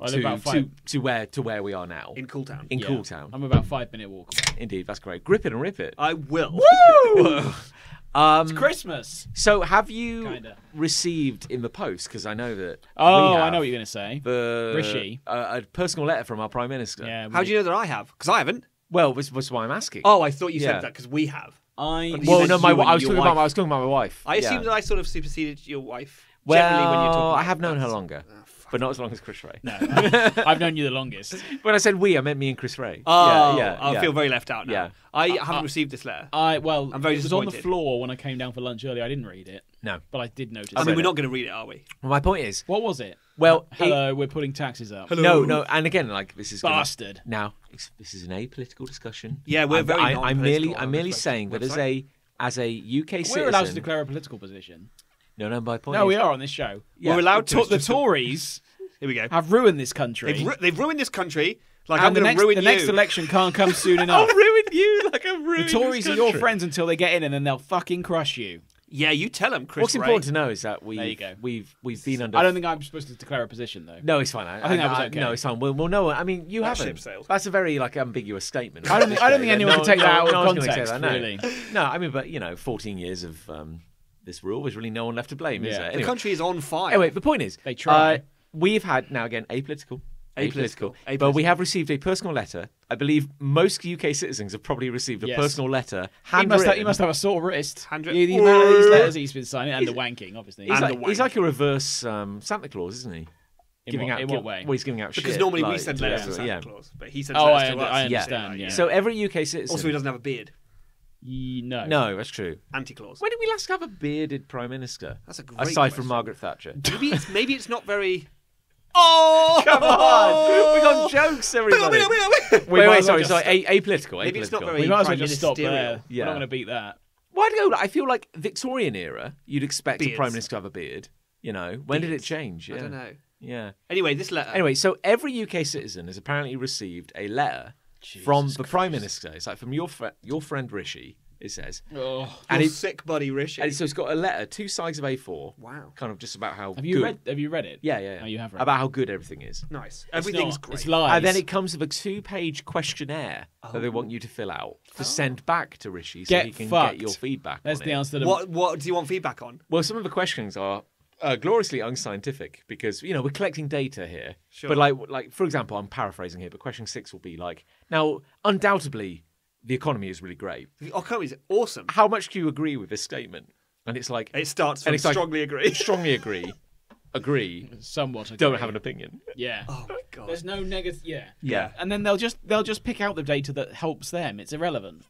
Speaker 4: I live
Speaker 2: to,
Speaker 4: about five.
Speaker 2: to to where to where we are now.
Speaker 3: in Cool Town.
Speaker 2: In
Speaker 4: yeah.
Speaker 2: Cool Town.
Speaker 4: I'm about five minute walk. away.
Speaker 2: Indeed, that's great. Grip it and rip it.
Speaker 3: I will.
Speaker 2: Um
Speaker 4: Christmas.
Speaker 2: so have you
Speaker 4: Kinda.
Speaker 2: received in the post because I know that
Speaker 4: Oh, I know what you're going to say.
Speaker 2: the
Speaker 4: Rishi.
Speaker 2: uh, a personal letter from our prime minister.
Speaker 4: Yeah.
Speaker 3: How do you know that I have? Because I haven't.
Speaker 2: Well, this was why I'm asking.
Speaker 3: Oh, I thought you
Speaker 2: Yeah.
Speaker 3: said that because we have.
Speaker 4: I.
Speaker 3: But
Speaker 2: well, no, my I was
Speaker 3: your
Speaker 2: talking about
Speaker 3: wife.
Speaker 2: I was talking about my wife.
Speaker 3: I assume
Speaker 2: yeah.
Speaker 3: that I sort of superseded your wife.
Speaker 2: Well,
Speaker 3: generally, when you're talking
Speaker 2: I have known her longer,
Speaker 3: Oh,
Speaker 2: but not as long as Chris Ray.
Speaker 4: No, I- I've known you the longest.
Speaker 2: When I said we, I meant me and Chris Ray.
Speaker 3: Oh,
Speaker 2: yeah, yeah,
Speaker 3: I
Speaker 2: yeah.
Speaker 3: feel very left out now.
Speaker 2: Yeah.
Speaker 3: I haven't received this letter.
Speaker 4: I well,
Speaker 3: I'm very
Speaker 4: it was on the
Speaker 3: disappointed.
Speaker 4: floor when I came down for lunch earlier. I didn't read it,
Speaker 2: No.
Speaker 4: but I did notice.
Speaker 3: I mean,
Speaker 4: it.
Speaker 3: we're not going to read it, are we?
Speaker 2: Well, my point is,
Speaker 4: What was it?
Speaker 2: well, it-
Speaker 4: Hello, we're putting taxes up.
Speaker 2: no, no, and again, like this is gonna-
Speaker 4: Bastard.
Speaker 2: now, it's, this is an apolitical discussion.
Speaker 3: Yeah, we're
Speaker 2: I'm,
Speaker 3: very
Speaker 2: I, I'm merely,
Speaker 3: non-political
Speaker 2: I'm merely
Speaker 3: this
Speaker 2: saying that as a as a UK citizen.
Speaker 4: We're allowed to declare a political position.
Speaker 2: No, no, my point.
Speaker 4: No,
Speaker 2: is,
Speaker 4: we are on this show.
Speaker 2: Yeah.
Speaker 3: We're allowed to.
Speaker 4: To-
Speaker 3: it's
Speaker 4: the
Speaker 3: just a-
Speaker 4: Tories
Speaker 3: Here we go.
Speaker 4: have ruined this country.
Speaker 3: They've, ru- they've ruined this country. Like
Speaker 4: and
Speaker 3: I'm
Speaker 4: the
Speaker 3: going to
Speaker 4: next,
Speaker 3: ruin
Speaker 4: the
Speaker 3: you.
Speaker 4: next election can't come soon enough.
Speaker 2: I'll
Speaker 4: enough.
Speaker 2: ruin you like I'm
Speaker 4: ruined.
Speaker 2: the
Speaker 4: Tories
Speaker 2: this
Speaker 4: are your
Speaker 2: country.
Speaker 4: friends until they get in, and then they'll fucking crush you.
Speaker 3: yeah, you tell them, Chris.
Speaker 2: What's
Speaker 3: Ray.
Speaker 2: important to know is that we
Speaker 4: There you go.
Speaker 2: we've we've been under.
Speaker 4: I don't think I'm supposed to declare a position though.
Speaker 2: No, it's fine. I,
Speaker 4: I think that was okay.
Speaker 2: No, it's fine. Well, well, no. I mean, you
Speaker 3: That
Speaker 2: haven't.
Speaker 3: ship sailed.
Speaker 2: That's a very like ambiguous statement.
Speaker 4: I don't think- I don't think anyone
Speaker 2: no-
Speaker 4: can take that
Speaker 2: no-
Speaker 4: out of
Speaker 2: no one's
Speaker 4: context,
Speaker 2: say that, no.
Speaker 4: really.
Speaker 2: No, I mean, but you know, 14 years of um, this rule, there's really no one left to blame, is
Speaker 4: Yeah.
Speaker 2: there?
Speaker 4: The
Speaker 3: The
Speaker 2: Anyway,
Speaker 3: country is on fire.
Speaker 2: anyway, the point is,
Speaker 4: They try.
Speaker 2: Uh, we've had now again apolitical.
Speaker 3: Apolitical.
Speaker 2: But we have received a personal letter. I believe most UK citizens have probably received a
Speaker 4: Yes.
Speaker 2: personal letter.
Speaker 4: He must, have, he must have a sore wrist.
Speaker 3: Handwritten-
Speaker 4: Yeah, the amount of these letters he's been signing and the wanking, obviously.
Speaker 2: He's,
Speaker 3: And
Speaker 2: like,
Speaker 3: the
Speaker 2: he's like a reverse um, Santa Claus, isn't he?
Speaker 4: In
Speaker 2: giving
Speaker 4: what-
Speaker 2: out
Speaker 4: in
Speaker 2: gi-
Speaker 4: what way?
Speaker 2: Well, he's giving out
Speaker 3: because
Speaker 2: shit,
Speaker 3: normally we
Speaker 2: like,
Speaker 3: send letters
Speaker 2: yeah,
Speaker 3: to Santa
Speaker 2: yeah.
Speaker 3: Claus, but he sends
Speaker 4: Oh,
Speaker 3: letters
Speaker 4: I
Speaker 3: to
Speaker 4: under-
Speaker 3: us.
Speaker 4: I
Speaker 2: Yeah.
Speaker 4: understand, yeah.
Speaker 2: So every UK citizen.
Speaker 3: Also, he doesn't have a beard.
Speaker 4: Ye- no.
Speaker 2: No, that's true.
Speaker 3: Anti clause.
Speaker 2: When did we last have a bearded prime minister?
Speaker 3: That's a great
Speaker 2: Aside
Speaker 3: question.
Speaker 2: from Margaret Thatcher.
Speaker 3: Maybe it's maybe it's not very. Oh,
Speaker 2: Come on, we got jokes, everybody.
Speaker 3: Wait,
Speaker 2: Wait,
Speaker 4: might
Speaker 2: wait, sorry,
Speaker 4: just
Speaker 2: sorry, a- apolitical.
Speaker 3: Maybe it's not
Speaker 2: apolitical.
Speaker 3: very-
Speaker 4: We might as well
Speaker 3: Prime
Speaker 4: just stop there.
Speaker 3: Ministerial.
Speaker 2: Yeah.
Speaker 4: We're not going to beat that.
Speaker 2: Why do I feel like Victorian era, you'd expect a
Speaker 3: Beards.
Speaker 2: prime minister to have a beard. You know, when did it
Speaker 3: Beards.
Speaker 2: change?
Speaker 3: I
Speaker 2: Yeah.
Speaker 3: don't know.
Speaker 2: Yeah.
Speaker 3: Anyway, this letter.
Speaker 2: Anyway, so every UK citizen has apparently received a letter from the prime minister. It's like from your fr- your friend Rishi. It says,
Speaker 4: Oh.
Speaker 2: and
Speaker 3: your
Speaker 2: it's
Speaker 3: sick buddy Rishi.
Speaker 2: and so it's got a letter, two sides of A4.
Speaker 3: Wow.
Speaker 2: Kind of just about how
Speaker 4: Have you
Speaker 2: good-
Speaker 4: read? Have you read it?
Speaker 2: Yeah, yeah, yeah.
Speaker 4: Oh, you have read.
Speaker 2: about how good everything is.
Speaker 3: nice.
Speaker 4: It's
Speaker 3: Everything's
Speaker 4: not.
Speaker 3: great.
Speaker 4: It's lies.
Speaker 2: And then it comes with a two-page questionnaire that they want oh. you to fill out to oh. send back to Rishi so
Speaker 4: Get
Speaker 2: he can
Speaker 4: fucked.
Speaker 2: get your feedback.
Speaker 4: That's
Speaker 2: on
Speaker 4: the
Speaker 2: it.
Speaker 4: answer to the.
Speaker 3: What what do you want feedback on?
Speaker 2: Well, some of the questions are uh, gloriously unscientific because you know we're collecting data here.
Speaker 3: Sure.
Speaker 2: But like, like for example, I'm paraphrasing here, but question six will be like, now, undoubtedly, the economy is really great.
Speaker 3: The economy is awesome.
Speaker 2: How much do you agree with this statement? And it's like,
Speaker 3: It starts
Speaker 2: And
Speaker 3: from
Speaker 2: it's like-
Speaker 3: strongly agree.
Speaker 2: strongly agree, agree,
Speaker 4: Somewhat.
Speaker 2: don't have an opinion.
Speaker 4: Yeah.
Speaker 3: Oh my god.
Speaker 4: There's no negative. Yeah.
Speaker 2: Yeah.
Speaker 4: And then they'll just they'll just pick out the data that helps them. It's irrelevant.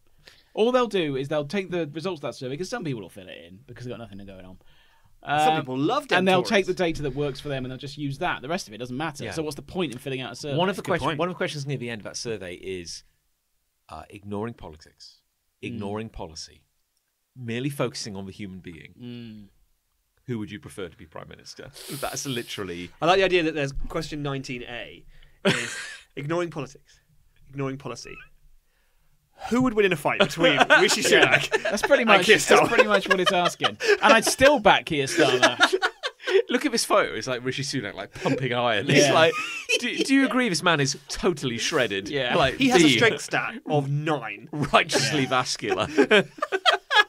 Speaker 4: All they'll do is they'll take the results of that survey because some people will fill it in because they've got nothing going on.
Speaker 3: Some
Speaker 4: Um,
Speaker 3: people love them
Speaker 4: and they'll take the data that works for them and they'll just use that. The rest of it doesn't matter.
Speaker 2: Yeah.
Speaker 4: So what's the point in filling out a survey?
Speaker 2: One of the questions, one of the questions near the end of that survey is uh, ignoring politics, ignoring policy, merely focusing on the human being.
Speaker 4: Mm.
Speaker 2: Who would you prefer to be prime minister? That's literally
Speaker 3: I like the idea that there's question 19A is ignoring politics, ignoring policy. Who would win in a fight between Rishi Sunak?
Speaker 4: That's pretty much that's pretty much what it's asking. And I'd still back Keir Starmer.
Speaker 2: Look at this photo. It's like Rishi Sunak, like pumping iron. It's
Speaker 4: Yeah.
Speaker 2: like, do, do you agree this man is totally shredded?
Speaker 4: Yeah.
Speaker 2: like
Speaker 3: He has a
Speaker 2: deep,
Speaker 3: strength stat of nine.
Speaker 2: righteously vascular.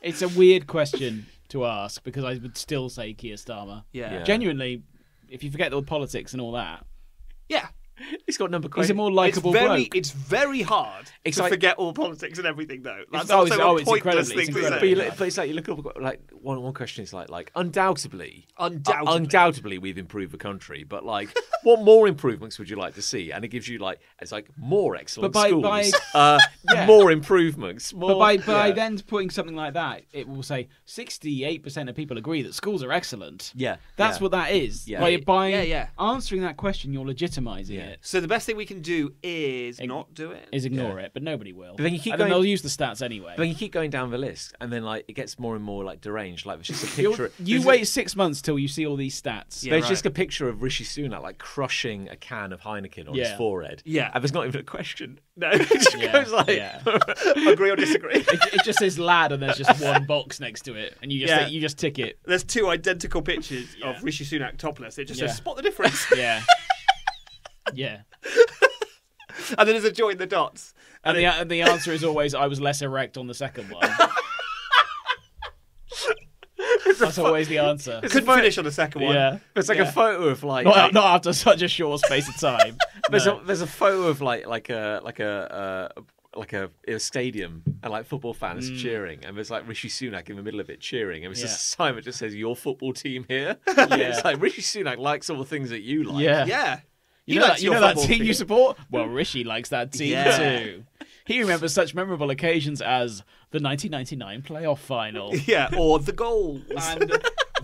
Speaker 4: It's a weird question to ask because I would still say Keir Starmer.
Speaker 3: Yeah.
Speaker 2: Yeah.
Speaker 4: Genuinely, if you forget the politics and all that,
Speaker 3: Yeah.
Speaker 2: He's got number
Speaker 4: he's a
Speaker 2: question.
Speaker 4: more
Speaker 3: It's
Speaker 4: likable
Speaker 3: very,
Speaker 4: bloke.
Speaker 3: it's very hard
Speaker 2: It's
Speaker 3: to
Speaker 2: like-
Speaker 3: forget all politics and everything, though. That's
Speaker 4: oh,
Speaker 3: also
Speaker 4: it's-
Speaker 3: a
Speaker 4: oh, it's
Speaker 3: pointless thing
Speaker 4: it's
Speaker 3: to
Speaker 2: But, you look, but it's like you look up like one one question is like like undoubtedly,
Speaker 3: Undoubtedly.
Speaker 2: undoubtedly we've improved the country. But like, what more improvements would you like to see? And it gives you like it's like more excellent
Speaker 4: But by-
Speaker 2: schools,
Speaker 4: by-
Speaker 2: uh,
Speaker 4: Yeah.
Speaker 2: more improvements, more.
Speaker 4: But by, by
Speaker 2: yeah.
Speaker 4: then putting something like that, it will say 68% of people agree that schools are excellent.
Speaker 2: yeah,
Speaker 4: That's
Speaker 2: yeah.
Speaker 4: what that is.
Speaker 2: Yeah.
Speaker 4: By, by
Speaker 3: Yeah, yeah.
Speaker 4: answering that question, you're legitimizing
Speaker 2: Yeah.
Speaker 4: It.
Speaker 3: So the best thing we can do is not do it.
Speaker 4: Is ignore it, but nobody will.
Speaker 2: But then you keep
Speaker 4: and then
Speaker 2: going-
Speaker 4: they'll use the stats anyway.
Speaker 2: But then you keep going down the list, and then like it gets more and more like deranged. Like it's just a
Speaker 4: You'll-
Speaker 2: picture.
Speaker 4: you
Speaker 2: there's
Speaker 4: wait
Speaker 2: A,
Speaker 4: six months till you see all these stats.
Speaker 3: Yeah.
Speaker 2: there's
Speaker 3: right.
Speaker 2: just a picture of Rishi Sunak like crushing a can of Heineken on his
Speaker 4: Yeah.
Speaker 2: forehead.
Speaker 3: Yeah.
Speaker 2: and there's not even a question.
Speaker 3: No.
Speaker 2: It just
Speaker 4: Yeah,
Speaker 2: goes like,
Speaker 4: yeah.
Speaker 3: Agree or disagree?
Speaker 4: It, it just says lad, and there's just one box next to it, and you just
Speaker 3: Yeah.
Speaker 4: you just tick it.
Speaker 3: There's two identical pictures of Rishi Sunak topless. It just
Speaker 4: Yeah.
Speaker 3: says spot the difference.
Speaker 4: Yeah, yeah.
Speaker 3: and then there's a join the dots.
Speaker 4: And the and the answer is always I was less erect on the second one. That's always the answer.
Speaker 3: Couldn't finish on the second one.
Speaker 4: Yeah.
Speaker 2: It's like
Speaker 3: Yeah.
Speaker 2: a photo of like.
Speaker 4: Not,
Speaker 2: like-
Speaker 4: not after such a short space of time.
Speaker 2: there's
Speaker 4: No.
Speaker 2: a there's a photo of like like a like a. Uh, like a, a stadium and like football fans cheering and there's like Rishi Sunak in the middle of it cheering and it's just a sign that just says your football team here yeah. it's like Rishi Sunak likes all the things that you like
Speaker 4: Yeah.
Speaker 3: Yeah.
Speaker 4: You
Speaker 3: He
Speaker 4: know, that, you know that team,
Speaker 3: team.
Speaker 4: you support? Well, Rishi likes that team
Speaker 3: Yeah.
Speaker 4: too. He remembers such memorable occasions as the 1999 playoff final
Speaker 3: Yeah, or the goals.
Speaker 4: and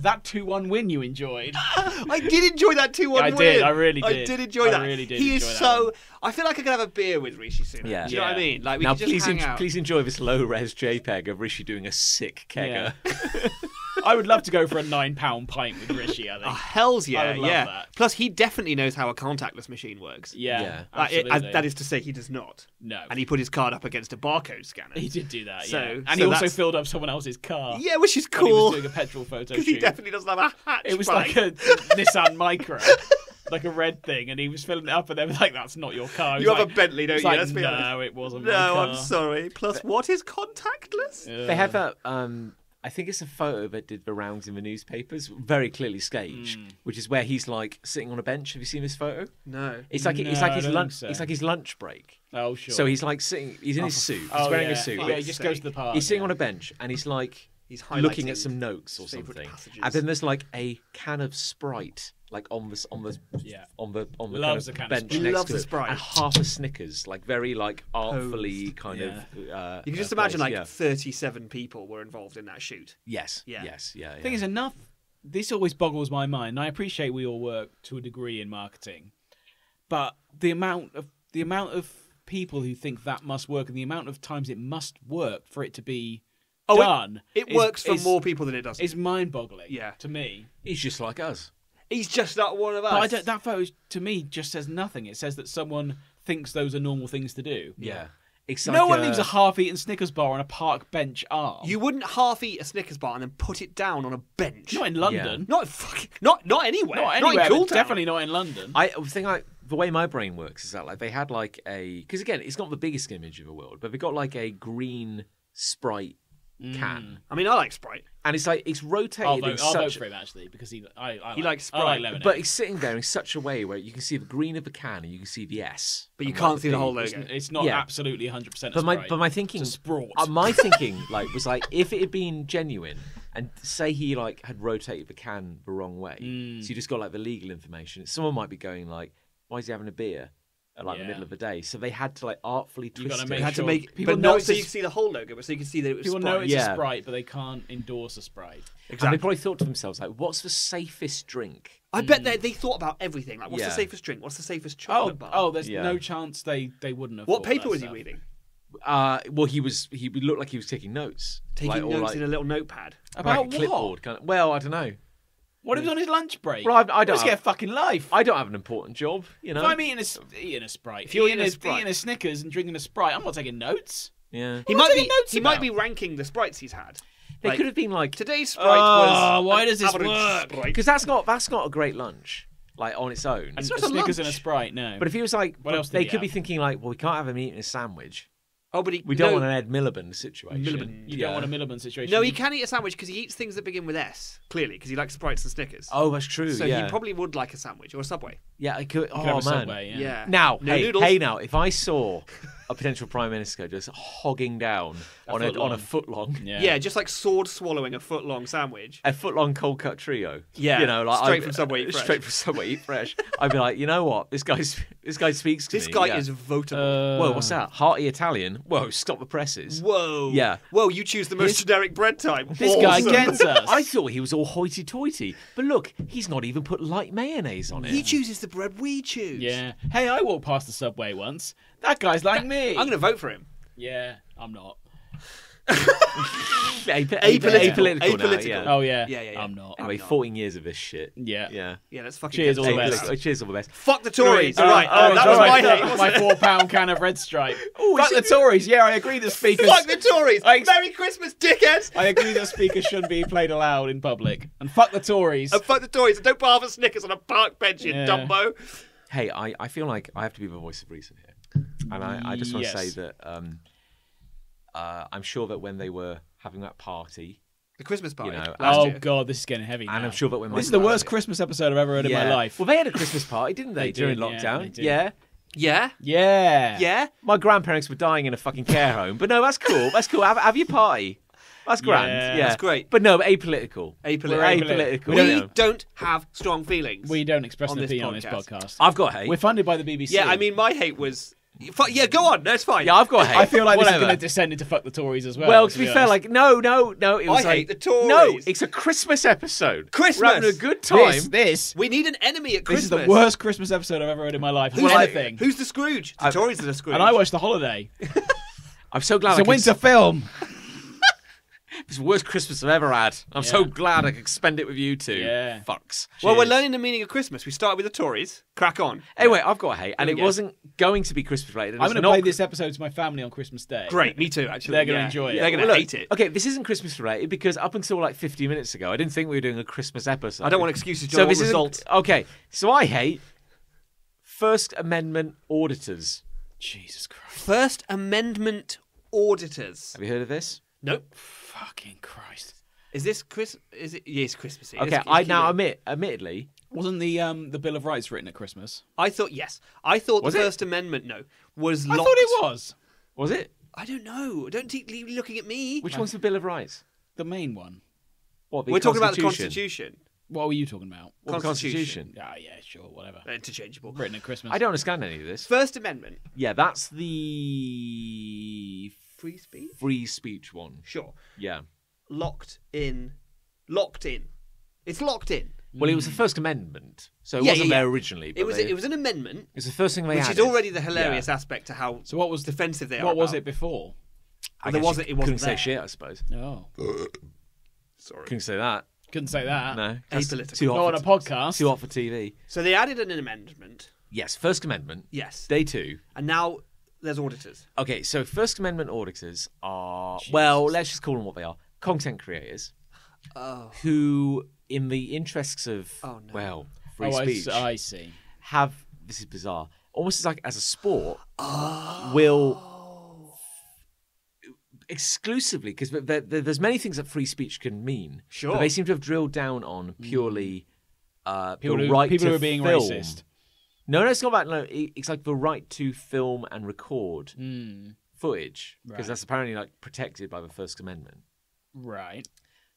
Speaker 4: that 2-1 win you enjoyed.
Speaker 3: I did enjoy that 2 1 win.
Speaker 4: I
Speaker 3: win.
Speaker 4: did, I really did.
Speaker 3: I
Speaker 4: did.
Speaker 3: did enjoy
Speaker 4: I
Speaker 3: that.
Speaker 4: really did
Speaker 3: He is
Speaker 4: that
Speaker 3: so.
Speaker 4: one.
Speaker 3: I feel like I could have a beer with Rishi Sunak.
Speaker 2: Yeah.
Speaker 3: Do you know what I mean? Like, we
Speaker 2: now
Speaker 3: could just
Speaker 2: please
Speaker 3: hang
Speaker 2: en-
Speaker 3: out.
Speaker 2: please enjoy this low res JPEG of Rishi doing a sick kegger
Speaker 4: Yeah. I would love to go for a nine pound pint with Rishi. I think.
Speaker 3: Oh, hell's yeah,
Speaker 4: I would love
Speaker 3: yeah.
Speaker 4: that.
Speaker 3: Plus, he definitely knows how a contactless machine works.
Speaker 4: yeah,
Speaker 2: Yeah.
Speaker 3: Like, it-
Speaker 4: absolutely.
Speaker 3: that is to say, he does not.
Speaker 4: no.
Speaker 3: And he put his card up against a barcode scanner.
Speaker 4: He did do that.
Speaker 3: So-
Speaker 4: yeah. and
Speaker 3: so
Speaker 4: he also
Speaker 3: that's-
Speaker 4: filled up someone else's car.
Speaker 3: Yeah, which is
Speaker 4: when he was
Speaker 3: cool.
Speaker 4: doing a petrol photo
Speaker 3: Because he
Speaker 4: shoot.
Speaker 3: definitely doesn't have a hatch.
Speaker 4: It was
Speaker 3: bike.
Speaker 4: like a Nissan Micra, like a red thing, and he was filling it up, and they were like, "That's not your car."
Speaker 3: You have
Speaker 4: like-
Speaker 3: a Bentley, don't
Speaker 4: It's
Speaker 3: you?
Speaker 4: like,
Speaker 3: Let's be
Speaker 4: no,
Speaker 3: honest.
Speaker 4: it wasn't.
Speaker 3: No,
Speaker 4: my car.
Speaker 3: I'm sorry. Plus, what is contactless?
Speaker 4: Yeah.
Speaker 2: They have that. Um, I think it's a photo that did the rounds in the newspapers, very clearly staged,
Speaker 4: Hmm.
Speaker 2: which is where he's like sitting on a bench. Have you seen this photo?
Speaker 3: No.
Speaker 2: It's like it's like his lunch.
Speaker 4: think so.
Speaker 2: It's like his lunch break.
Speaker 4: Oh sure.
Speaker 2: So he's like sitting. He's in his suit. He's
Speaker 4: oh,
Speaker 2: wearing
Speaker 4: yeah.
Speaker 2: a suit.
Speaker 4: Yeah, he just goes to the park.
Speaker 2: He's sitting
Speaker 4: yeah.
Speaker 2: on a bench and he's like
Speaker 3: He's
Speaker 2: looking at some notes or something.
Speaker 3: passages.
Speaker 2: And then there's like a can of Sprite, like on the on the
Speaker 4: Yeah.
Speaker 2: on the on the
Speaker 4: Loves
Speaker 2: kind of
Speaker 4: can of
Speaker 2: bench
Speaker 4: Sprite.
Speaker 2: next
Speaker 3: Loves
Speaker 2: to
Speaker 3: a
Speaker 2: it,
Speaker 3: Sprite.
Speaker 2: and half a Snickers, like very like artfully
Speaker 3: Posed.
Speaker 2: kind
Speaker 4: Yeah.
Speaker 2: of. Uh,
Speaker 3: You can just
Speaker 2: uh,
Speaker 3: imagine
Speaker 2: placed,
Speaker 3: like
Speaker 2: yeah.
Speaker 3: 37 people were involved in that shoot.
Speaker 2: yes,
Speaker 3: Yeah.
Speaker 2: yes, yeah. yeah.
Speaker 4: thing is enough this always boggles my mind i appreciate we all work to a degree in marketing but the amount of the amount of people who think that must work and the amount of times it must work for it to be
Speaker 3: Oh, it- It
Speaker 4: is-
Speaker 3: works for
Speaker 4: is-
Speaker 3: more people than it does.
Speaker 4: It's mind-boggling
Speaker 3: Yeah.
Speaker 4: to me
Speaker 2: he's just like us.
Speaker 3: He's just not one of us.
Speaker 4: but I don't, that photo to me just says nothing it says that someone thinks those are normal things to do
Speaker 2: Yeah, it's
Speaker 4: no
Speaker 2: like,
Speaker 4: one
Speaker 2: uh,
Speaker 4: leaves a half-eaten snickers bar on a park bench arm
Speaker 3: You wouldn't half eat a Snickers bar and then put it down on a bench.
Speaker 4: not in london
Speaker 3: Not fucking. Not not anywhere.
Speaker 4: not anywhere
Speaker 3: in
Speaker 4: but definitely not in london
Speaker 2: I think thing like the way my brain works is that like they had like a because again it's not the biggest image of the world, but they got like a green Sprite
Speaker 4: Mm.
Speaker 2: can,
Speaker 3: I mean, I like Sprite.
Speaker 2: and it's like it's rotated
Speaker 4: I'll,
Speaker 2: in
Speaker 4: vote, I'll vote
Speaker 2: such.
Speaker 4: for him actually because he I, I
Speaker 3: He
Speaker 4: like,
Speaker 3: likes
Speaker 4: I like
Speaker 3: Sprite,
Speaker 4: lemonade.
Speaker 2: But it's sitting there in such a way where you can see the green of the can and you can see the S,
Speaker 3: But you can't
Speaker 2: like,
Speaker 3: see the
Speaker 2: B.
Speaker 3: whole
Speaker 4: It's,
Speaker 3: logo.
Speaker 4: it's not
Speaker 2: Yeah.
Speaker 4: absolutely 100%
Speaker 2: But my but my thinking,
Speaker 4: It's a
Speaker 2: uh, my thinking like was like if it had been genuine and say he like had rotated the can the wrong way,
Speaker 4: Mm.
Speaker 2: so you just got like the legal information. Someone might be going like, "Why is he having a beer?" At like the middle of the day, so they had to like artfully
Speaker 4: You
Speaker 2: twist
Speaker 4: gotta
Speaker 2: it.
Speaker 4: make
Speaker 3: You had to
Speaker 4: sure
Speaker 3: make,
Speaker 4: people know
Speaker 3: not so you can see the whole logo, but so you can see that it was
Speaker 4: People
Speaker 3: Sprite.
Speaker 4: know it's
Speaker 2: Yeah.
Speaker 4: a Sprite, but they can't endorse a Sprite.
Speaker 2: And
Speaker 3: exactly.
Speaker 2: they probably thought to themselves like, "What's the safest drink?"
Speaker 3: I bet they, they thought about everything. Like, what's
Speaker 2: Yeah.
Speaker 3: the safest drink? What's the safest
Speaker 4: Oh,
Speaker 3: bar?
Speaker 4: oh, there's
Speaker 2: Yeah.
Speaker 4: no chance they, they wouldn't have.
Speaker 3: what paper
Speaker 4: that
Speaker 3: was he reading?
Speaker 2: Uh, well, he was he looked like he was taking notes,
Speaker 3: Taking
Speaker 2: like,
Speaker 3: notes
Speaker 2: like,
Speaker 3: in a little notepad.
Speaker 4: About
Speaker 2: like a
Speaker 4: what?
Speaker 2: clipboard. Kind of, well, I don't know.
Speaker 4: What if he was on his lunch break?
Speaker 2: Well, I, I don't.
Speaker 4: Let's get a fucking life.
Speaker 2: I don't have an important job, you know.
Speaker 4: if I'm eating a, eating a Sprite,
Speaker 3: If you're
Speaker 4: eating,
Speaker 3: a Sprite-
Speaker 4: eating a Snickers and drinking a Sprite, I'm not taking notes.
Speaker 2: yeah,
Speaker 3: He might be
Speaker 4: he
Speaker 3: might be ranking the sprites he's had.
Speaker 2: they could have been like
Speaker 3: Today's sprite
Speaker 4: Oh,
Speaker 3: was.
Speaker 4: why
Speaker 3: an
Speaker 4: does this
Speaker 3: average
Speaker 4: work?
Speaker 3: Sprite.
Speaker 2: because that's not that's not a great lunch, like on its own.
Speaker 3: It's not a
Speaker 4: Snickers and a
Speaker 3: lunch.
Speaker 4: Sprite, no.
Speaker 2: But if he was like,
Speaker 4: What else did
Speaker 2: they
Speaker 4: he
Speaker 2: could be
Speaker 4: have?
Speaker 2: thinking like, well, we can't have him eating a sandwich.
Speaker 3: Oh, but he,
Speaker 2: We don't
Speaker 3: no,
Speaker 2: want an Ed Miliband situation.
Speaker 3: Miliband.
Speaker 4: you
Speaker 2: Yeah.
Speaker 4: don't want a Miliband situation.
Speaker 3: No, he can eat a sandwich because he eats things that begin with S. Clearly, because he likes sprites and Snickers.
Speaker 2: Oh, that's true.
Speaker 3: so
Speaker 2: yeah,
Speaker 3: he probably would like a sandwich or a Subway.
Speaker 2: yeah. I could.
Speaker 4: Could
Speaker 2: Oh
Speaker 4: have a oh,
Speaker 2: man.
Speaker 4: Subway, yeah.
Speaker 3: Yeah.
Speaker 2: Now,
Speaker 3: No
Speaker 2: hey,
Speaker 3: noodles.
Speaker 2: hey, now, if I saw a potential prime minister just hogging down on a
Speaker 4: foot
Speaker 2: on a
Speaker 4: long.
Speaker 2: foot long,
Speaker 4: Yeah.
Speaker 3: Yeah, just like sword swallowing a foot long sandwich.
Speaker 2: a foot long cold cut trio.
Speaker 3: Yeah,
Speaker 2: you know, like
Speaker 3: straight
Speaker 2: I'd-
Speaker 3: from Subway, Eat Fresh.
Speaker 2: straight from Subway, eat fresh. I'd be like, you know what, this guy's this guy speaks to
Speaker 3: This
Speaker 2: me.
Speaker 3: guy
Speaker 2: yeah.
Speaker 3: is votable.
Speaker 4: Uh,
Speaker 2: Whoa, what's that? Hearty Italian. Whoa, stop the presses.
Speaker 3: Whoa.
Speaker 2: Yeah.
Speaker 3: Whoa, you choose the most generic bread type.
Speaker 4: This guy
Speaker 3: Awesome.
Speaker 4: gets us.
Speaker 2: I thought he was all hoity-toity, but look, he's not even put light mayonnaise on it.
Speaker 3: He chooses the bread we choose.
Speaker 4: Yeah. Hey, I walked past the subway once. That guy's like me.
Speaker 3: I'm going to vote for him.
Speaker 4: Yeah, I'm not.
Speaker 2: Ap- ap-
Speaker 3: Apolitical.
Speaker 2: apolitical now,
Speaker 3: oh,
Speaker 2: yeah.
Speaker 4: Oh yeah.
Speaker 3: Yeah, yeah, yeah.
Speaker 4: I'm not.
Speaker 2: Anyway,
Speaker 3: not.
Speaker 2: 14 years of this shit.
Speaker 4: Yeah.
Speaker 2: Yeah.
Speaker 3: Yeah, let's fucking
Speaker 4: Cheers,
Speaker 3: get
Speaker 4: all the
Speaker 3: to
Speaker 4: best.
Speaker 2: Oh, cheers, all the best.
Speaker 3: Fuck the Tories.
Speaker 4: Oh,
Speaker 3: right.
Speaker 4: oh,
Speaker 3: that was my hate. wasn't
Speaker 4: my
Speaker 3: it?
Speaker 4: four pound can of red stripe.
Speaker 2: Oh,
Speaker 4: Fuck
Speaker 2: is
Speaker 4: the Tories. Yeah, I agree. The speakers.
Speaker 3: Fuck the Tories.
Speaker 4: I ex-
Speaker 3: Merry Christmas, dickheads.
Speaker 4: I agree that speakers shouldn't be played aloud in public. And fuck the Tories.
Speaker 3: And fuck the Tories. And don't put half a Snickers on a park bench, you
Speaker 4: Yeah.
Speaker 3: dumbo.
Speaker 2: Hey, I, I feel like I have to be the voice of reason here. And I, I just want to
Speaker 4: Yes.
Speaker 2: say that um, uh, I'm sure that when they were having that party,
Speaker 3: The Christmas party.
Speaker 2: know,
Speaker 3: last
Speaker 4: oh
Speaker 3: year.
Speaker 4: god, this is getting heavy.
Speaker 2: and
Speaker 4: now.
Speaker 2: I'm sure that when
Speaker 4: this is the worst Christmas episode I've ever heard in my life.
Speaker 2: Well, they had a Christmas party, didn't they,
Speaker 4: They
Speaker 2: during
Speaker 4: did, yeah,
Speaker 2: lockdown?
Speaker 4: they
Speaker 2: yeah.
Speaker 3: Yeah.
Speaker 4: yeah.
Speaker 3: Yeah.
Speaker 2: My grandparents were dying in a fucking care home, but no, that's cool. That's cool. Have, have your party. That's grand.
Speaker 4: Yeah.
Speaker 2: Yeah,
Speaker 3: That's great.
Speaker 2: But no, apolitical.
Speaker 3: Apolitical.
Speaker 2: We're
Speaker 4: We're
Speaker 2: apolitical.
Speaker 3: We don't have strong feelings.
Speaker 4: We don't express
Speaker 3: On
Speaker 4: an
Speaker 3: this
Speaker 4: opinion on this
Speaker 3: podcast.
Speaker 4: podcast.
Speaker 2: I've got hate.
Speaker 4: We're funded by the BBC.
Speaker 3: yeah, I mean, my hate was. Fu- Yeah, go on. That's fine.
Speaker 2: yeah, I've got hate.
Speaker 4: I feel like this is
Speaker 2: Whatever.
Speaker 4: going to descend into fuck the Tories as well.
Speaker 2: Well, to be fair, like no, no, no. It was
Speaker 3: I
Speaker 2: like,
Speaker 3: hate the Tories.
Speaker 2: No, it's a Christmas episode.
Speaker 3: Christmas.
Speaker 2: We're having a good time.
Speaker 4: this, this,
Speaker 3: We need an enemy at Christmas.
Speaker 4: this is the worst Christmas episode I've ever heard in my life.
Speaker 3: Who's,
Speaker 4: Who's
Speaker 3: the-
Speaker 4: anything?
Speaker 3: who's the Scrooge? The Tories are the Scrooge.
Speaker 4: and I watched The Holiday.
Speaker 2: I'm so glad.
Speaker 4: It's
Speaker 2: I
Speaker 4: a
Speaker 2: can
Speaker 4: winter film.
Speaker 2: It's the worst Christmas I've ever had. I'm so glad I could spend it with you two.
Speaker 4: Yeah.
Speaker 2: Fucks.
Speaker 3: Well, we're learning the meaning of Christmas. We started with the Tories. Crack on.
Speaker 2: Anyway, I've got a hate, and it
Speaker 3: go.
Speaker 2: wasn't going to be Christmas related.
Speaker 4: I'm going to
Speaker 2: not
Speaker 4: play this episode to my family on Christmas Day.
Speaker 3: Great, me too. Actually,
Speaker 4: They're gonna
Speaker 3: Yeah.
Speaker 4: enjoy it.
Speaker 3: They're going to
Speaker 2: Well,
Speaker 3: hate it.
Speaker 2: Okay, this isn't Christmas related because up until like 50 minutes ago, I didn't think we were doing a Christmas episode.
Speaker 3: I don't want excuses. Jon.
Speaker 2: So this isn't- Okay, so I hate First Amendment auditors.
Speaker 4: Jesus Christ.
Speaker 3: First Amendment auditors.
Speaker 2: Have you heard of this?
Speaker 3: Nope.
Speaker 4: Fucking Christ.
Speaker 3: Is this Chris? Is it? Yeah, Christmas Christmassy.
Speaker 2: Okay,
Speaker 3: Let's-
Speaker 2: I
Speaker 3: let's
Speaker 2: now
Speaker 3: keep it.
Speaker 2: admit, admittedly,
Speaker 4: Wasn't the um the Bill of Rights written at Christmas?
Speaker 3: I thought yes. I thought
Speaker 2: Was
Speaker 3: the
Speaker 2: it?
Speaker 3: First Amendment no was
Speaker 4: I
Speaker 3: locked.
Speaker 4: thought it was
Speaker 2: was it?
Speaker 3: I don't know. Don't keep looking at me.
Speaker 2: Which one's the Bill of Rights?
Speaker 4: the main one.
Speaker 2: What, the
Speaker 3: We're talking about the
Speaker 2: Constitution?
Speaker 3: Constitution.
Speaker 4: What were you talking about?
Speaker 2: What, the
Speaker 3: Constitution.
Speaker 2: Constitution?
Speaker 4: Ah, yeah, sure, whatever.
Speaker 3: Interchangeable.
Speaker 4: Written at Christmas.
Speaker 2: I don't understand any of this.
Speaker 3: First Amendment.
Speaker 2: Yeah, that's the
Speaker 3: Free speech.
Speaker 2: free speech one.
Speaker 3: Sure.
Speaker 2: Yeah.
Speaker 3: Locked in. Locked in. It's locked in.
Speaker 2: Well, it was the hmm. First Amendment, so it
Speaker 3: Yeah,
Speaker 2: wasn't
Speaker 3: yeah,
Speaker 2: there
Speaker 3: yeah.
Speaker 2: originally. But
Speaker 3: It was.
Speaker 2: they-
Speaker 3: It was an amendment,
Speaker 2: it's the first thing they
Speaker 3: which
Speaker 2: added.
Speaker 3: is already the hilarious
Speaker 2: Yeah.
Speaker 3: aspect to how
Speaker 4: So what was the
Speaker 3: defensive they are.
Speaker 4: What was
Speaker 3: about.
Speaker 4: it before?
Speaker 2: I
Speaker 3: there
Speaker 2: guess
Speaker 3: wasn't-
Speaker 2: you
Speaker 3: it wasn't
Speaker 2: couldn't
Speaker 3: there.
Speaker 2: say shit, I suppose.
Speaker 4: Oh,
Speaker 3: Sorry.
Speaker 2: Couldn't say that.
Speaker 4: couldn't say that.
Speaker 2: No, that's
Speaker 3: Apolitical.
Speaker 2: too
Speaker 4: Not
Speaker 2: hot
Speaker 4: on a
Speaker 2: for,
Speaker 4: podcast.
Speaker 2: too hot for TV.
Speaker 3: So they added an amendment.
Speaker 2: Yes, First Amendment,
Speaker 3: Yes.
Speaker 2: day two.
Speaker 3: And now there's auditors.
Speaker 2: Okay, so First Amendment auditors are well, let's just call them what they are: content creators
Speaker 3: Oh.
Speaker 2: who, in the interests of
Speaker 3: Oh, no.
Speaker 2: well, free
Speaker 4: oh,
Speaker 2: speech,
Speaker 4: see, I see.
Speaker 2: have this is bizarre. Almost as like as a sport,
Speaker 3: Oh.
Speaker 2: will exclusively because there, there- there's many things that free speech can mean.
Speaker 3: Sure.
Speaker 2: but they seem to have drilled down on purely uh,
Speaker 4: People
Speaker 2: the
Speaker 4: who,
Speaker 2: right
Speaker 4: people
Speaker 2: to
Speaker 4: who are being
Speaker 2: film.
Speaker 4: racist.
Speaker 2: No, no, it's not about no. it- It's like the right to film and record
Speaker 4: Mm,
Speaker 2: footage because
Speaker 4: Right.
Speaker 2: that's apparently like protected by the First Amendment.
Speaker 4: right.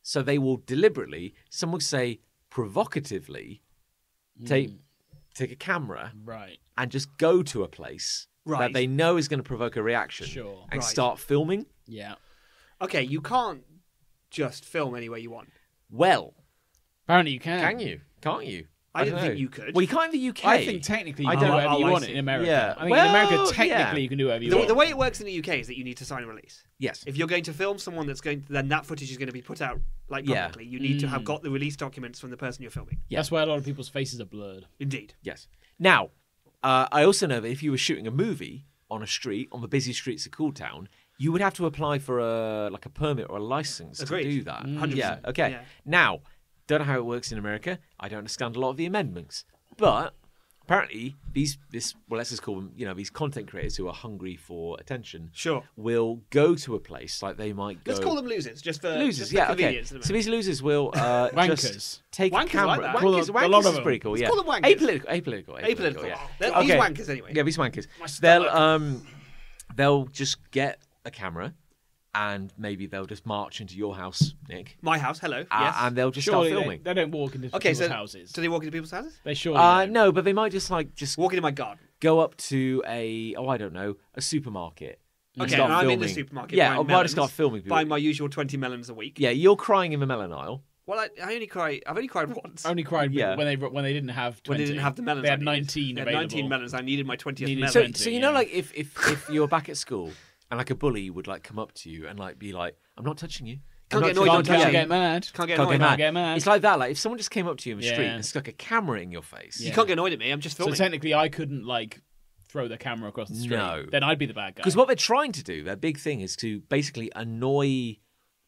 Speaker 2: So they will deliberately, some would say provocatively, take take a camera
Speaker 4: Right.
Speaker 2: and just go to a place
Speaker 3: Right.
Speaker 2: that they know is going to provoke a reaction
Speaker 4: Sure.
Speaker 2: and
Speaker 3: Right.
Speaker 2: start filming.
Speaker 4: Yeah.
Speaker 3: Okay, you can't just film anywhere you want.
Speaker 2: Well,
Speaker 4: Apparently you can.
Speaker 2: can you? Can't you?
Speaker 3: I didn't
Speaker 2: don't
Speaker 3: think
Speaker 2: know.
Speaker 3: you could.
Speaker 2: Well, you can't in the UK.
Speaker 4: I think technically you
Speaker 2: I
Speaker 4: can do
Speaker 2: don't-
Speaker 4: whatever
Speaker 3: oh,
Speaker 4: you
Speaker 3: I
Speaker 4: want
Speaker 3: see.
Speaker 4: in America.
Speaker 2: Yeah.
Speaker 4: I think
Speaker 2: Well,
Speaker 4: in America, technically
Speaker 2: yeah.
Speaker 4: you can do whatever you
Speaker 3: The,
Speaker 4: want.
Speaker 3: the way it works in the UK is that you need to sign a release.
Speaker 2: yes.
Speaker 3: If you're going to film someone that's going, then that footage is going to be put out like
Speaker 2: Yeah.
Speaker 3: publicly. You need to have got the release documents from the person you're filming.
Speaker 4: That's why a lot of people's faces are blurred.
Speaker 3: Indeed.
Speaker 2: Yes. Now, uh, I also know that if you were shooting a movie on a street on the busy streets of Cool Town, you would have to apply for a like a permit or a license
Speaker 3: Agreed.
Speaker 2: to do that.
Speaker 3: 100%.
Speaker 2: Yeah. Okay.
Speaker 3: Yeah.
Speaker 2: Now, don't know how it works in America. I don't understand a lot of the amendments, but apparently these this well let's just call them you know these content creators who are hungry for attention
Speaker 3: Sure.
Speaker 2: will go to a place like they might go
Speaker 3: Let's call them losers, just for
Speaker 2: losers
Speaker 3: just for
Speaker 2: yeah okay
Speaker 3: convenience at
Speaker 2: so these losers will uh,
Speaker 4: Wankers.
Speaker 2: just take
Speaker 3: Wankers
Speaker 2: a camera
Speaker 3: like that.
Speaker 2: wankers,
Speaker 4: Call them- a
Speaker 2: wankers
Speaker 4: lot of
Speaker 2: is pretty cool
Speaker 3: Let's
Speaker 2: yeah
Speaker 3: call them wankers.
Speaker 2: apolitical apolitical
Speaker 3: Apolitical.
Speaker 2: yeah
Speaker 3: They're-
Speaker 2: okay.
Speaker 3: These wankers anyway.
Speaker 2: yeah these wankers they'll um they'll just get a camera and maybe they'll just march into your house Nich
Speaker 3: My house. Hello.
Speaker 2: uh,
Speaker 3: yes.
Speaker 2: and they'll just
Speaker 4: Surely
Speaker 2: start
Speaker 4: they,
Speaker 2: filming
Speaker 4: they don't walk into
Speaker 3: okay.
Speaker 4: people's
Speaker 3: So
Speaker 4: houses.
Speaker 3: do they walk into people's houses?
Speaker 4: They sure.
Speaker 2: uh,
Speaker 4: don't.
Speaker 2: no but they might just like just
Speaker 3: Walk into my garden.
Speaker 2: go up to a oh I don't know a supermarket. and
Speaker 3: Okay,
Speaker 2: start
Speaker 3: and I'm in the supermarket.
Speaker 2: Yeah, I might just start filming people.
Speaker 3: Buying my usual twenty melons a week.
Speaker 2: Yeah, you're crying in the melon aisle.
Speaker 3: Well, I, I only cry. I've only cried once.
Speaker 4: I Only cried
Speaker 2: Yeah.
Speaker 4: when they when they didn't have 20.
Speaker 3: when they didn't have the melons.
Speaker 4: They had
Speaker 3: needed.
Speaker 4: 19
Speaker 3: They had. Nineteen melons. I needed my twentieth melon.
Speaker 2: So, so you know, like if if if you're back at school and like a bully would like come up to you and like be like, "I'm not touching you."
Speaker 3: Can't get annoyed, don't
Speaker 4: Can't,
Speaker 2: you."
Speaker 4: can't get mad.
Speaker 3: Can't get
Speaker 2: Can't
Speaker 3: annoyed.
Speaker 2: get mad.
Speaker 4: get mad.
Speaker 2: It's like that. Like if someone just came up to you in the street
Speaker 4: Yeah.
Speaker 2: and stuck a camera in your face.
Speaker 3: You
Speaker 4: Yeah.
Speaker 3: can't get annoyed at me. I'm just
Speaker 4: So
Speaker 3: filming.
Speaker 4: technically, I couldn't like throw the camera across the street.
Speaker 2: No.
Speaker 4: Then I'd be the bad guy.
Speaker 2: Because what they're trying to do, their big thing is to basically annoy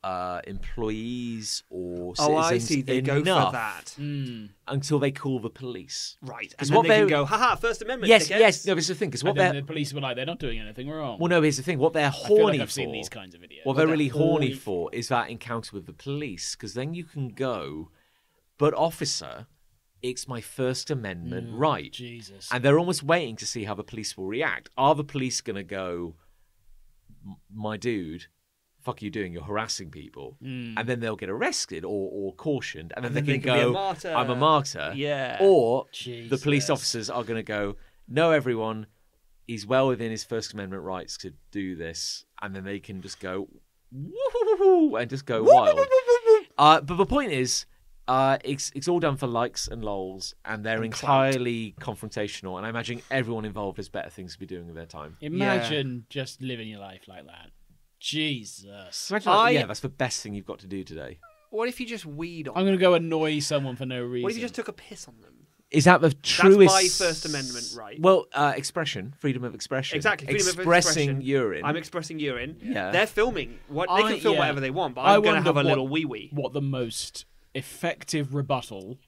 Speaker 2: uh, employees or
Speaker 3: oh, I see. They go for that.
Speaker 4: Mm.
Speaker 2: until they call the police.
Speaker 3: Right.
Speaker 2: 'Cause
Speaker 3: And then
Speaker 2: what
Speaker 3: they can go, haha, First Amendment.
Speaker 2: Yes,
Speaker 3: dickheads."
Speaker 2: yes. No, this is the thing. Because what
Speaker 4: And then
Speaker 2: they're
Speaker 4: the police were like, they're not doing anything wrong.
Speaker 2: well, no, here's the thing. What they're horny
Speaker 4: like I've
Speaker 2: for.
Speaker 4: seen these kinds of videos.
Speaker 2: What they're
Speaker 3: they're
Speaker 2: really horny
Speaker 3: horny
Speaker 2: for is that encounter with the police, because then you can go, but officer, it's my First Amendment right.
Speaker 4: Jesus.
Speaker 2: And they're almost waiting to see how the police will react. Are the police going to go, my dude, fuck you doing? You're harassing people. And then they'll get arrested or, or cautioned. And then
Speaker 3: And
Speaker 2: they
Speaker 3: then
Speaker 2: can
Speaker 3: they can be a
Speaker 2: go,
Speaker 3: martyr.
Speaker 2: I'm a martyr.
Speaker 3: Yeah.
Speaker 2: Or the police officers are going to go, no, everyone, he's well within his First Amendment rights to do this. And then they can just go, and just go wild. Uh, but the point is, uh, it's it's all done for likes and lols, and they're entirely confrontational. And I imagine everyone involved has better things to be doing with their time.
Speaker 4: Imagine just living your life like that. Jesus.
Speaker 2: Imagine, like,
Speaker 3: I-
Speaker 2: yeah, that's the best thing you've got to do today.
Speaker 3: What if you just weed on?
Speaker 4: I'm going to go annoy someone for no reason.
Speaker 3: What if you just took a piss on them?
Speaker 2: Is that the truest?
Speaker 3: That's my First Amendment right.
Speaker 2: Well, uh, expression, freedom of expression.
Speaker 3: Exactly, freedom of
Speaker 2: Expressing
Speaker 3: expression.
Speaker 2: urine.
Speaker 3: I'm expressing urine.
Speaker 2: Yeah.
Speaker 3: They're filming. What they
Speaker 4: I-
Speaker 3: can film
Speaker 4: yeah.
Speaker 3: whatever they want, but
Speaker 4: I
Speaker 3: I'm going to
Speaker 4: wonder
Speaker 3: have a
Speaker 4: what-
Speaker 3: little wee wee.
Speaker 4: what the most effective rebuttal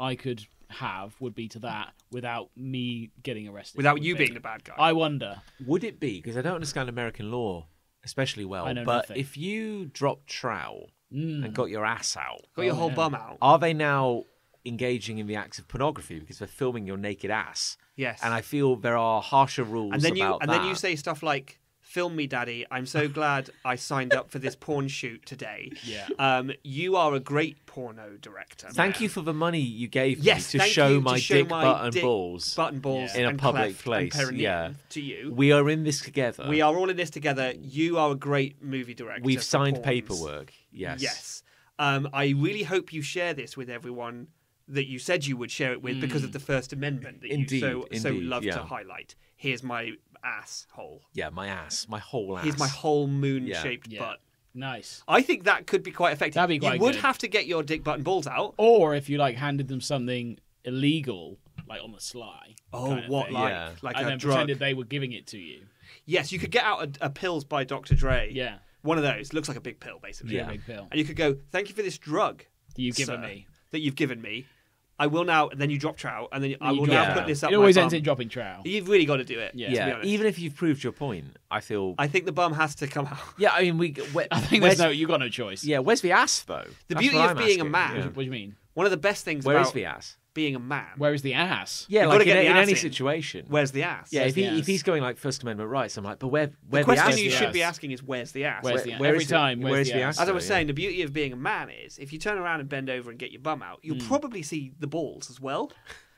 Speaker 4: I could have would be to that without me getting arrested.
Speaker 3: Without
Speaker 4: would
Speaker 3: you
Speaker 4: be.
Speaker 3: being the bad guy.
Speaker 4: I wonder.
Speaker 2: Would it be because I don't understand American law especially well?
Speaker 4: I know
Speaker 2: but
Speaker 4: nothing.
Speaker 2: if you dropped trowel and mm. got your ass out,
Speaker 3: Got your
Speaker 4: Oh,
Speaker 3: whole
Speaker 4: yeah.
Speaker 3: bum out.
Speaker 2: are they now engaging in the acts of pornography because they're filming your naked ass?
Speaker 3: Yes.
Speaker 2: And I feel there are harsher rules
Speaker 3: and then you
Speaker 2: about
Speaker 3: and
Speaker 2: that.
Speaker 3: then you say stuff like film me daddy i'm so glad i signed up for this porn shoot today
Speaker 4: Yeah.
Speaker 3: um you are a great porno director
Speaker 2: Thank
Speaker 3: man.
Speaker 2: you for the money you gave
Speaker 3: yes
Speaker 2: me to show my
Speaker 3: to show
Speaker 2: dick
Speaker 3: my
Speaker 2: button
Speaker 3: dick
Speaker 2: balls.
Speaker 3: button balls
Speaker 4: Yeah.
Speaker 2: In a
Speaker 3: and
Speaker 2: public place, yeah.
Speaker 3: to you
Speaker 2: We are in this together.
Speaker 3: we are all in this together you are a great movie director
Speaker 2: We've signed
Speaker 3: porns.
Speaker 2: paperwork. Yes.
Speaker 3: yes um i really hope you share this with everyone that you said you would share it with because of the first amendment that
Speaker 2: Indeed,
Speaker 3: you so so love
Speaker 2: yeah.
Speaker 3: to highlight here's my asshole
Speaker 2: Yeah, my ass, my whole ass.
Speaker 3: here's my whole moon-shaped
Speaker 2: Yeah.
Speaker 3: butt
Speaker 4: Nice.
Speaker 3: I think that could be quite effective.
Speaker 4: That'd be quite
Speaker 3: you would
Speaker 4: good.
Speaker 3: have to get your dick button balls out.
Speaker 4: Or if you like handed them something illegal, like on the sly.
Speaker 3: Oh,
Speaker 4: kind of
Speaker 3: what
Speaker 4: thing.
Speaker 3: like
Speaker 2: Yeah.
Speaker 3: like
Speaker 4: and
Speaker 3: a
Speaker 4: then
Speaker 3: drug?
Speaker 4: pretended they were giving it to you.
Speaker 3: Yes, you could get out a, a pills by Dr. Dre.
Speaker 4: Yeah.
Speaker 3: one of those looks like a big pill, basically.
Speaker 2: Yeah.
Speaker 4: Big pill.
Speaker 3: and you could go, "Thank you for this drug
Speaker 4: That you've given
Speaker 3: sir,
Speaker 4: me.
Speaker 3: that you've given me. I will now." Then you drop trout, and then I will
Speaker 4: drop
Speaker 3: now
Speaker 2: it.
Speaker 3: put this up.
Speaker 4: It always
Speaker 3: my
Speaker 4: ends
Speaker 3: bum.
Speaker 4: in dropping trowel.
Speaker 3: You've really got to do it.
Speaker 4: Yeah.
Speaker 3: to be
Speaker 2: Yeah,
Speaker 3: honest.
Speaker 2: even if you've proved your point, I feel.
Speaker 3: I think the bum has to come out.
Speaker 2: yeah, I mean, we. Where,
Speaker 4: I think there's no. You got no choice.
Speaker 2: Yeah, where's the ass though?
Speaker 3: The
Speaker 2: That's
Speaker 3: beauty
Speaker 2: what
Speaker 3: of
Speaker 2: I'm
Speaker 3: being a
Speaker 2: asking,
Speaker 3: man-
Speaker 2: yeah.
Speaker 4: What do you mean?
Speaker 3: One of the best things
Speaker 2: Where is
Speaker 3: about
Speaker 2: the ass?
Speaker 3: Being a man.
Speaker 4: Where is the ass?
Speaker 2: Yeah,
Speaker 3: You've
Speaker 2: like
Speaker 3: gotta
Speaker 2: in,
Speaker 3: get the
Speaker 2: in
Speaker 3: ass
Speaker 2: any
Speaker 3: in.
Speaker 2: situation.
Speaker 3: Where's the ass?
Speaker 2: yeah,
Speaker 4: Where's
Speaker 2: if, he,
Speaker 4: the
Speaker 2: if he's going like First Amendment rights, I'm like, but where? Where
Speaker 3: the question
Speaker 2: ass
Speaker 3: you
Speaker 2: is?
Speaker 3: should be asking is, "Where's the ass?"
Speaker 4: Where's
Speaker 2: Where-
Speaker 4: the ass?
Speaker 2: where
Speaker 4: Every
Speaker 2: is the-
Speaker 4: time, where's
Speaker 2: where's
Speaker 4: the
Speaker 2: the
Speaker 4: ass?
Speaker 2: ass?
Speaker 3: As I was
Speaker 2: So,
Speaker 3: saying, the beauty of being a man is if you turn around and bend over and get your bum out, you'll probably see the balls as well.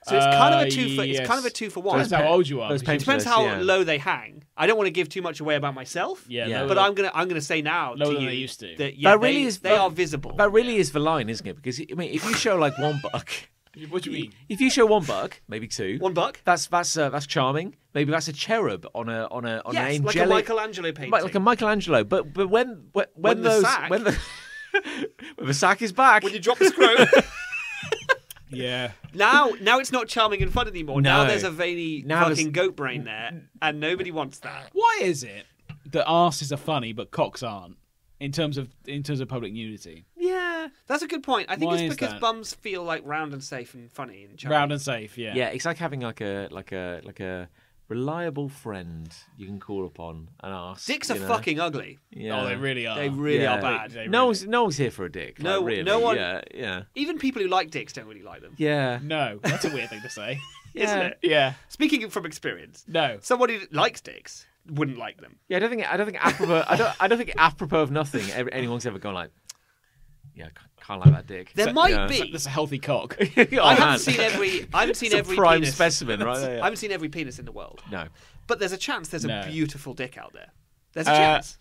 Speaker 3: So it's kind of a
Speaker 4: Uh,
Speaker 3: two for it's kind of a two for one.
Speaker 4: Depends how old you are.
Speaker 3: It depends how
Speaker 2: yeah.
Speaker 3: low they hang. I don't want to give too much away about myself.
Speaker 4: Yeah,
Speaker 2: Yeah.
Speaker 3: But I'm gonna I'm gonna say now
Speaker 4: Lower
Speaker 3: to
Speaker 4: than
Speaker 3: you
Speaker 4: they used to.
Speaker 3: that yeah,
Speaker 2: That really
Speaker 3: they,
Speaker 2: is-
Speaker 3: they
Speaker 2: that-
Speaker 3: are visible.
Speaker 2: That really is the line, isn't it? Because I mean, if you show like one buck,
Speaker 4: What do you mean?
Speaker 2: if you show one buck, maybe two,
Speaker 3: One buck.
Speaker 2: that's that's uh, that's charming. Maybe that's a cherub on a on a on
Speaker 3: Yes,
Speaker 2: an
Speaker 3: like a
Speaker 2: angelic,
Speaker 3: Michelangelo painting.
Speaker 2: like, like a Michelangelo. But but when when, when,
Speaker 3: When the
Speaker 2: those
Speaker 3: sack-
Speaker 2: when the when the sack is back,
Speaker 3: when you drop the scroll.
Speaker 4: Yeah.
Speaker 3: now now it's not charming and fun anymore. Now
Speaker 2: No.
Speaker 3: there's a veiny
Speaker 2: Now
Speaker 3: fucking
Speaker 2: there's-
Speaker 3: goat brain there, and nobody wants that.
Speaker 4: Why is it that asses are funny but cocks aren't? In terms of in terms of public nudity,
Speaker 2: yeah,
Speaker 3: That's a good point. I think
Speaker 4: Why
Speaker 3: it's
Speaker 4: is
Speaker 3: because
Speaker 4: that?
Speaker 3: bums feel like round and safe and funny and charming.
Speaker 4: round and safe. Yeah.
Speaker 2: yeah, it's like having like a like a like a reliable friend you can call upon and ask.
Speaker 3: Dicks
Speaker 2: you
Speaker 3: are
Speaker 2: know?
Speaker 3: fucking ugly.
Speaker 2: Yeah.
Speaker 4: Oh, they really are.
Speaker 3: They really
Speaker 2: Yeah.
Speaker 3: are bad.
Speaker 4: They
Speaker 2: no
Speaker 4: really-
Speaker 2: one's no one's here for a dick.
Speaker 3: No-
Speaker 2: like, really.
Speaker 3: no one-
Speaker 2: Yeah, yeah,
Speaker 3: Even people who like dicks don't really like them.
Speaker 2: yeah.
Speaker 4: No, that's a weird thing to say.
Speaker 3: Isn't it?
Speaker 4: Yeah.
Speaker 3: Speaking from experience,
Speaker 4: No.
Speaker 3: somebody that likes dicks wouldn't like them.
Speaker 2: Yeah, I don't think I don't think apropos I don't I don't think apropos of nothing ev- anyone's ever gone like, yeah, c- can't like that dick.
Speaker 3: There
Speaker 2: So-
Speaker 3: might
Speaker 2: yeah.
Speaker 3: be.
Speaker 4: That's a healthy cock.
Speaker 2: oh,
Speaker 3: I haven't seen every. I haven't seen
Speaker 2: It's a
Speaker 3: every
Speaker 2: prime
Speaker 3: penis.
Speaker 2: specimen right there.
Speaker 3: I haven't seen every penis in the world,
Speaker 2: No,
Speaker 3: but there's a chance there's a beautiful dick out there. There's a
Speaker 4: Uh,
Speaker 3: chance.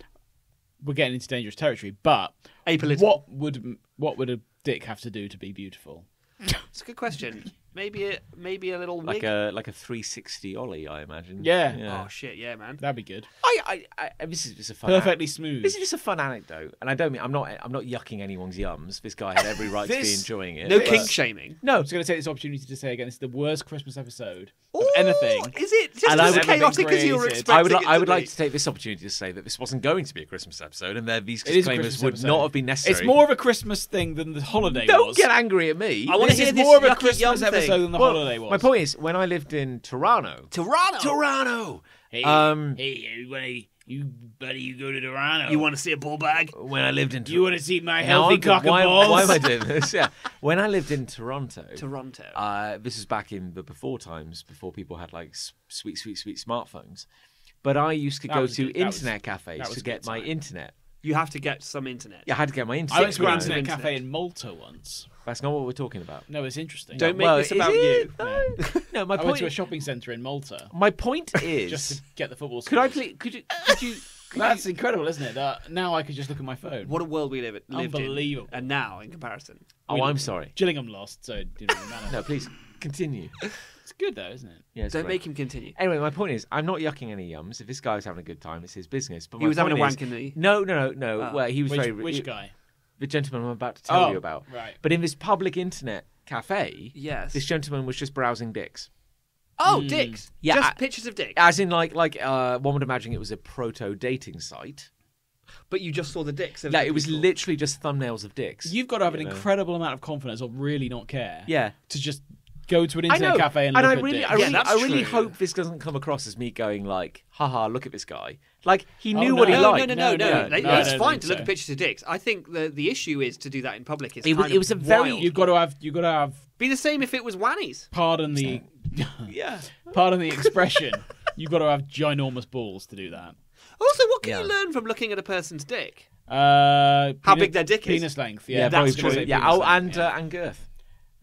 Speaker 4: We're getting into dangerous territory, but
Speaker 3: Apolitical.
Speaker 4: what would what would a dick have to do to be beautiful?
Speaker 3: It's a good question. Maybe a maybe a little
Speaker 2: like
Speaker 3: wig.
Speaker 2: a like a 360 ollie, I imagine.
Speaker 4: Yeah.
Speaker 2: yeah.
Speaker 3: Oh shit, yeah, man.
Speaker 4: That'd be good.
Speaker 2: I, I, I, this is just a fun.
Speaker 4: Perfectly smooth.
Speaker 2: This is just a fun anecdote, and I don't mean I'm not I'm not yucking anyone's yums. This guy had every right to be
Speaker 4: This-
Speaker 2: enjoying it.
Speaker 3: No
Speaker 2: but-
Speaker 3: kink shaming.
Speaker 2: No,
Speaker 4: I was going to take this opportunity to say again, it's the worst Christmas episode of
Speaker 3: Ooh,
Speaker 4: anything.
Speaker 3: Is it just
Speaker 2: And I
Speaker 3: as
Speaker 2: would-
Speaker 3: chaotic as you were
Speaker 4: created.
Speaker 3: expecting?
Speaker 2: I would li-
Speaker 3: it
Speaker 2: I would
Speaker 3: to
Speaker 2: like to take this opportunity to say that this wasn't going to be a Christmas episode, and that these
Speaker 4: It is a
Speaker 2: disclaimers
Speaker 4: Christmas
Speaker 2: would
Speaker 4: episode.
Speaker 2: not have been necessary.
Speaker 4: It's more of a Christmas thing than the holiday
Speaker 2: Don't
Speaker 4: was.
Speaker 2: get angry at me.
Speaker 3: I wanna
Speaker 4: this
Speaker 3: hear
Speaker 4: is
Speaker 3: this
Speaker 4: more of a Christmas episode than the
Speaker 2: Well,
Speaker 4: holiday was.
Speaker 2: My point is, when I lived in Toronto,
Speaker 3: Toronto.
Speaker 2: Toronto,
Speaker 4: Hey,
Speaker 2: um,
Speaker 4: hey, everybody, you buddy, you go to Toronto.
Speaker 3: You want to see a ball bag?
Speaker 2: when I lived in Toronto.
Speaker 4: You want to see my healthy
Speaker 2: I'm-
Speaker 4: cock and
Speaker 2: why,
Speaker 4: balls?
Speaker 2: why am I doing this? Yeah, when I lived in Toronto,
Speaker 3: Toronto.
Speaker 2: Uh, this is back in the before times, before people had like sweet, sweet, sweet smartphones. But I used to
Speaker 4: That
Speaker 2: go to
Speaker 4: good. That was-
Speaker 2: internet cafes to get my
Speaker 4: time.
Speaker 2: internet.
Speaker 3: you have to get some internet.
Speaker 2: Yeah, I had to get my internet.
Speaker 4: I went to
Speaker 2: you
Speaker 4: an internet
Speaker 3: internet.
Speaker 4: cafe in Malta once.
Speaker 2: That's not what we're talking about.
Speaker 4: No, it's interesting.
Speaker 3: Don't make
Speaker 2: Well,
Speaker 3: this about
Speaker 2: it?
Speaker 3: you.
Speaker 2: No, no. My
Speaker 4: I went to a shopping centre in Malta
Speaker 2: my point is,
Speaker 4: just to get the football.
Speaker 2: could I
Speaker 4: scores.
Speaker 2: please? Could you? Could you? could
Speaker 4: That's
Speaker 2: you-
Speaker 4: incredible, isn't it? That now I could just look at my phone.
Speaker 3: What a world we live, lived
Speaker 4: Unbelievable.
Speaker 3: And now, in comparison.
Speaker 2: oh, I'm sorry.
Speaker 4: Gillingham lost, so it didn't really matter.
Speaker 2: No, please continue.
Speaker 4: It's good though, isn't it?
Speaker 2: Yeah, it's
Speaker 3: Don't
Speaker 2: great.
Speaker 3: make him continue.
Speaker 2: Anyway, my point is, I'm not yucking any yums. If this guy was having a good time, it's his business. But
Speaker 3: He
Speaker 2: my
Speaker 3: was having a
Speaker 2: point is-
Speaker 3: wank in the-
Speaker 2: No, no, no, no.
Speaker 3: Oh.
Speaker 2: Well, he was
Speaker 4: Which,
Speaker 2: very
Speaker 4: which
Speaker 2: he-
Speaker 4: guy?
Speaker 2: The gentleman I'm about to tell
Speaker 4: Oh,
Speaker 2: you about.
Speaker 4: right.
Speaker 2: But in this public internet cafe,
Speaker 3: Yes.
Speaker 2: this gentleman was just browsing dicks.
Speaker 3: Oh,
Speaker 4: Hmm.
Speaker 3: dicks.
Speaker 2: Yeah,
Speaker 3: Just
Speaker 2: I-
Speaker 3: pictures of dicks.
Speaker 2: As in, like, like uh, one would imagine it was a proto dating site.
Speaker 3: but you just saw the dicks. Of
Speaker 2: Like, it was
Speaker 3: people.
Speaker 2: literally just thumbnails of dicks.
Speaker 4: You've got to have an
Speaker 2: know.
Speaker 4: incredible amount of confidence or really not care.
Speaker 2: Yeah.
Speaker 4: To just go to an
Speaker 2: I
Speaker 4: internet cafe and
Speaker 2: and
Speaker 4: look
Speaker 2: I
Speaker 4: at
Speaker 2: really,
Speaker 4: dicks.
Speaker 2: I really,
Speaker 3: that's
Speaker 2: I really
Speaker 3: true.
Speaker 2: hope this doesn't come across as me going like, "Haha, look at this guy." Like he
Speaker 4: Oh,
Speaker 2: knew
Speaker 4: no.
Speaker 2: what he
Speaker 3: No,
Speaker 2: liked.
Speaker 3: no, no, no, no.
Speaker 4: no,
Speaker 3: Like,
Speaker 4: no,
Speaker 3: it's fine
Speaker 4: think
Speaker 3: to look
Speaker 4: so.
Speaker 3: at pictures of dicks. I think the the issue is to do that in public. It's
Speaker 2: It was- it was
Speaker 3: of
Speaker 2: a very-
Speaker 4: You've got to have. You've got to have.
Speaker 3: be the same if it was wannies.
Speaker 4: Pardon the.
Speaker 2: Yeah.
Speaker 4: pardon the expression. You've got to have ginormous balls to do that.
Speaker 3: Also, what can
Speaker 2: Yeah.
Speaker 3: you learn from looking at a person's dick?
Speaker 4: Uh,
Speaker 3: How
Speaker 4: peni-
Speaker 3: big their dick is.
Speaker 4: Penis length. Yeah,
Speaker 2: Yeah,
Speaker 3: that's true.
Speaker 2: true. Yeah. Oh, and
Speaker 4: yeah.
Speaker 2: uh, and girth.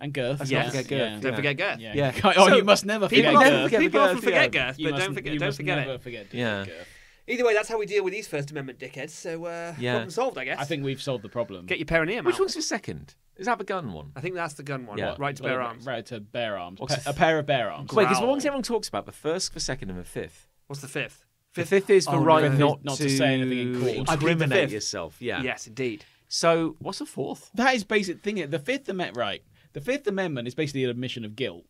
Speaker 4: And girth.
Speaker 2: Let's
Speaker 3: not
Speaker 2: forget girth.
Speaker 4: yeah.
Speaker 3: Don't forget girth.
Speaker 4: Yeah.
Speaker 2: Yeah.
Speaker 4: Oh,
Speaker 2: So-
Speaker 4: you must never forget
Speaker 2: never
Speaker 4: girth.
Speaker 2: forget
Speaker 3: people
Speaker 2: girth,
Speaker 3: often forget
Speaker 2: yeah.
Speaker 3: girth, but
Speaker 4: must,
Speaker 3: don't forget,
Speaker 4: you
Speaker 3: don't
Speaker 4: must
Speaker 3: forget
Speaker 4: never
Speaker 3: it.
Speaker 4: forget
Speaker 2: Yeah.
Speaker 4: girth.
Speaker 3: Either way, that's how we deal with these First Amendment dickheads. So, uh,
Speaker 2: Yeah.
Speaker 3: problem solved, I guess.
Speaker 4: I think we've solved the problem.
Speaker 3: Get your perineum
Speaker 2: Which
Speaker 3: out.
Speaker 2: one's the second? Is that the gun one?
Speaker 3: I think that's the gun one.
Speaker 2: Yeah.
Speaker 3: Right to bear arms.
Speaker 4: Right to bear arms. Pa- a pair of bear arms.
Speaker 2: Wait, because the
Speaker 3: Growl.
Speaker 2: ones everyone talks about, the first, the second, and the fifth.
Speaker 3: What's the fifth?
Speaker 2: The fifth is the
Speaker 3: Oh,
Speaker 2: right
Speaker 3: no.
Speaker 2: not,
Speaker 4: Not
Speaker 2: to,
Speaker 4: to say anything in court.
Speaker 3: I plead
Speaker 2: incriminate yourself. Yeah.
Speaker 3: Yes, indeed.
Speaker 2: So what's the fourth?
Speaker 4: That is basic thing. The Fifth Amendment, right? The Fifth Amendment is basically an admission of guilt,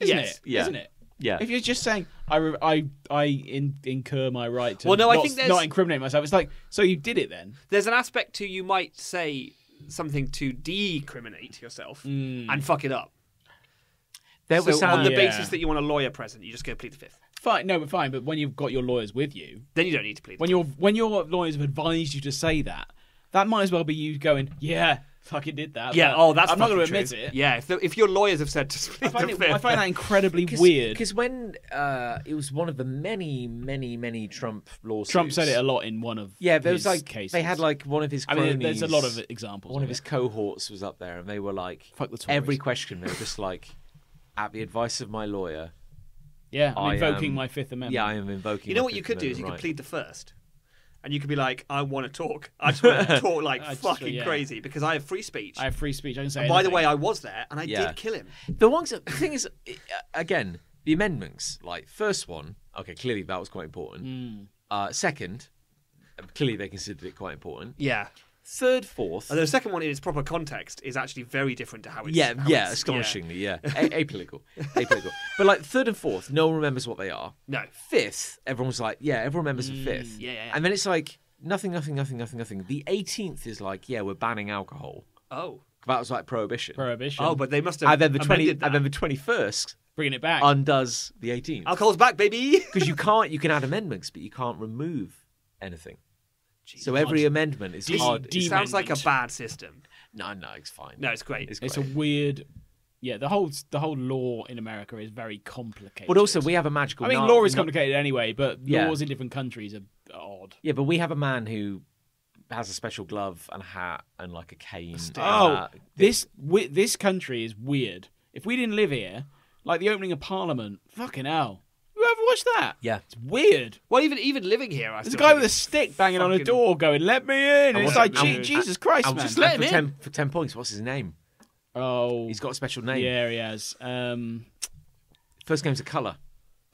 Speaker 4: isn't
Speaker 3: Yes.
Speaker 4: it?
Speaker 2: Yeah.
Speaker 4: Isn't it?
Speaker 2: Yeah.
Speaker 4: If you're just saying, I, I, I in, incur my right to
Speaker 3: Well, no, I think there's-
Speaker 4: not incriminate myself. It's like, so you did it then?
Speaker 3: There's an aspect to you might say something to decriminate yourself hmm. and fuck it up.
Speaker 2: There
Speaker 3: so
Speaker 2: was
Speaker 3: on the
Speaker 4: Yeah.
Speaker 3: basis that you want a lawyer present, you just go plead the fifth.
Speaker 4: Fine, no, but fine. But when you've got your lawyers with you,
Speaker 3: Then you don't need to plead. The
Speaker 4: when your when your lawyers have advised you to say that, that might as well be you going, yeah, fucking did that.
Speaker 3: yeah, oh, that's
Speaker 4: I'm not going to admit it.
Speaker 3: Yeah, if, the, if your lawyers have said to
Speaker 4: I
Speaker 3: plead
Speaker 4: find,
Speaker 3: the
Speaker 4: it,
Speaker 3: fifth,
Speaker 4: I find that incredibly weird.
Speaker 2: Because when uh, it was one of the many, many, many Trump lawsuits.
Speaker 4: Trump said it a lot in one of
Speaker 2: Yeah, there was like
Speaker 4: cases.
Speaker 2: they had like one of his.
Speaker 4: I mean, there's a lot of examples.
Speaker 2: One of
Speaker 4: it.
Speaker 2: his cohorts was up there, and they were like,
Speaker 4: Fuck the Tories.
Speaker 2: every question they were just like, at the advice of my lawyer.
Speaker 4: yeah, I'm
Speaker 2: I
Speaker 4: invoking
Speaker 2: am-
Speaker 4: my Fifth Amendment.
Speaker 2: Yeah, I am invoking.
Speaker 3: you know
Speaker 2: my
Speaker 3: what you
Speaker 2: Fifth
Speaker 3: could do is you
Speaker 2: Amendment
Speaker 3: could plead the first. And you could be like, I want to talk. I just want to talk like
Speaker 4: I just-
Speaker 3: fucking
Speaker 4: yeah.
Speaker 3: crazy because I have free speech.
Speaker 4: I have free speech. I can say.
Speaker 3: and by the
Speaker 4: anything.
Speaker 3: way, I was there and I
Speaker 2: Yeah.
Speaker 3: did kill him.
Speaker 2: The ones. The thing is, again, the amendments. Like first one, okay, clearly that was quite important.
Speaker 4: Mm.
Speaker 2: Uh, second, uh, clearly they considered it quite important.
Speaker 3: Yeah.
Speaker 2: Third, fourth.
Speaker 3: And the second one in its proper context is actually very different to how it's.
Speaker 2: yeah,
Speaker 3: how
Speaker 2: yeah,
Speaker 3: it's-
Speaker 2: astonishingly, yeah, A- apolitical, apolitical. But like third and fourth, no one remembers what they are.
Speaker 3: No.
Speaker 2: Fifth, everyone was like, yeah, everyone remembers the fifth.
Speaker 3: Mm, yeah, yeah, yeah.
Speaker 2: And then it's like nothing, nothing, nothing, nothing, nothing. The eighteenth is like, yeah, we're banning alcohol.
Speaker 3: Oh.
Speaker 2: That was like prohibition.
Speaker 4: prohibition.
Speaker 3: Oh, but they must have.
Speaker 2: and then the twenty,
Speaker 3: that.
Speaker 2: and then the twenty-first
Speaker 4: bringing it back.
Speaker 2: undoes the eighteenth.
Speaker 3: Alcohol's back, baby.
Speaker 2: Because you can't, you can add amendments, but you can't remove anything. So every amendment is
Speaker 4: De-
Speaker 2: hard.
Speaker 4: de-
Speaker 3: It sounds like a bad system.
Speaker 2: no, no, it's fine.
Speaker 3: No, it's great.
Speaker 2: it's
Speaker 4: it's
Speaker 2: great.
Speaker 4: a weird. Yeah, the whole the whole law in America is very complicated.
Speaker 2: but also, we have a magical.
Speaker 4: I mean,
Speaker 2: na-
Speaker 4: law is complicated anyway, but
Speaker 2: Yeah.
Speaker 4: laws in different countries are odd.
Speaker 2: Yeah, but we have a man who has a special glove and a hat and like a cane. and,
Speaker 4: Oh,
Speaker 2: uh,
Speaker 4: this wi- this country is weird. If we didn't live here, like the opening of Parliament, fucking hell. You ever watched that?
Speaker 2: Yeah.
Speaker 4: It's weird.
Speaker 3: Well, even even living here, I
Speaker 4: There's a
Speaker 3: still
Speaker 4: guy with a
Speaker 3: it's
Speaker 4: stick banging on a
Speaker 3: fucking-
Speaker 4: door going, let me in. And it's like,
Speaker 2: and-
Speaker 4: "Je- Jesus Christ,
Speaker 2: and
Speaker 4: man.
Speaker 2: just
Speaker 3: let
Speaker 2: and
Speaker 3: him
Speaker 2: for
Speaker 3: in.
Speaker 2: ten for ten points. What's his name?
Speaker 4: oh,
Speaker 2: He's got a special name.
Speaker 4: yeah, he has. Um,
Speaker 2: First game's a color.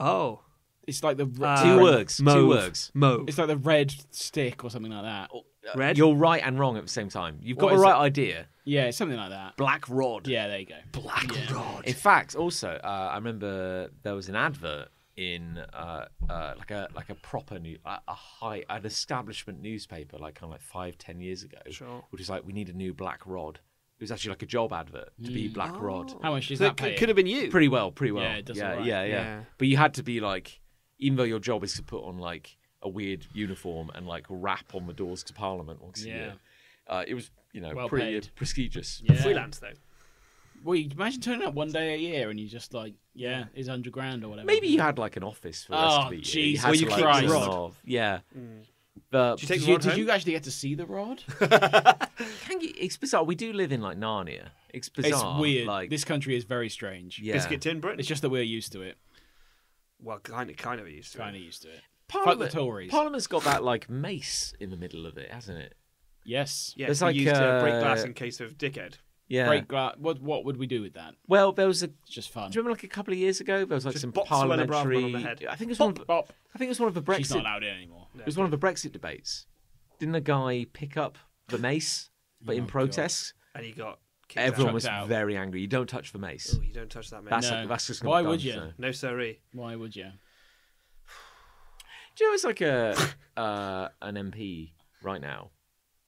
Speaker 3: Oh.
Speaker 4: it's like the
Speaker 3: Uh,
Speaker 2: Two
Speaker 3: red-
Speaker 2: words. Two
Speaker 3: Mauve.
Speaker 2: words.
Speaker 3: Mauve.
Speaker 4: It's like the red stick or something like that.
Speaker 3: Red?
Speaker 2: You're right and wrong at the same time. You've got
Speaker 4: What
Speaker 2: the
Speaker 4: is
Speaker 2: right
Speaker 4: it?
Speaker 2: idea.
Speaker 4: Yeah, it's something like that.
Speaker 2: Black rod.
Speaker 4: Yeah, there you go.
Speaker 3: Black
Speaker 4: Yeah.
Speaker 3: Rod.
Speaker 2: In fact, also, uh, I remember there was an advert in uh, uh, like a like a proper new a, a high an establishment newspaper like kind of like five ten years ago,
Speaker 3: Sure.
Speaker 2: which is like we need a new black rod. It was actually like a job advert to be black rod.
Speaker 4: How much does
Speaker 3: So
Speaker 4: that
Speaker 3: it could, could have been you.
Speaker 2: Pretty well, pretty well.
Speaker 4: Yeah, it does
Speaker 2: yeah,
Speaker 4: all right.
Speaker 2: yeah, yeah,
Speaker 3: Yeah.
Speaker 2: But you had to be like, even though your job is to put on like a weird uniform and like rap on the doors to Parliament once a year. Uh, it was, you know,
Speaker 4: Well
Speaker 2: pretty
Speaker 4: paid.
Speaker 2: prestigious.
Speaker 4: Yeah.
Speaker 3: Freelance though.
Speaker 4: Well, you imagine turning up one day a year and you just like, yeah, it's hundred grand or whatever.
Speaker 2: Maybe you had like an office for the rest
Speaker 4: Oh,
Speaker 2: of the year.
Speaker 4: Jesus
Speaker 2: had
Speaker 3: Where
Speaker 2: to,
Speaker 3: you
Speaker 2: like,
Speaker 3: keep the
Speaker 2: turn
Speaker 3: rod.
Speaker 2: off. Yeah. But
Speaker 3: Did you take
Speaker 4: Did
Speaker 3: the
Speaker 4: you,
Speaker 3: rod
Speaker 4: did
Speaker 3: home?
Speaker 4: you actually get to see the rod?
Speaker 2: can you, it's bizarre. We do live in like Narnia. It's bizarre.
Speaker 4: It's
Speaker 2: bizarre.
Speaker 4: weird.
Speaker 2: Like
Speaker 4: This country is very strange.
Speaker 2: yeah.
Speaker 3: Biscuit tin Britain.
Speaker 4: It's just that we're used to it.
Speaker 3: Well, kind of, kind of used to. it.
Speaker 4: Kind of used to it.
Speaker 2: Parliament,
Speaker 4: Fuck the Tories.
Speaker 2: Parliament's got that like mace in the middle of it, hasn't it?
Speaker 4: Yes.
Speaker 3: Yeah,
Speaker 2: There's
Speaker 3: it's
Speaker 2: like,
Speaker 3: used to break
Speaker 2: uh,
Speaker 3: glass in case of dickhead.
Speaker 2: Yeah.
Speaker 4: Break glass. What what would we do with that?
Speaker 2: Well, there was a.
Speaker 4: It's just fun.
Speaker 2: Do you remember like a couple of years ago? There was like
Speaker 3: Just
Speaker 2: some
Speaker 3: bop Suella Braverman
Speaker 2: parliamentary.
Speaker 3: on the head.
Speaker 2: I think it was one. Of,
Speaker 4: Bop.
Speaker 2: I think it was one of the Brexit.
Speaker 4: She's not allowed in anymore.
Speaker 2: It was one of the Brexit debates. Didn't a guy pick up the mace, but in
Speaker 4: Oh, God.
Speaker 2: protest?
Speaker 3: And he got kicked
Speaker 2: Everyone
Speaker 3: out.
Speaker 2: was
Speaker 4: Chucked out.
Speaker 2: very angry. You don't touch the mace.
Speaker 3: Oh, you don't touch that, man.
Speaker 2: That's
Speaker 4: No.
Speaker 2: that's just not
Speaker 4: Why
Speaker 2: done,
Speaker 4: would you?
Speaker 2: so.
Speaker 3: No, sorry.
Speaker 4: Why would you?
Speaker 2: Do you know it's like a uh, an MP right now?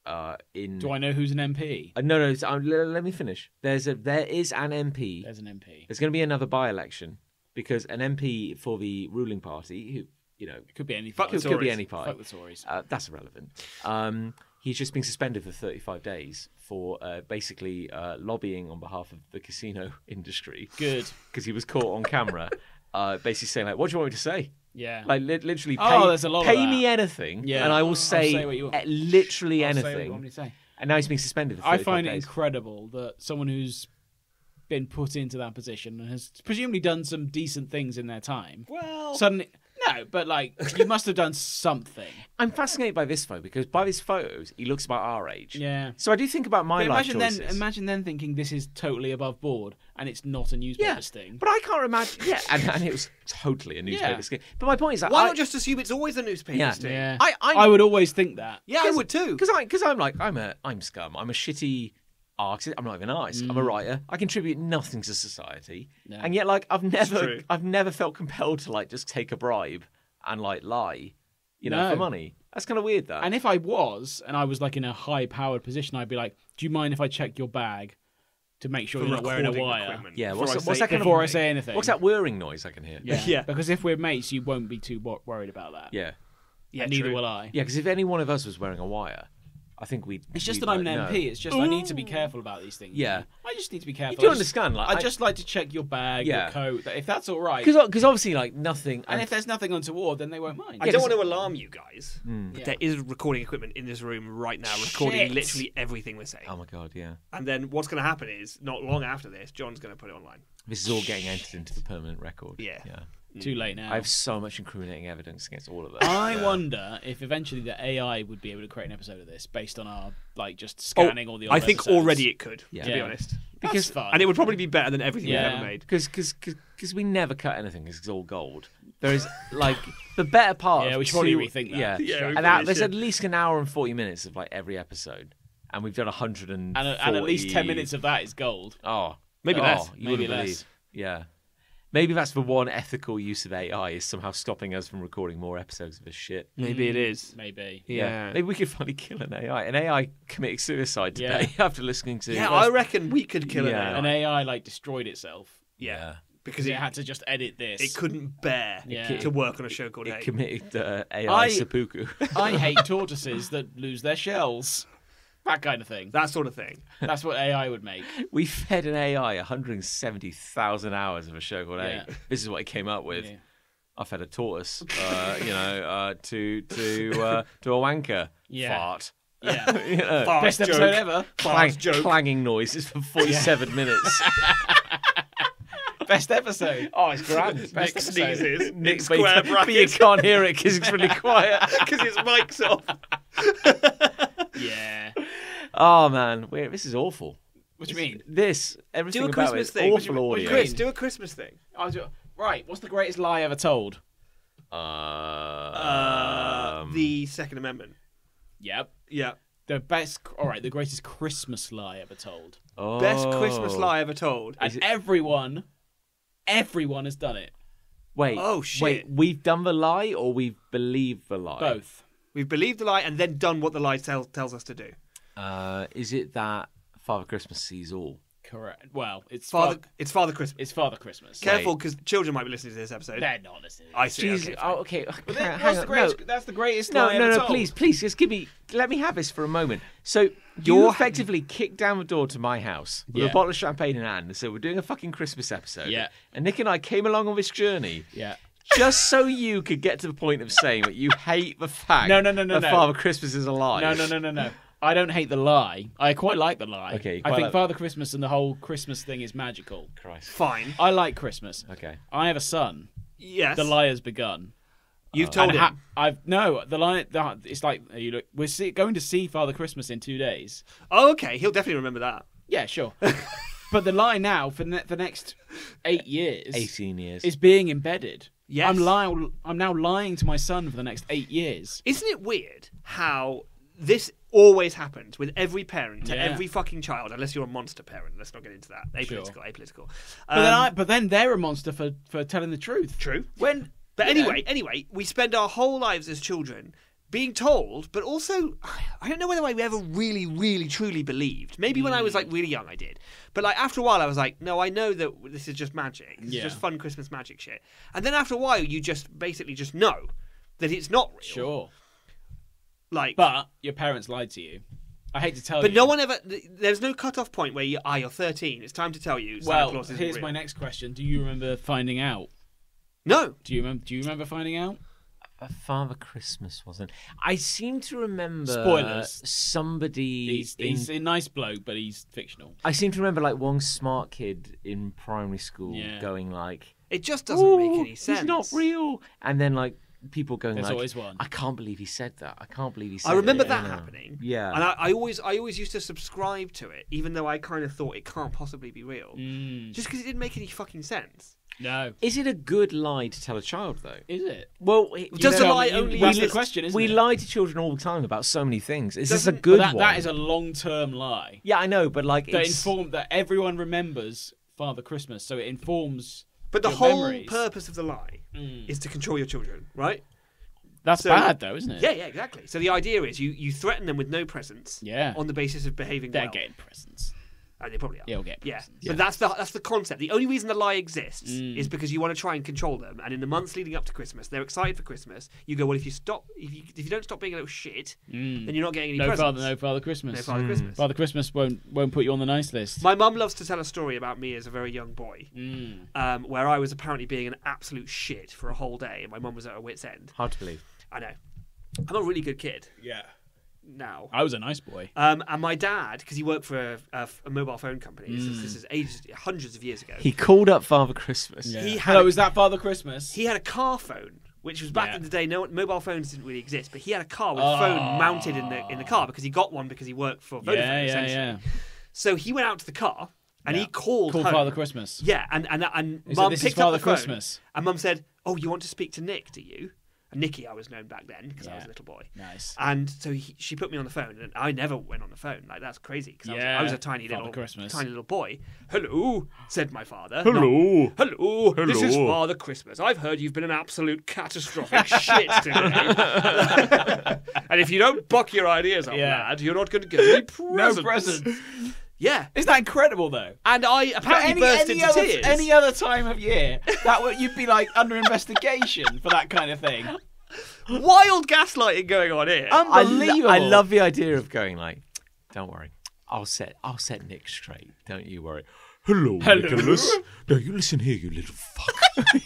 Speaker 2: Uh, in
Speaker 4: Do I know who's an MP?
Speaker 2: Uh, no, no. uh, le- let me finish. There's a there is an MP.
Speaker 4: There's an MP.
Speaker 2: There's going to be another by-election because an MP for the ruling party, who you know,
Speaker 4: It could be any.
Speaker 3: Fuck the
Speaker 2: could be
Speaker 3: Tories.
Speaker 2: any party.
Speaker 4: Fuck the Tories.
Speaker 2: Uh, that's irrelevant. Um, he's just been suspended for 35 days for uh, basically uh, lobbying on behalf of the casino industry
Speaker 4: Good.
Speaker 2: because he was caught on camera, uh, basically saying like, "What do you want me to say?"
Speaker 4: Yeah.
Speaker 2: Like li- literally, oh, pay,
Speaker 4: Oh, there's a lot of
Speaker 2: pay
Speaker 4: that.
Speaker 2: me anything,
Speaker 4: Yeah.
Speaker 2: and I will
Speaker 4: I'll
Speaker 2: say,
Speaker 4: say what you-
Speaker 2: literally
Speaker 4: I'll say what you
Speaker 2: anything.
Speaker 4: want me to say.
Speaker 2: And now he's being suspended. For
Speaker 4: I find it
Speaker 2: days.
Speaker 4: incredible that someone who's been put into that position and has presumably done some decent things in their time
Speaker 3: Well,
Speaker 4: suddenly no, but like you must have done something.
Speaker 2: I'm fascinated by this photo because by these photos, he looks about our age.
Speaker 4: Yeah.
Speaker 2: So I do think about my
Speaker 4: But
Speaker 2: life
Speaker 4: imagine
Speaker 2: choices.
Speaker 4: then, imagine then thinking this is totally above board and it's not a newspaper
Speaker 2: yeah,
Speaker 4: sting.
Speaker 2: but I can't imagine. Yeah, and, and it was totally a newspaper
Speaker 4: Yeah.
Speaker 2: sting. But my point is that
Speaker 3: why
Speaker 2: I,
Speaker 3: not just assume it's always a newspaper
Speaker 2: Yeah.
Speaker 3: sting?
Speaker 4: yeah,
Speaker 2: I- I-
Speaker 4: I would always think that.
Speaker 3: Yeah, I would too.
Speaker 2: because I because I'm like I'm a I'm scum. I'm a shitty artist. I'm not even an artist. I'm a writer. I contribute nothing to society,
Speaker 4: Mm. No.
Speaker 2: and yet like I've never. I've never felt compelled to like just take a bribe and like lie, you know,
Speaker 4: No.
Speaker 2: for money. That's kind of weird. That
Speaker 4: And if I was, and I was like in a high powered position, I'd be like, "Do you mind if I check your bag to make sure
Speaker 3: For
Speaker 4: you're not wearing a wire?"
Speaker 3: equipment.
Speaker 2: yeah, what's,
Speaker 3: I
Speaker 2: that- what's
Speaker 3: say
Speaker 2: that kind
Speaker 4: Before I
Speaker 2: of
Speaker 4: say anything.
Speaker 2: what's that whirring noise I can hear?
Speaker 4: Yeah.
Speaker 3: Yeah.
Speaker 4: Because if we're mates, you won't be too worried about that.
Speaker 2: yeah,
Speaker 3: Yeah,
Speaker 4: and neither will I.
Speaker 2: yeah. Because if any one of us was wearing a wire, I think we'd.
Speaker 4: It's just that I'm
Speaker 2: like,
Speaker 4: an
Speaker 2: know.
Speaker 4: MP. It's just I need to be careful about these things.
Speaker 2: Yeah.
Speaker 4: I just need to be careful.
Speaker 2: You do
Speaker 4: I just-
Speaker 2: understand, like,
Speaker 4: I
Speaker 2: I-
Speaker 4: just like to check your bag,
Speaker 2: Yeah.
Speaker 4: your coat. that If that's all right,
Speaker 2: Because obviously, like nothing.
Speaker 4: and if there's nothing untoward, then they won't mind.
Speaker 3: I
Speaker 2: Yeah,
Speaker 3: don't want to alarm you guys.
Speaker 2: Hmm.
Speaker 3: but
Speaker 4: Yeah.
Speaker 3: There is recording equipment in this room right now, recording
Speaker 4: Shit.
Speaker 3: literally everything we're saying.
Speaker 2: oh my god, yeah.
Speaker 3: And then what's going to happen is, not long after this, Jon's going to put it online.
Speaker 2: This is all getting entered into the permanent record.
Speaker 3: Yeah.
Speaker 2: yeah.
Speaker 4: Too late now.
Speaker 2: I have so much incriminating evidence against all of us.
Speaker 4: I
Speaker 2: Yeah.
Speaker 4: wonder if eventually the AI would be able to create an episode of this based on our like just scanning oh, all the.
Speaker 3: Oh, I think
Speaker 4: episodes.
Speaker 3: already it could,
Speaker 2: Yeah.
Speaker 3: to be
Speaker 4: Yeah.
Speaker 3: honest.
Speaker 4: That's
Speaker 2: because-
Speaker 4: fun.
Speaker 3: And it would probably be better than everything
Speaker 4: Yeah.
Speaker 3: we've ever made.
Speaker 2: because because we never cut anything 'cause it's all gold. There is like the better part.
Speaker 4: Yeah,
Speaker 2: of
Speaker 4: we should probably
Speaker 2: two-
Speaker 4: rethink that.
Speaker 2: Yeah,
Speaker 3: Yeah,
Speaker 2: and that, there's at least an hour and forty minutes of like every episode, and we've done a hundred and
Speaker 4: and, and at least ten minutes of that is gold.
Speaker 2: Oh,
Speaker 3: Maybe
Speaker 2: oh,
Speaker 3: less.
Speaker 2: You
Speaker 4: Maybe
Speaker 2: wouldn't
Speaker 4: less.
Speaker 2: believe. Yeah. Maybe that's the one ethical use of AI is somehow stopping us from recording more episodes of this shit.
Speaker 3: Maybe it is.
Speaker 4: Maybe.
Speaker 3: Yeah.
Speaker 2: Maybe we could finally kill an AI. An AI committing suicide today after listening to.
Speaker 3: Yeah, I reckon we could kill
Speaker 2: Yeah.
Speaker 3: an
Speaker 4: An
Speaker 3: AI.
Speaker 4: AI like destroyed itself
Speaker 3: Yeah. Because
Speaker 4: because it
Speaker 3: it,
Speaker 4: had to just edit this.
Speaker 3: it couldn't bear
Speaker 4: Yeah.
Speaker 3: to work on a show called
Speaker 2: It
Speaker 3: Hate.
Speaker 2: committed uh, AI
Speaker 4: I-
Speaker 2: seppuku.
Speaker 4: I hate tortoises that lose their shells. That kind of thing.
Speaker 3: That sort of thing.
Speaker 4: That's what AI would make.
Speaker 2: we fed an AI 170,000 hours of a show called
Speaker 4: Yeah.
Speaker 2: Hate. This is what it came up with.
Speaker 4: Yeah.
Speaker 2: I fed a tortoise, uh, you know, uh, to to uh, to a wanker
Speaker 4: Yeah.
Speaker 2: fart.
Speaker 4: Yeah.
Speaker 2: You know,
Speaker 3: Fart
Speaker 4: Best
Speaker 3: joke.
Speaker 4: episode ever.
Speaker 2: clang-
Speaker 3: Fart joke.
Speaker 2: clanging noises for 47 minutes.
Speaker 4: Best episode.
Speaker 2: Oh, it's grand.
Speaker 3: Nich
Speaker 4: Best episode.
Speaker 3: sneezes.
Speaker 2: Nich,
Speaker 3: Nich
Speaker 2: but, you-
Speaker 3: square
Speaker 2: but you
Speaker 3: brackets.
Speaker 2: can't hear it because it's really quiet.
Speaker 3: Because his mic's off.
Speaker 4: Yeah.
Speaker 2: Oh man, Wait, this is awful.
Speaker 4: What do you mean?
Speaker 2: This everything
Speaker 3: Do a
Speaker 2: about
Speaker 3: Christmas
Speaker 2: it,
Speaker 3: thing. Do
Speaker 2: awful
Speaker 3: what do you
Speaker 2: audio.
Speaker 3: Chris, do a Christmas thing.
Speaker 4: I do- Right. What's the greatest lie ever told?
Speaker 2: Uh,
Speaker 3: Uh,
Speaker 2: um,
Speaker 3: the Second Amendment.
Speaker 4: Yep.
Speaker 3: Yeah.
Speaker 4: The best. All right. The greatest Christmas lie ever told. Oh.
Speaker 3: Best Christmas lie ever told.
Speaker 4: And
Speaker 2: it-
Speaker 4: everyone, everyone has done it.
Speaker 2: Wait.
Speaker 3: Oh, shit.
Speaker 2: Wait, we've done the lie or we've believed the lie?
Speaker 4: Both.
Speaker 3: We've believed the lie and then done what the lie tell, tells us to do.
Speaker 2: Uh, is it that Father Christmas sees all?
Speaker 4: Correct. Well, it's
Speaker 3: Father,
Speaker 4: Father.
Speaker 3: it's Father Christmas.
Speaker 4: It's Father Christmas.
Speaker 3: Careful, because children might be listening to this episode.
Speaker 4: They're not listening.
Speaker 3: I see.
Speaker 2: Jeez,
Speaker 3: okay,
Speaker 2: oh, okay.
Speaker 4: But then,
Speaker 2: hang
Speaker 4: what's the greatest,
Speaker 2: no.
Speaker 4: That's the greatest
Speaker 2: No, no, no,
Speaker 4: told.
Speaker 2: please, please, just give me, let me have this for a moment. So, you
Speaker 3: You're-
Speaker 2: effectively kicked down the door to my house with
Speaker 4: Yeah.
Speaker 2: a bottle of champagne in hand and said, we're doing a fucking Christmas episode.
Speaker 4: Yeah.
Speaker 2: And Nich and I came along on this journey
Speaker 4: Yeah.
Speaker 2: just so you could get to the point of saying that you hate the fact
Speaker 4: No, no, no, no,
Speaker 2: that
Speaker 4: no.
Speaker 2: Father Christmas is alive.
Speaker 4: No, no, no, no, no. I don't hate the lie. I quite like the lie.
Speaker 2: Okay,
Speaker 4: I
Speaker 2: quite
Speaker 4: think
Speaker 2: like-
Speaker 4: Father Christmas and the whole Christmas thing is magical.
Speaker 2: Christ.
Speaker 3: Fine.
Speaker 4: I like Christmas.
Speaker 2: Okay.
Speaker 4: I have a son.
Speaker 3: Yes.
Speaker 4: The lie has begun.
Speaker 3: You've uh, told
Speaker 4: And
Speaker 3: him.
Speaker 4: ha- I've no the lie. The, it's like you look. We're see, going to see Father Christmas in two days.
Speaker 3: oh, okay. He'll definitely remember that.
Speaker 4: Yeah, sure. but the lie now for ne- the next eight years
Speaker 2: 18 years.
Speaker 4: is being embedded.
Speaker 3: Yes.
Speaker 4: I'm lying. I'm now lying to my son for the next eight years.
Speaker 3: Isn't it weird how this always happens with every parent to
Speaker 4: Yeah.
Speaker 3: every fucking child, unless you're a monster parent. Let's not get into that. Apolitical,
Speaker 4: Sure.
Speaker 3: apolitical.
Speaker 4: But then,
Speaker 3: Um,
Speaker 4: I, but then they're a monster for, for telling the truth.
Speaker 3: True.
Speaker 4: When,
Speaker 3: But
Speaker 4: you know,
Speaker 3: anyway, anyway, we spend our whole lives as children being told, but also I don't know whether I ever really, really, truly believed. Maybe when I was like really young, I did. But like after a while, I was like, no, I know that this is just magic. This
Speaker 4: Yeah.
Speaker 3: just fun Christmas magic shit. And then after a while, you just basically just know that it's not real.
Speaker 4: sure.
Speaker 3: Like,
Speaker 4: But your parents lied to you. I hate to tell
Speaker 3: but
Speaker 4: you.
Speaker 3: But no one ever. There's no cut-off point where you, ah, you're 13. It's time to tell you. Santa
Speaker 4: Well,
Speaker 3: Claus isn't
Speaker 4: here's
Speaker 3: real.
Speaker 4: my next question. Do you remember finding out?
Speaker 3: No.
Speaker 4: Do you remember? Do you remember finding out?
Speaker 2: Uh, Father Christmas wasn't. I seem to remember
Speaker 4: Spoilers.
Speaker 2: somebody.
Speaker 4: He's,
Speaker 2: in-
Speaker 4: a nice bloke, but he's fictional.
Speaker 2: I seem to remember like one smart kid in primary school
Speaker 4: Yeah.
Speaker 2: going like,
Speaker 3: It just doesn't make any sense.
Speaker 2: He's not real. And then like people going
Speaker 4: There's
Speaker 2: like,
Speaker 4: always one.
Speaker 2: I can't believe he said that. I can't believe he said
Speaker 3: I remember
Speaker 2: it,"
Speaker 3: that
Speaker 2: you know.
Speaker 3: happening.
Speaker 2: Yeah.
Speaker 3: And I, I always, I always used to subscribe to it, even though I kind of thought it can't possibly be real,
Speaker 4: Mm,
Speaker 3: just because it didn't make any fucking sense.
Speaker 4: no.
Speaker 2: Is it a good lie to tell a child though?
Speaker 4: Is it?
Speaker 2: Well, it-
Speaker 3: Does
Speaker 2: you
Speaker 3: the
Speaker 2: know,
Speaker 3: lie only
Speaker 4: That's the question, isn't
Speaker 2: we
Speaker 4: it?
Speaker 2: lie to children all the time about so many things. Is this a good
Speaker 4: that,
Speaker 2: one?
Speaker 4: that is a long-term lie
Speaker 2: Yeah, I know, but like
Speaker 4: that
Speaker 2: it's
Speaker 4: inform that everyone remembers Father Christmas, so it informs.
Speaker 3: But the
Speaker 4: your
Speaker 3: whole
Speaker 4: memories.
Speaker 3: purpose of the lie mm. is to control your children, right?
Speaker 4: That's
Speaker 3: So-
Speaker 4: bad, though, isn't it?
Speaker 3: Yeah, yeah, exactly. So the idea is you, you threaten them with no presents,
Speaker 4: Yeah.
Speaker 3: on the basis of behaving
Speaker 4: They're
Speaker 3: well.
Speaker 4: getting presents.
Speaker 3: And they probably are.
Speaker 4: They'll get
Speaker 3: Yeah,
Speaker 4: presents.
Speaker 3: but that's the that's the concept. The only reason the lie exists
Speaker 4: Mm.
Speaker 3: is because you want to try and control them. And in the months leading up to Christmas, they're excited for Christmas. You go, well, if you stop, if you if you don't stop being a little shit, then you're not getting any
Speaker 4: Mm. No
Speaker 3: presents.
Speaker 4: father, no Father Christmas.
Speaker 3: No Father Christmas.
Speaker 4: Father Christmas won't won't put you on the nice list.
Speaker 3: My mum loves to tell a story about me as a very young boy,
Speaker 4: Mm.
Speaker 3: um, where I was apparently being an absolute shit for a whole day, and my mum was at her wits' end.
Speaker 2: hard to believe.
Speaker 3: I know. I'm a really good kid
Speaker 4: Yeah.
Speaker 3: Now.
Speaker 4: I was a nice boy.
Speaker 3: Um, and my dad, because he worked for a, a, a mobile phone company, this, is, this is ages, hundreds of years ago.
Speaker 2: He called up Father Christmas.
Speaker 4: Yeah.
Speaker 3: He had
Speaker 4: Hello,
Speaker 3: a-
Speaker 4: is that Father Christmas?
Speaker 3: He had a car phone, which was back
Speaker 4: Yeah.
Speaker 3: in the day. No mobile phones didn't really exist, but he had a car with
Speaker 4: Oh.
Speaker 3: a phone mounted in the in the car because he got one because he worked for Vodafone.
Speaker 4: yeah, yeah,
Speaker 3: essentially.
Speaker 4: yeah.
Speaker 3: So he went out to the car and
Speaker 4: Yeah.
Speaker 3: he called
Speaker 4: Called
Speaker 3: home.
Speaker 4: Father Christmas.
Speaker 3: Yeah, and and and
Speaker 4: He said,
Speaker 3: mum
Speaker 4: "This is
Speaker 3: picked
Speaker 4: Father
Speaker 3: up the phone,
Speaker 4: Christmas."
Speaker 3: and mum said, "Oh, you want to speak to Nich? Do you?" And Nicky, I was known back then because I was a little boy.
Speaker 4: Nice.
Speaker 3: And so he, she put me on the phone, and I never went on the phone. Like that's crazy because I, was-
Speaker 4: Yeah,
Speaker 3: I was a tiny
Speaker 4: Father
Speaker 3: little,
Speaker 4: Christmas.
Speaker 3: tiny little boy. Hello, said my father.
Speaker 1: Hello.
Speaker 3: Not, Hello. This is Father Christmas. I've heard you've been an absolute catastrophic shit today. and if you don't buck your ideas up,
Speaker 4: Yeah.
Speaker 3: lad, you're not going to get any presents.
Speaker 4: No presents.
Speaker 3: Yeah.
Speaker 4: Isn't that incredible, though?
Speaker 3: And I apparently burst into
Speaker 4: other,
Speaker 3: tears.
Speaker 4: any other time of year, that would you'd be like under investigation for that kind of thing.
Speaker 3: Wild gaslighting going on here.
Speaker 2: I, lo-
Speaker 4: Unbelievable.
Speaker 2: I love the idea of going like, don't worry, I'll set I'll set Nich straight. Don't you worry.
Speaker 1: Hello,
Speaker 4: Hello.
Speaker 1: Nicholas. Now you listen here, you little fuck.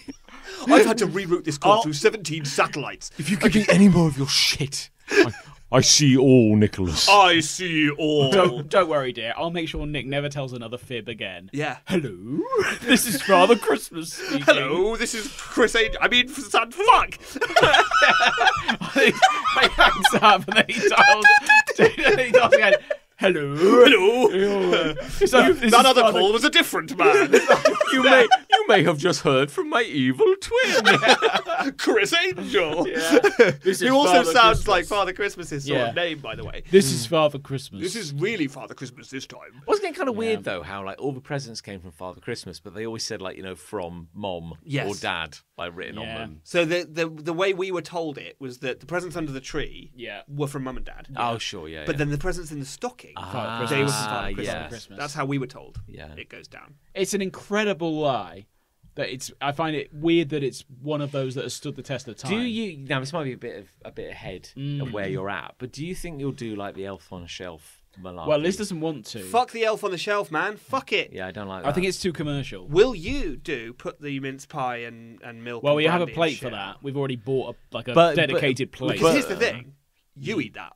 Speaker 3: I've had to reroute this
Speaker 4: Oh.
Speaker 3: call through 17 satellites.
Speaker 1: If you give me any more of your shit, I, I see all, Nicholas.
Speaker 3: I see all.
Speaker 4: Don't, don't worry, dear. I'll make sure Nich never tells another fib again.
Speaker 3: Yeah.
Speaker 4: Hello, this is Father Christmas speaking.
Speaker 3: Hello, this is Chris. A- I mean, son, fuck.
Speaker 4: he hangs up and then he dials. and he dials again. Hello.
Speaker 3: Hello.
Speaker 4: So, this
Speaker 3: that
Speaker 4: is
Speaker 3: other call was a different man.
Speaker 2: You may you may have just heard from my evil twin.
Speaker 3: Criss Angel.
Speaker 4: This
Speaker 3: Who
Speaker 4: is
Speaker 3: also
Speaker 4: Father
Speaker 3: sounds
Speaker 4: Christmas.
Speaker 3: like Father Christmas's sort
Speaker 4: Yeah.
Speaker 3: of name, by the way.
Speaker 4: This is Father Christmas.
Speaker 3: This is really Father Christmas this time.
Speaker 2: Wasn't it kind of weird though how like all the presents came from Father Christmas, but they always said like you know from mom
Speaker 3: Yes.
Speaker 2: or dad like written on them.
Speaker 3: So the, the the way we were told it was that the presents under the tree
Speaker 4: Yeah.
Speaker 3: were from mum and dad.
Speaker 2: Oh sure, yeah.
Speaker 3: But
Speaker 2: yeah.
Speaker 3: then the presents in the stocking,
Speaker 2: Ah,
Speaker 3: they were from Father Christmas.
Speaker 2: yeah.
Speaker 4: Christmas.
Speaker 3: That's how we were told.
Speaker 2: Yeah.
Speaker 3: It goes down.
Speaker 4: It's an incredible lie. That it's. I find it weird that it's one of those that has stood the test of time.
Speaker 2: Do you now? This might be a bit of a bit ahead
Speaker 3: Mm.
Speaker 2: of where you're at, but do you think you'll do like the Elf on a Shelf malarkey?
Speaker 4: Well, Liz doesn't want to.
Speaker 3: Fuck the elf on the shelf, man. Fuck it.
Speaker 2: Yeah, I don't like. That.
Speaker 4: I think it's too commercial.
Speaker 3: Will you do put the mince pie and, and milk?
Speaker 4: Well,
Speaker 3: and
Speaker 4: we have a
Speaker 3: brandy and
Speaker 4: plate for
Speaker 3: out?
Speaker 4: that. We've already bought a, like a
Speaker 2: But- but-
Speaker 4: dedicated plate.
Speaker 3: Because
Speaker 2: But-
Speaker 3: here's the thing, you eat that.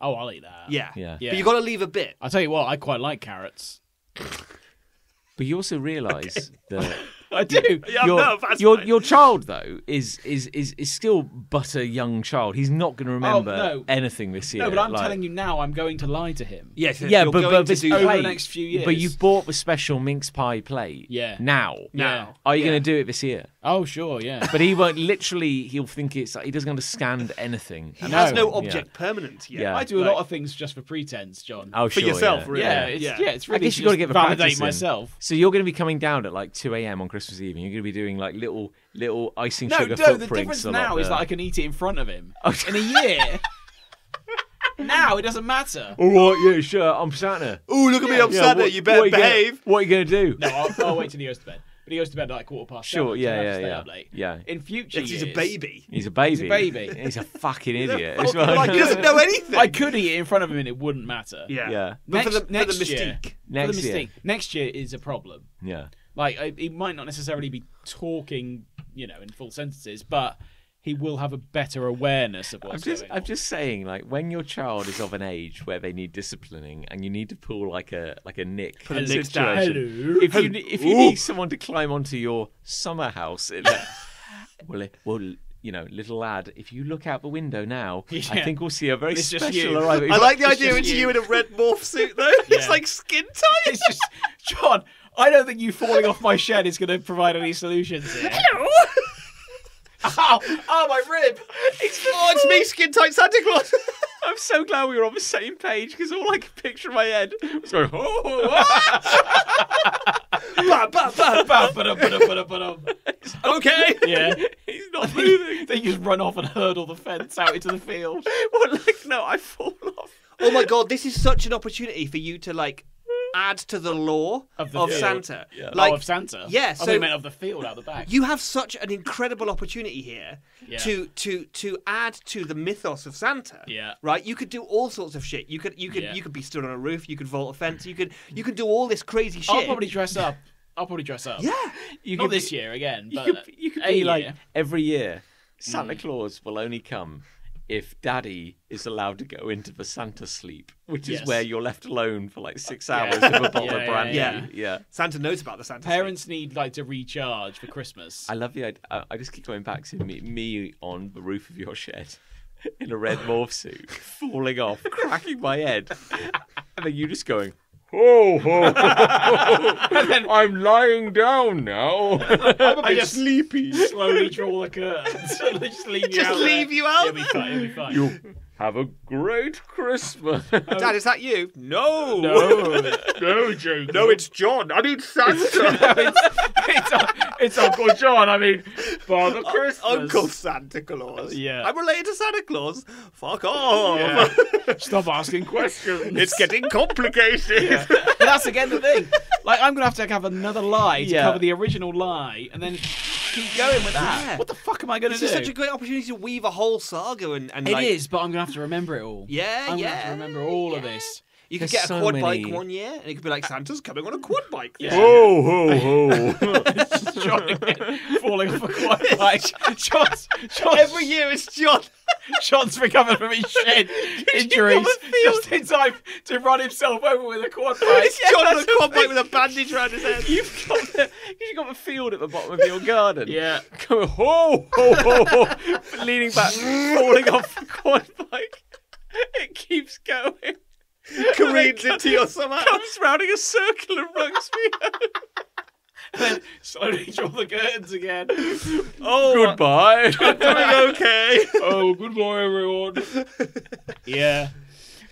Speaker 4: Oh, I'll eat that.
Speaker 3: Yeah.
Speaker 2: Yeah.
Speaker 4: Yeah.
Speaker 3: But you got to leave a bit.
Speaker 4: I'll tell you what, I quite like carrots.
Speaker 2: But you also realise that
Speaker 4: I do.
Speaker 3: Yeah,
Speaker 2: your,
Speaker 3: no, that's
Speaker 2: your, your child though is is is is still but a young child. He's not going to oh, remember
Speaker 4: Oh, no.
Speaker 2: anything this year.
Speaker 4: No, but I'm
Speaker 2: like-
Speaker 4: telling you now, I'm going to lie to him.
Speaker 3: Yes,
Speaker 2: Yeah,
Speaker 3: you're
Speaker 2: but,
Speaker 3: going
Speaker 2: but
Speaker 3: to
Speaker 2: this
Speaker 3: do
Speaker 4: over
Speaker 2: plate,
Speaker 4: the next few years.
Speaker 2: But you've bought the special mince pie plate.
Speaker 4: Yeah.
Speaker 2: Now.
Speaker 3: now.
Speaker 2: Are you
Speaker 3: Yeah.
Speaker 2: going to do it this year?
Speaker 4: Oh, sure, yeah.
Speaker 2: But he won't. Literally, he'll think it's. like He doesn't understand anything.
Speaker 3: He has no
Speaker 2: Yeah.
Speaker 3: object permanence yet.
Speaker 2: Yeah.
Speaker 4: I do a
Speaker 3: Like-
Speaker 4: lot of things just for pretense, Jon.
Speaker 2: Oh, sure,
Speaker 3: For
Speaker 2: sure,
Speaker 3: yourself,
Speaker 2: yeah.
Speaker 3: really.
Speaker 4: yeah, it's,
Speaker 3: Yeah.
Speaker 4: yeah. it's
Speaker 2: I guess you got to get the
Speaker 4: validate myself.
Speaker 2: So you're going to be coming down at like 2 a.m. on Christmas Eve, and you're going to be doing like little little icing
Speaker 4: No,
Speaker 2: sugar
Speaker 4: no. The
Speaker 2: footprints
Speaker 4: difference
Speaker 2: a lot
Speaker 4: now is
Speaker 2: there.
Speaker 4: that I can eat it in front of him.
Speaker 2: Oh.
Speaker 4: In a year, now it doesn't matter.
Speaker 2: All right, yeah, sure. I'm Santa.
Speaker 3: Oh, look at me, I'm
Speaker 2: Yeah,
Speaker 3: Santa.
Speaker 2: what-
Speaker 3: you better
Speaker 2: what are gonna-
Speaker 3: behave.
Speaker 2: what are you going to do?
Speaker 4: No, I'll, I'll wait till he goes to bed. But he goes to bed at like quarter past.
Speaker 2: Sure,
Speaker 4: seven,
Speaker 2: yeah,
Speaker 4: so I
Speaker 2: yeah, yeah.
Speaker 4: up late.
Speaker 2: Yeah.
Speaker 4: In future
Speaker 3: Yes, he's a baby.
Speaker 2: He's a baby.
Speaker 4: baby.
Speaker 2: He's a fucking idiot. As well.
Speaker 3: like, he doesn't know anything.
Speaker 4: I could eat it in front of him and it wouldn't matter.
Speaker 3: yeah.
Speaker 2: Yeah.
Speaker 3: But for
Speaker 4: Next-
Speaker 3: the, for
Speaker 4: next
Speaker 3: the
Speaker 4: year-
Speaker 3: mystique.
Speaker 2: Next
Speaker 4: for the
Speaker 2: year.
Speaker 4: Next year is a problem.
Speaker 2: Yeah.
Speaker 4: Like I, he might not necessarily be talking, you know, in full sentences, but he will have a better awareness of
Speaker 2: I'm
Speaker 4: what's
Speaker 2: just,
Speaker 4: going
Speaker 2: I'm just saying, like, when your child is of an age where they need disciplining, and you need to pull like a like a Nich
Speaker 3: Put a Nich
Speaker 2: situation.
Speaker 3: down.
Speaker 4: Hello.
Speaker 2: If you if you need someone to climb onto your summer house, in a, well, well, you know, little lad, if you look out the window now, I think we'll see a very
Speaker 4: It's
Speaker 2: special arrival.
Speaker 3: I like the idea
Speaker 4: just
Speaker 3: it's you
Speaker 4: you.
Speaker 3: in a red morph suit, though. It's like skin tight.
Speaker 4: It's just Jon. I don't think you falling off my shed is going to provide any solutions here. Ow! Oh, my rib!
Speaker 3: oh, it's me, skin tight Santa Claus.
Speaker 2: I'm so glad we were on the same page because all I could picture in my head was going, oh, oh."
Speaker 3: Bah, bah, bah.
Speaker 4: Ba- ba-dum, ba-dum, ba-dum, ba-dum.
Speaker 3: okay.
Speaker 4: Yeah.
Speaker 2: he's not moving.
Speaker 4: They just run off and hurdle the fence out into the field.
Speaker 2: Well, like, no, I fall off.
Speaker 3: Oh my god, this is such an opportunity for you to like add to the lore
Speaker 4: Of
Speaker 3: of,
Speaker 4: the field.
Speaker 3: Santa.
Speaker 2: Yeah.
Speaker 3: Oh, like
Speaker 4: oh, of Santa.
Speaker 3: yeah,
Speaker 4: oh,
Speaker 3: so-
Speaker 4: you meant of the field out the back.
Speaker 3: you have such an incredible opportunity here
Speaker 4: Yeah.
Speaker 3: to to to add to the mythos of Santa.
Speaker 4: Yeah.
Speaker 3: Right? You could do all sorts of shit. You could you could
Speaker 4: Yeah.
Speaker 3: you could be stood on a roof, you could vault a fence, you could you could do all this crazy shit.
Speaker 4: I'll probably dress up. I'll probably dress up.
Speaker 3: Yeah.
Speaker 2: You
Speaker 4: Not
Speaker 2: could
Speaker 4: this year again,
Speaker 2: You
Speaker 4: but
Speaker 2: could, you could
Speaker 4: a
Speaker 2: be like every year. Santa mm. Claus will only come if Daddy is allowed to go into the Santa sleep, which is
Speaker 4: Yes.
Speaker 2: where you're left alone for like six
Speaker 4: Yeah.
Speaker 2: hours with a bottle
Speaker 4: Yeah,
Speaker 2: of brandy.
Speaker 3: yeah.
Speaker 2: yeah.
Speaker 3: Santa knows about the Santa.
Speaker 4: parents need like to recharge for Christmas.
Speaker 2: I love the idea. I, I just keep going back to me, me on the roof of your shed in a red morph suit, falling off, cracking my head, and then you just going, "Oh, ho, ho, ho. I'm lying down now. I'm a
Speaker 4: I
Speaker 2: bit
Speaker 4: just-
Speaker 2: sleepy.
Speaker 4: Slowly draw the curtains. just leave you
Speaker 3: Just
Speaker 4: out
Speaker 3: leave
Speaker 4: there.
Speaker 3: you out
Speaker 4: It'll be fine. It'll be fine.
Speaker 2: You have a great Christmas.
Speaker 3: Dad, is that you? No.
Speaker 4: No,
Speaker 2: no, Jacob.
Speaker 3: No, it's Jon. I mean Santa.
Speaker 4: it's, it's, uh, it's Uncle Jon. I mean, Father Christmas.
Speaker 3: Uncle Santa Claus.
Speaker 4: Yeah.
Speaker 3: I'm related to Santa Claus. Fuck off.
Speaker 4: Yeah. Stop asking questions.
Speaker 3: It's getting complicated.
Speaker 4: But that's again the thing. Like, I'm gonna have to have another lie to
Speaker 2: Yeah.
Speaker 4: cover the original lie, and then keep going with that.
Speaker 3: Yeah.
Speaker 4: What the fuck am I gonna
Speaker 3: This
Speaker 4: do?
Speaker 3: is such a great opportunity to weave a whole saga and, and
Speaker 4: It
Speaker 3: like,
Speaker 4: is, but I'm gonna have to remember it all.
Speaker 3: Yeah,
Speaker 4: I'm
Speaker 3: yeah.
Speaker 4: gonna have to remember all of this.
Speaker 3: You could
Speaker 2: There's
Speaker 3: get a
Speaker 2: so
Speaker 3: quad
Speaker 2: many-
Speaker 3: bike one year, and it could be like Santa's coming on a quad bike. this
Speaker 4: Yeah.
Speaker 2: Ho, ho, ho.
Speaker 4: Jon again, falling off a quad bike. Jon's, Jon's,
Speaker 3: Every year it's Jon.
Speaker 4: Jon's recovered from his shin injuries
Speaker 3: a
Speaker 4: just in time to run himself over with a quad bike.
Speaker 3: It's Jon on a quad bike with a bandage around his head.
Speaker 2: You've got the, you've got the field at the bottom of your garden.
Speaker 4: Yeah.
Speaker 2: Going ho, ho, ho, ho, leaning back, falling off the quad bike. It keeps going.
Speaker 3: careens into your summer.
Speaker 2: Comes round in a circle and runs me
Speaker 4: then slowly draw the curtains again.
Speaker 3: Oh, oh
Speaker 2: Goodbye.
Speaker 3: I'm doing okay.
Speaker 4: oh, goodbye, everyone. yeah.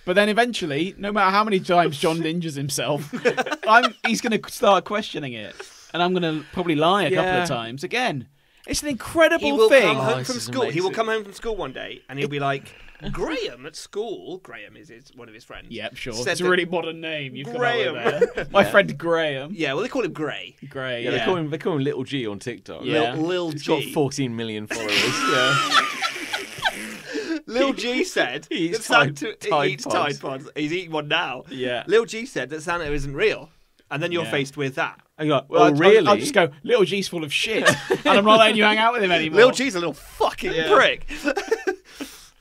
Speaker 4: But then eventually, no matter how many times Jon injures himself, I'm, he's going to start questioning it. And I'm going to probably lie a couple of times again. It's an incredible
Speaker 3: He will
Speaker 4: thing.
Speaker 3: come
Speaker 2: Oh,
Speaker 3: home
Speaker 2: this
Speaker 3: from
Speaker 2: is
Speaker 3: school. He will come home from school one day, and he'll be like, "Graham at school." Graham is his, one of his friends.
Speaker 4: Yep, sure.
Speaker 3: Said
Speaker 4: It's a
Speaker 3: that-
Speaker 4: really modern name you've
Speaker 3: Graham.
Speaker 4: come up there. My friend Graham.
Speaker 3: Yeah, well, they call him Gray.
Speaker 4: Gray,
Speaker 2: Yeah,
Speaker 4: yeah.
Speaker 2: They, call him, they call him Little G on TikTok.
Speaker 4: Yeah.
Speaker 3: Lil, Lil
Speaker 2: He's
Speaker 3: G.
Speaker 2: got 14 million followers. yeah.
Speaker 3: Lil G said
Speaker 2: He eats
Speaker 3: that Santa
Speaker 2: Tide- Tide
Speaker 3: eats
Speaker 2: Pods.
Speaker 3: Tide Pods. He's eating one now.
Speaker 4: Yeah.
Speaker 3: Lil G said that Santa isn't real, and then you're
Speaker 4: Yeah.
Speaker 3: faced with that.
Speaker 2: And you're like,
Speaker 4: Well,
Speaker 2: oh,
Speaker 4: I'll-
Speaker 2: really?
Speaker 4: I'll, I'll just go, Little G's full of shit. and I'm not letting you hang out with him anymore.
Speaker 3: Lil G's a little fucking
Speaker 4: Yeah.
Speaker 3: prick.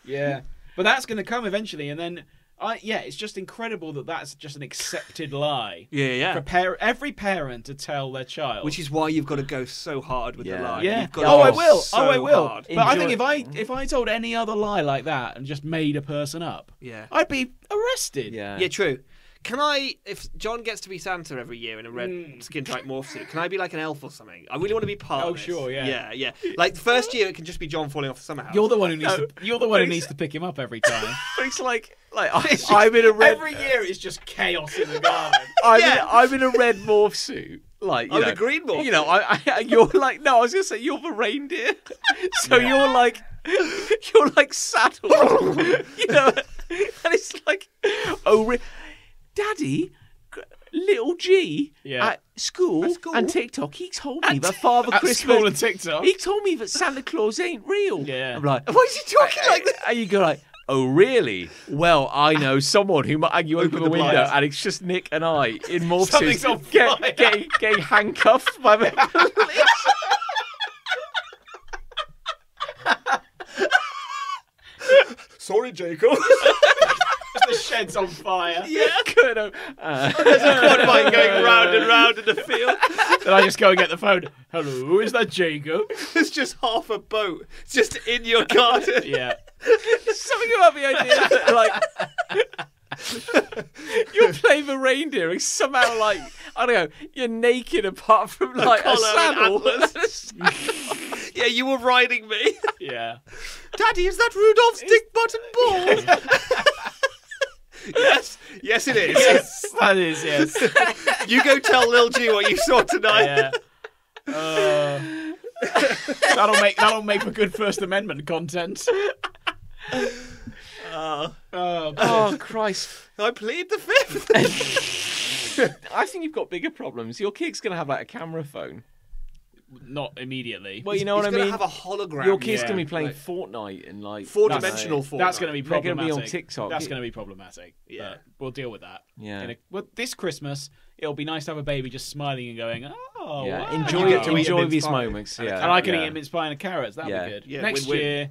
Speaker 4: Yeah. But that's going to come eventually, and then I yeah, it's just incredible that that's just an accepted lie.
Speaker 3: Yeah, yeah.
Speaker 4: Prepare every parent to tell their child.
Speaker 3: Which is why you've got to go so hard with
Speaker 2: Yeah.
Speaker 3: the lie.
Speaker 4: yeah.
Speaker 3: You've got
Speaker 4: Oh,
Speaker 3: to
Speaker 4: I
Speaker 3: go
Speaker 4: will.
Speaker 3: So
Speaker 4: oh, I will.
Speaker 3: hard.
Speaker 4: But I think
Speaker 2: Enjoy-
Speaker 4: if I if I told any other lie like that and just made a person up,
Speaker 3: Yeah.
Speaker 4: I'd be arrested.
Speaker 2: Yeah.
Speaker 3: Yeah, true. Can I, if Jon gets to be Santa every year in a red
Speaker 4: Mm.
Speaker 3: skin tight morph suit, can I be like an elf or something? I really want to be part
Speaker 4: Oh,
Speaker 3: of this.
Speaker 4: sure, yeah.
Speaker 3: Yeah, yeah. Like the first year, it can just be Jon falling off the summer house.
Speaker 4: You're the one who needs
Speaker 2: No,
Speaker 4: to. You're the one who needs to pick him up every time.
Speaker 2: But it's like, like I, I'm in a red.
Speaker 4: every year it's just chaos in the garden.
Speaker 2: I'm,
Speaker 3: Yeah.
Speaker 2: in, I'm in a red morph suit. Like, you
Speaker 3: Oh,
Speaker 2: know,
Speaker 3: the green morph
Speaker 2: You know, I, I, you're like, no, I was gonna say you're the reindeer. So you're like, you're like saddled. you know, and it's like, oh, re- Daddy, little G
Speaker 4: Yeah.
Speaker 2: at school,
Speaker 3: At school?
Speaker 2: and TikTok, he told me that Father
Speaker 4: At
Speaker 2: Christmas.
Speaker 4: school and TikTok.
Speaker 2: He told me that Santa Claus ain't real.
Speaker 4: Yeah.
Speaker 2: I'm like,
Speaker 3: Why is he talking like that?
Speaker 2: and you go like, oh really? Well, I know someone who might. And you open,
Speaker 3: Open
Speaker 2: the,
Speaker 3: the
Speaker 2: window,
Speaker 3: blinds.
Speaker 2: and it's just Nich and I in morph
Speaker 4: Something's
Speaker 2: suits,
Speaker 4: on
Speaker 2: get-
Speaker 4: fire.
Speaker 2: getting, getting handcuffed by the police.
Speaker 3: Sorry, Jacob.
Speaker 4: The shed's on fire.
Speaker 2: yeah, good. Uh,
Speaker 3: Quad bike going round and round in the field.
Speaker 4: Then I just go and get the phone. Hello, is that Jacob?
Speaker 3: It's just half a boat. It's just in your garden.
Speaker 4: Yeah.
Speaker 2: something about the idea that like. You're playing the reindeer and somehow like I don't know you're naked apart from like a,
Speaker 3: collar and
Speaker 2: saddle.
Speaker 3: Yeah, you were riding me.
Speaker 4: Yeah.
Speaker 3: Daddy, is that Rudolph's dick button ball? Yes, yes, it is.
Speaker 4: Yes, that is, yes.
Speaker 3: You go tell Lil G what you saw tonight.
Speaker 4: Yeah. Uh, that'll make that'll make for good First Amendment content.
Speaker 3: Uh,
Speaker 4: Oh,
Speaker 2: Oh Christ!
Speaker 3: I plead the fifth.
Speaker 2: I think you've got bigger problems. Your kid's gonna have like a camera phone.
Speaker 4: Not immediately.
Speaker 2: Well, you know
Speaker 3: He's
Speaker 2: what I
Speaker 3: gonna
Speaker 2: mean.
Speaker 3: have a hologram.
Speaker 2: Your kid's
Speaker 4: Yeah,
Speaker 2: gonna be playing
Speaker 3: right.
Speaker 2: Fortnite and like
Speaker 3: Four-dimensional
Speaker 2: I.
Speaker 3: Fortnite.
Speaker 4: That's going to be
Speaker 2: They're gonna
Speaker 4: problematic.
Speaker 2: be on TikTok.
Speaker 4: That's going to be problematic.
Speaker 3: Yeah.
Speaker 4: But we'll deal with that.
Speaker 2: Yeah.
Speaker 4: In a- well, this Christmas, it'll be nice to have a baby just smiling and going, oh,
Speaker 2: Yeah,
Speaker 4: wow.
Speaker 2: enjoy
Speaker 3: You get to eat
Speaker 2: enjoy
Speaker 3: a
Speaker 2: these
Speaker 3: pie.
Speaker 2: moments.
Speaker 3: And
Speaker 2: Yeah,
Speaker 4: And I can
Speaker 2: yeah.
Speaker 4: eat a mince pie and carrots. That'll
Speaker 2: Yeah.
Speaker 4: be good.
Speaker 3: Yeah,
Speaker 4: Next
Speaker 3: win-win.
Speaker 4: year,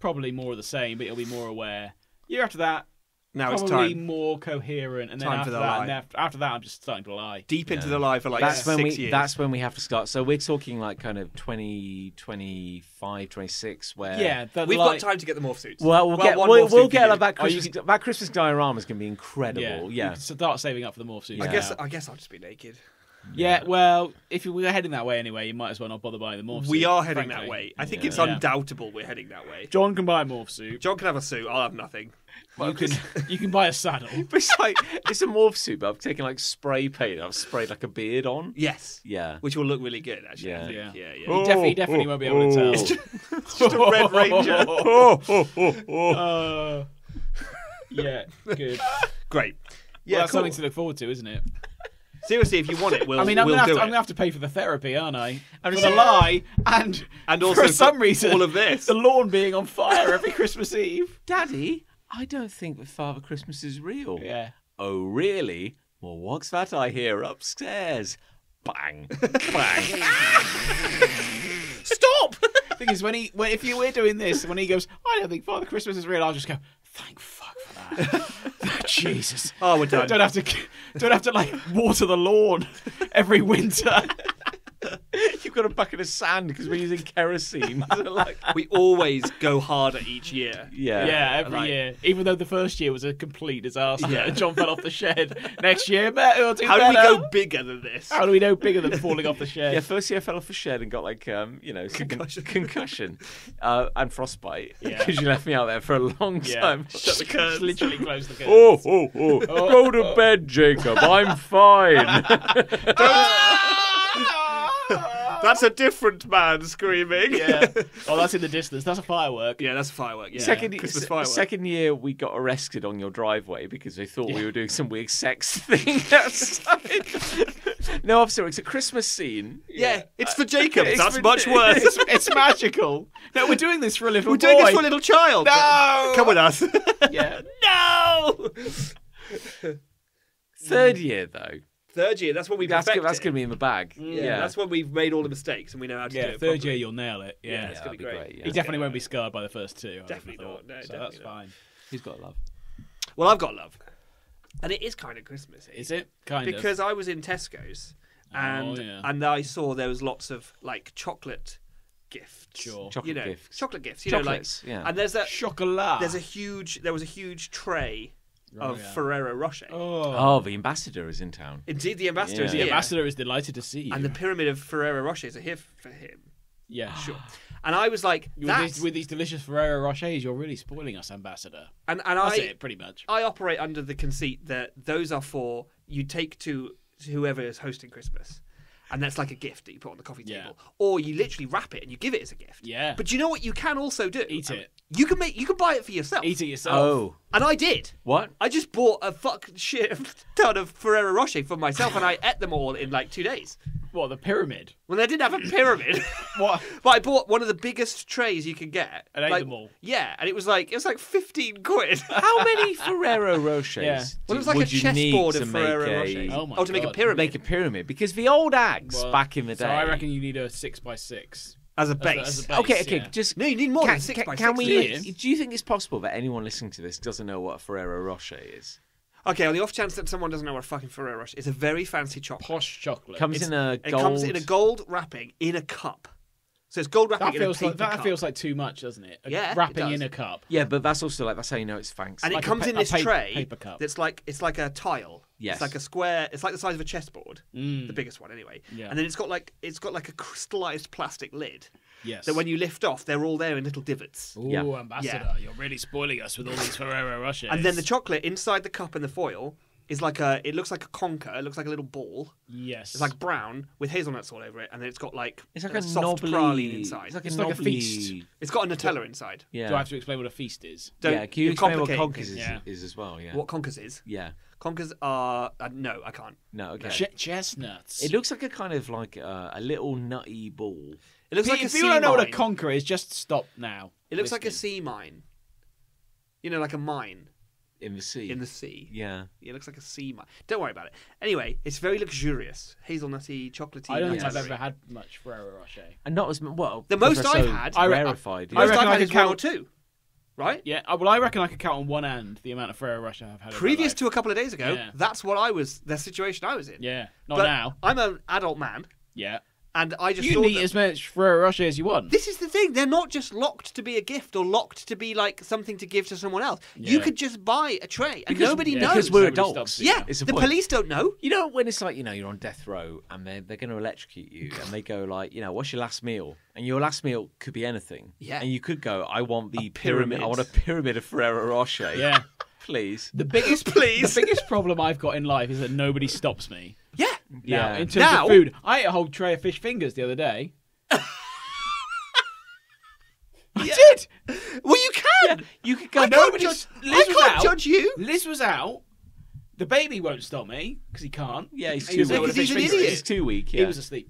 Speaker 4: probably more of the same, but it'll be more aware. Year after that,
Speaker 3: Now it's
Speaker 4: probably
Speaker 3: time.
Speaker 4: more coherent. And then
Speaker 3: Time for
Speaker 4: after
Speaker 3: the
Speaker 4: that,
Speaker 3: lie.
Speaker 4: and after, after that, I'm just starting to lie.
Speaker 3: Deep into the lie for like
Speaker 2: That's when
Speaker 3: six
Speaker 2: we.
Speaker 3: years.
Speaker 2: That's when we have to start. So we're talking like kind of 20, 25, 26, where
Speaker 4: Yeah, the
Speaker 3: We've
Speaker 4: lie-
Speaker 3: got time to get the morph suits.
Speaker 2: Well, we'll get
Speaker 3: one
Speaker 2: we'll,
Speaker 3: morph
Speaker 2: we'll
Speaker 3: suit
Speaker 2: get
Speaker 3: for
Speaker 2: like
Speaker 3: you.
Speaker 2: that
Speaker 4: Oh, you
Speaker 2: Christmas that Christmas diorama is going to be incredible.
Speaker 4: Yeah,
Speaker 2: Yeah,
Speaker 4: you start saving up for the morph suits.
Speaker 3: I
Speaker 2: Yeah.
Speaker 3: guess I guess I'll just be naked.
Speaker 4: Yeah, well, if we're heading that way anyway, you might as well not bother buying the morph suit.
Speaker 3: We are heading
Speaker 4: frankly.
Speaker 3: that way. I think
Speaker 2: Yeah.
Speaker 3: it's
Speaker 4: Yeah.
Speaker 3: undoubtable we're heading that way.
Speaker 4: Jon can buy a morph suit.
Speaker 3: Jon can have a suit. I'll have nothing.
Speaker 4: You can you can buy a saddle.
Speaker 2: But it's like it's a morph suit, but I've taken like spray paint. I've sprayed like a beard on.
Speaker 3: Yes.
Speaker 2: Yeah.
Speaker 3: Which will look really good, actually. I
Speaker 2: Yeah.
Speaker 4: Yeah.
Speaker 3: yeah, yeah.
Speaker 4: You definitely, you definitely won't be able to tell.
Speaker 3: It's just, it's just a Red Ranger.
Speaker 4: Uh, yeah, good.
Speaker 3: Great.
Speaker 4: Yeah,
Speaker 3: Yeah,
Speaker 4: well, that's
Speaker 3: cool.
Speaker 4: something to look forward to, isn't it?
Speaker 3: Seriously, if you want it, we'll,
Speaker 4: I mean, I'm
Speaker 3: we'll
Speaker 4: gonna, have to. I'm gonna have to pay for the therapy, aren't I?
Speaker 2: I'm
Speaker 4: for
Speaker 2: just-
Speaker 4: the lie and
Speaker 3: And also for
Speaker 4: some reason
Speaker 3: all of this.
Speaker 4: the lawn being on fire every Christmas Eve.
Speaker 2: Daddy, I don't think that Father Christmas is real.
Speaker 4: Yeah.
Speaker 2: Oh, really? Well, what's that I hear upstairs? Bang, bang.
Speaker 3: Stop!
Speaker 4: thing is, when he, when, if you were doing this, when he goes, I don't think Father Christmas is real, I'll just go, thank fuck for that. Jesus.
Speaker 3: Oh, we're done.
Speaker 4: Don't have to, don't have to like water the lawn every winter.
Speaker 2: You've got a bucket of sand because we're using kerosene. like,
Speaker 3: we always go harder each year.
Speaker 2: yeah.
Speaker 4: Yeah, every
Speaker 3: Like-
Speaker 4: year. Even though the first year was a complete disaster.
Speaker 3: Yeah.
Speaker 4: Jon fell off the shed. Next year, better. We'll do
Speaker 3: How do we go bigger than this?
Speaker 4: How do we know bigger than falling off the shed?
Speaker 2: Yeah, first year I fell off a shed and got like um, you know,
Speaker 3: Concussion.
Speaker 2: concussion, uh, and frostbite
Speaker 4: Yeah.
Speaker 2: because you left me out there for a long
Speaker 4: Yeah.
Speaker 2: time.
Speaker 3: Shut the curtains.
Speaker 4: Literally close the curtains.
Speaker 2: Oh, oh, oh, Go to bed, Jacob. I'm fine.
Speaker 3: That's a different man screaming.
Speaker 4: Yeah. Oh, that's in the distance. That's a firework.
Speaker 3: yeah, that's a firework. Yeah.
Speaker 2: second,
Speaker 3: Christmas firework.
Speaker 2: second year, we got arrested on your driveway because they thought we were doing some weird sex thing outside. no, officer, it's a Christmas scene.
Speaker 3: Yeah, it's for Jacob.
Speaker 2: It's
Speaker 3: That's
Speaker 2: for-
Speaker 3: much worse.
Speaker 4: It's, it's magical. No, we're doing this for a little
Speaker 3: We're
Speaker 4: boy.
Speaker 3: doing this for a little child.
Speaker 4: No!
Speaker 3: Come with us.
Speaker 4: Yeah.
Speaker 3: no!
Speaker 2: Third year, though,
Speaker 3: Third year, that's when we
Speaker 2: that's
Speaker 3: perfect
Speaker 2: go- that's going to be in the bag. Mm.
Speaker 3: yeah,
Speaker 2: Yeah,
Speaker 3: that's when we've made all the mistakes and we know how to do
Speaker 4: Yeah,
Speaker 3: it.
Speaker 4: third
Speaker 3: properly.
Speaker 4: year you'll nail it. Yeah.
Speaker 3: Yeah, it's gonna be
Speaker 2: be
Speaker 3: great.
Speaker 2: great.
Speaker 4: He definitely won't be scarred by the first two. I
Speaker 3: Definitely
Speaker 4: would've
Speaker 3: not. No,
Speaker 4: so
Speaker 3: definitely
Speaker 4: that's
Speaker 3: not.
Speaker 4: fine.
Speaker 2: He's got love.
Speaker 3: Well, I've got love, and it is kind of Christmassy.
Speaker 4: Is it kind of?
Speaker 3: because I was in Tesco's oh, and
Speaker 4: Oh, yeah.
Speaker 3: and I saw there was lots of like chocolate gifts.
Speaker 4: Sure.
Speaker 2: Chocolate
Speaker 3: you know,
Speaker 2: gifts.
Speaker 3: chocolate gifts. You
Speaker 2: Chocolates,
Speaker 3: know, like
Speaker 2: yeah.
Speaker 3: and there's a
Speaker 4: chocolat.
Speaker 3: there's a huge there was a huge tray of
Speaker 4: yeah.
Speaker 3: Ferrero Rocher.
Speaker 4: oh.
Speaker 2: Oh, the ambassador is in town.
Speaker 3: Indeed, the ambassador is
Speaker 4: The
Speaker 3: here,
Speaker 4: ambassador is delighted to see you.
Speaker 3: and the pyramid of Ferrero Rochers are here for him.
Speaker 4: yeah, sure.
Speaker 3: And I was like,
Speaker 4: With
Speaker 3: that's
Speaker 4: these, with these delicious Ferrero Rochers, you're really spoiling us, ambassador.
Speaker 3: and and
Speaker 4: That's
Speaker 3: I
Speaker 4: it, pretty much.
Speaker 3: I operate under the conceit that those are for you take to whoever is hosting Christmas. And that's like a gift that you put on the coffee
Speaker 4: Yeah.
Speaker 3: table, or you literally wrap it and you give it as a gift.
Speaker 4: Yeah.
Speaker 3: But you know what you can also do?
Speaker 4: Eat
Speaker 3: um,
Speaker 4: it.
Speaker 3: You can make. You can buy it for yourself.
Speaker 4: Eat it yourself.
Speaker 2: Oh,
Speaker 3: And I did.
Speaker 2: what?
Speaker 3: I just bought a fuck shit ton of Ferrero Rocher for myself, and I ate them all in like two days.
Speaker 4: What the pyramid?
Speaker 3: When I didn't have a pyramid,
Speaker 4: What?
Speaker 3: but I bought one of the biggest trays you can get.
Speaker 4: And ate them all?
Speaker 3: Yeah, and it was like it was like fifteen quid.
Speaker 2: How many Ferrero Rochers
Speaker 4: Yeah.
Speaker 2: do-
Speaker 3: Well, it was like
Speaker 2: would
Speaker 3: a
Speaker 2: you need
Speaker 3: chessboard
Speaker 2: to
Speaker 3: of
Speaker 2: make
Speaker 3: Ferrero
Speaker 2: a,
Speaker 3: Rocher.
Speaker 4: Oh my
Speaker 3: oh, to make a pyramid
Speaker 2: make a pyramid? Because the old ags
Speaker 4: Well,
Speaker 2: back in the day.
Speaker 4: So I reckon you need a six by six.
Speaker 3: As a
Speaker 4: As a-
Speaker 3: base.
Speaker 4: as a base,
Speaker 2: Okay, okay,
Speaker 4: yeah.
Speaker 2: just
Speaker 3: No, you need more
Speaker 2: can,
Speaker 3: than six
Speaker 2: can,
Speaker 3: by
Speaker 2: can
Speaker 3: six.
Speaker 2: we?
Speaker 3: please.
Speaker 2: Do you think it's possible that anyone listening to this doesn't know what a Ferrero Rocher is?
Speaker 3: Okay, on the off chance that someone doesn't know what a fucking Ferrero Rocher is, it's a very fancy chocolate.
Speaker 4: Posh chocolate.
Speaker 2: Comes
Speaker 3: It's-
Speaker 2: in a gold...
Speaker 3: It comes in a gold wrapping in a cup. So it's gold wrapping
Speaker 4: that
Speaker 3: in a
Speaker 4: feels
Speaker 3: paper
Speaker 4: like that
Speaker 3: cup.
Speaker 4: feels like too much, doesn't it? A
Speaker 3: Yeah, it
Speaker 4: wrapping
Speaker 3: does.
Speaker 4: in a cup.
Speaker 2: Yeah, but that's also like that's how you know it's fancy.
Speaker 3: and
Speaker 4: like
Speaker 3: it comes
Speaker 4: pa-
Speaker 3: in this
Speaker 4: pa-
Speaker 3: tray
Speaker 4: paper cup.
Speaker 3: that's like it's like a tile.
Speaker 2: Yes.
Speaker 3: It's like a square. It's like the size of a chessboard,
Speaker 4: Mm.
Speaker 3: the biggest one anyway.
Speaker 4: Yeah.
Speaker 3: And then it's got like it's got like a crystallized plastic lid
Speaker 4: Yes.
Speaker 3: that when you lift off, they're all there in little divots.
Speaker 4: Ooh,
Speaker 2: Yeah.
Speaker 4: ambassador, you're really spoiling us with all these Ferrero Rochers.
Speaker 3: And then the chocolate inside the cup and the foil is like a. It looks like a conker. It looks like a little ball.
Speaker 4: yes,
Speaker 3: It's like brown with hazelnuts all over it, and then it's got like
Speaker 2: it's like
Speaker 3: a
Speaker 2: a
Speaker 3: soft
Speaker 2: knobbly.
Speaker 3: praline inside.
Speaker 2: It's like
Speaker 4: It's
Speaker 2: a,
Speaker 4: like a
Speaker 2: knobbly-
Speaker 4: feast.
Speaker 3: it's got a Nutella inside.
Speaker 2: Yeah.
Speaker 4: Do I have to explain what a feast is?
Speaker 3: Don't,
Speaker 2: yeah. Can you
Speaker 3: you're
Speaker 2: explain what
Speaker 3: complicating
Speaker 2: conkers is.
Speaker 4: Yeah.
Speaker 2: is as well? Yeah.
Speaker 3: What conkers is?
Speaker 2: Yeah.
Speaker 3: Conkers are uh, no, I can't.
Speaker 2: No. Okay.
Speaker 4: Ch- chestnuts.
Speaker 2: It looks like a kind of like uh, a little nutty ball.
Speaker 3: It looks
Speaker 4: If
Speaker 3: like a
Speaker 4: you
Speaker 3: sea
Speaker 4: don't know what a
Speaker 3: mine.
Speaker 4: conker is, just stop now.
Speaker 3: It looks like a
Speaker 4: listening.
Speaker 3: sea mine. You know, like a mine
Speaker 2: in the sea.
Speaker 3: in the sea.
Speaker 2: Yeah.
Speaker 3: It looks like a sea mine. Don't worry about it. Anyway, it's very luxurious, hazelnutty, chocolatey.
Speaker 4: I don't think I've ever had much Ferrero Rocher.
Speaker 2: And not as m- well.
Speaker 3: The
Speaker 2: because
Speaker 3: most
Speaker 2: they're
Speaker 3: I've
Speaker 2: so
Speaker 3: had-
Speaker 4: I re-
Speaker 2: rarefied.
Speaker 4: I
Speaker 2: yeah.
Speaker 3: Most
Speaker 4: reckon
Speaker 3: I've
Speaker 4: I
Speaker 3: had
Speaker 4: could
Speaker 3: is one or
Speaker 4: count-
Speaker 3: two. Right?
Speaker 4: Yeah, uh, well, I reckon I could count on one hand the amount of Ferrero Rocher I've had. over my
Speaker 3: Previous
Speaker 4: life.
Speaker 3: to a couple of days ago,
Speaker 4: Yeah.
Speaker 3: that's what I was. The situation I was in.
Speaker 4: Yeah, not
Speaker 3: But
Speaker 4: now.
Speaker 3: I'm an adult man,
Speaker 4: Yeah,
Speaker 3: and I just
Speaker 4: you
Speaker 3: saw
Speaker 4: can eat
Speaker 3: them-
Speaker 4: as much Ferrero Rocher as you want.
Speaker 3: This is the thing. They're not just locked to be a gift or locked to be like something to give to someone else. You could just buy a tray and
Speaker 2: Because-
Speaker 3: nobody
Speaker 4: yeah,
Speaker 3: knows.
Speaker 2: because we're
Speaker 4: Nobody
Speaker 2: adults.
Speaker 4: stops
Speaker 3: yeah,
Speaker 2: It's
Speaker 3: the
Speaker 2: point.
Speaker 3: police don't know.
Speaker 2: You know when it's like you know you're on death row and they're they're going to electrocute you and they go like you know what's your last meal and your last meal could be anything
Speaker 3: Yeah.
Speaker 2: and you could go I want the
Speaker 3: A
Speaker 2: pyramid. I want a pyramid of Ferrero Rocher
Speaker 4: Yeah.
Speaker 2: please
Speaker 4: The biggest,
Speaker 3: Please.
Speaker 4: the biggest problem I've got in life is that nobody stops me.
Speaker 3: Yeah,
Speaker 4: Now, in terms
Speaker 3: Now-
Speaker 4: of food, I ate a whole tray of fish fingers the other day. I did.
Speaker 3: well you can.
Speaker 2: you could go
Speaker 3: I can't, judge,
Speaker 4: Liz
Speaker 3: I
Speaker 4: was
Speaker 3: can't
Speaker 4: out.
Speaker 3: judge you.
Speaker 4: Liz was out. The baby won't stop me because he can't.
Speaker 2: yeah he's too weak
Speaker 4: able
Speaker 3: he's an idiot.
Speaker 2: he's too weak
Speaker 4: He was asleep.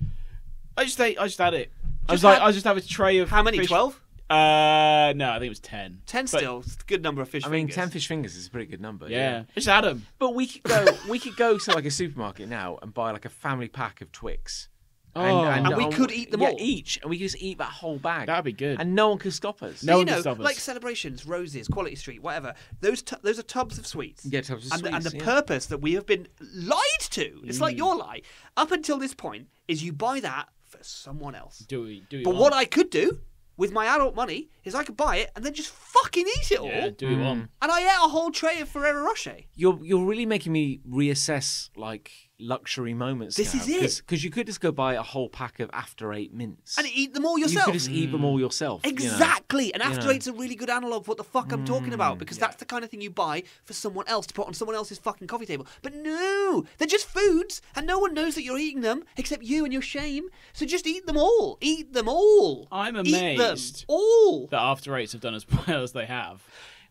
Speaker 4: I just ate. I just had it. I was
Speaker 3: Just
Speaker 4: like,
Speaker 3: had-
Speaker 4: I just have a tray of
Speaker 3: How many?
Speaker 4: fish-
Speaker 3: Twelve.
Speaker 4: Uh, no, I think it was ten.
Speaker 3: Ten
Speaker 4: But-
Speaker 3: still. It's a good number of fish
Speaker 2: I mean
Speaker 3: fingers.
Speaker 2: ten fish fingers is a pretty good number
Speaker 4: Yeah, just had them.
Speaker 2: but we could go we could go to like a supermarket now and buy like a family pack of Twix
Speaker 4: Oh.
Speaker 3: And we could eat them
Speaker 2: yeah,
Speaker 3: all.
Speaker 2: each and we could just eat that whole bag
Speaker 4: That'd be good.
Speaker 2: and no one could stop us
Speaker 4: No
Speaker 3: you
Speaker 4: one
Speaker 3: know,
Speaker 4: stop us.
Speaker 3: like celebrations, roses, Quality Street, whatever. Those tu- those are tubs of sweets.
Speaker 2: Yeah, tubs of
Speaker 3: and, the- and
Speaker 2: sweets,
Speaker 3: the
Speaker 2: yeah.
Speaker 3: purpose that we have been lied to. It's
Speaker 4: Mm.
Speaker 3: like your lie. Up until this point, is you buy that for someone else.
Speaker 4: do we? Do we?
Speaker 3: But
Speaker 4: want?
Speaker 3: what I could do with my adult money is I could buy it and then just fucking eat it all.
Speaker 4: Yeah, do we want? Hmm.
Speaker 3: And I ate a whole tray of Ferrero Rocher.
Speaker 2: you're you're really making me reassess like luxury moments.
Speaker 3: This
Speaker 2: now,
Speaker 3: is it.
Speaker 2: because you could just go buy a whole pack of After Eight mints
Speaker 3: And eat them all yourself.
Speaker 2: You
Speaker 3: yourself.
Speaker 2: could just eat them all yourself. you know.
Speaker 3: Exactly, and After
Speaker 2: know.
Speaker 3: Eight's a really good analog of what the fuck I'm talking about mm, because that's the kind of thing you buy for someone else to put on someone else's fucking coffee table. But no, they're just foods, and no one knows that you're eating them except you and your shame. So just eat them all. Eat them all.
Speaker 4: I'm
Speaker 3: Eat them
Speaker 4: amazed
Speaker 3: all.
Speaker 4: that After Eights have done as well as they have.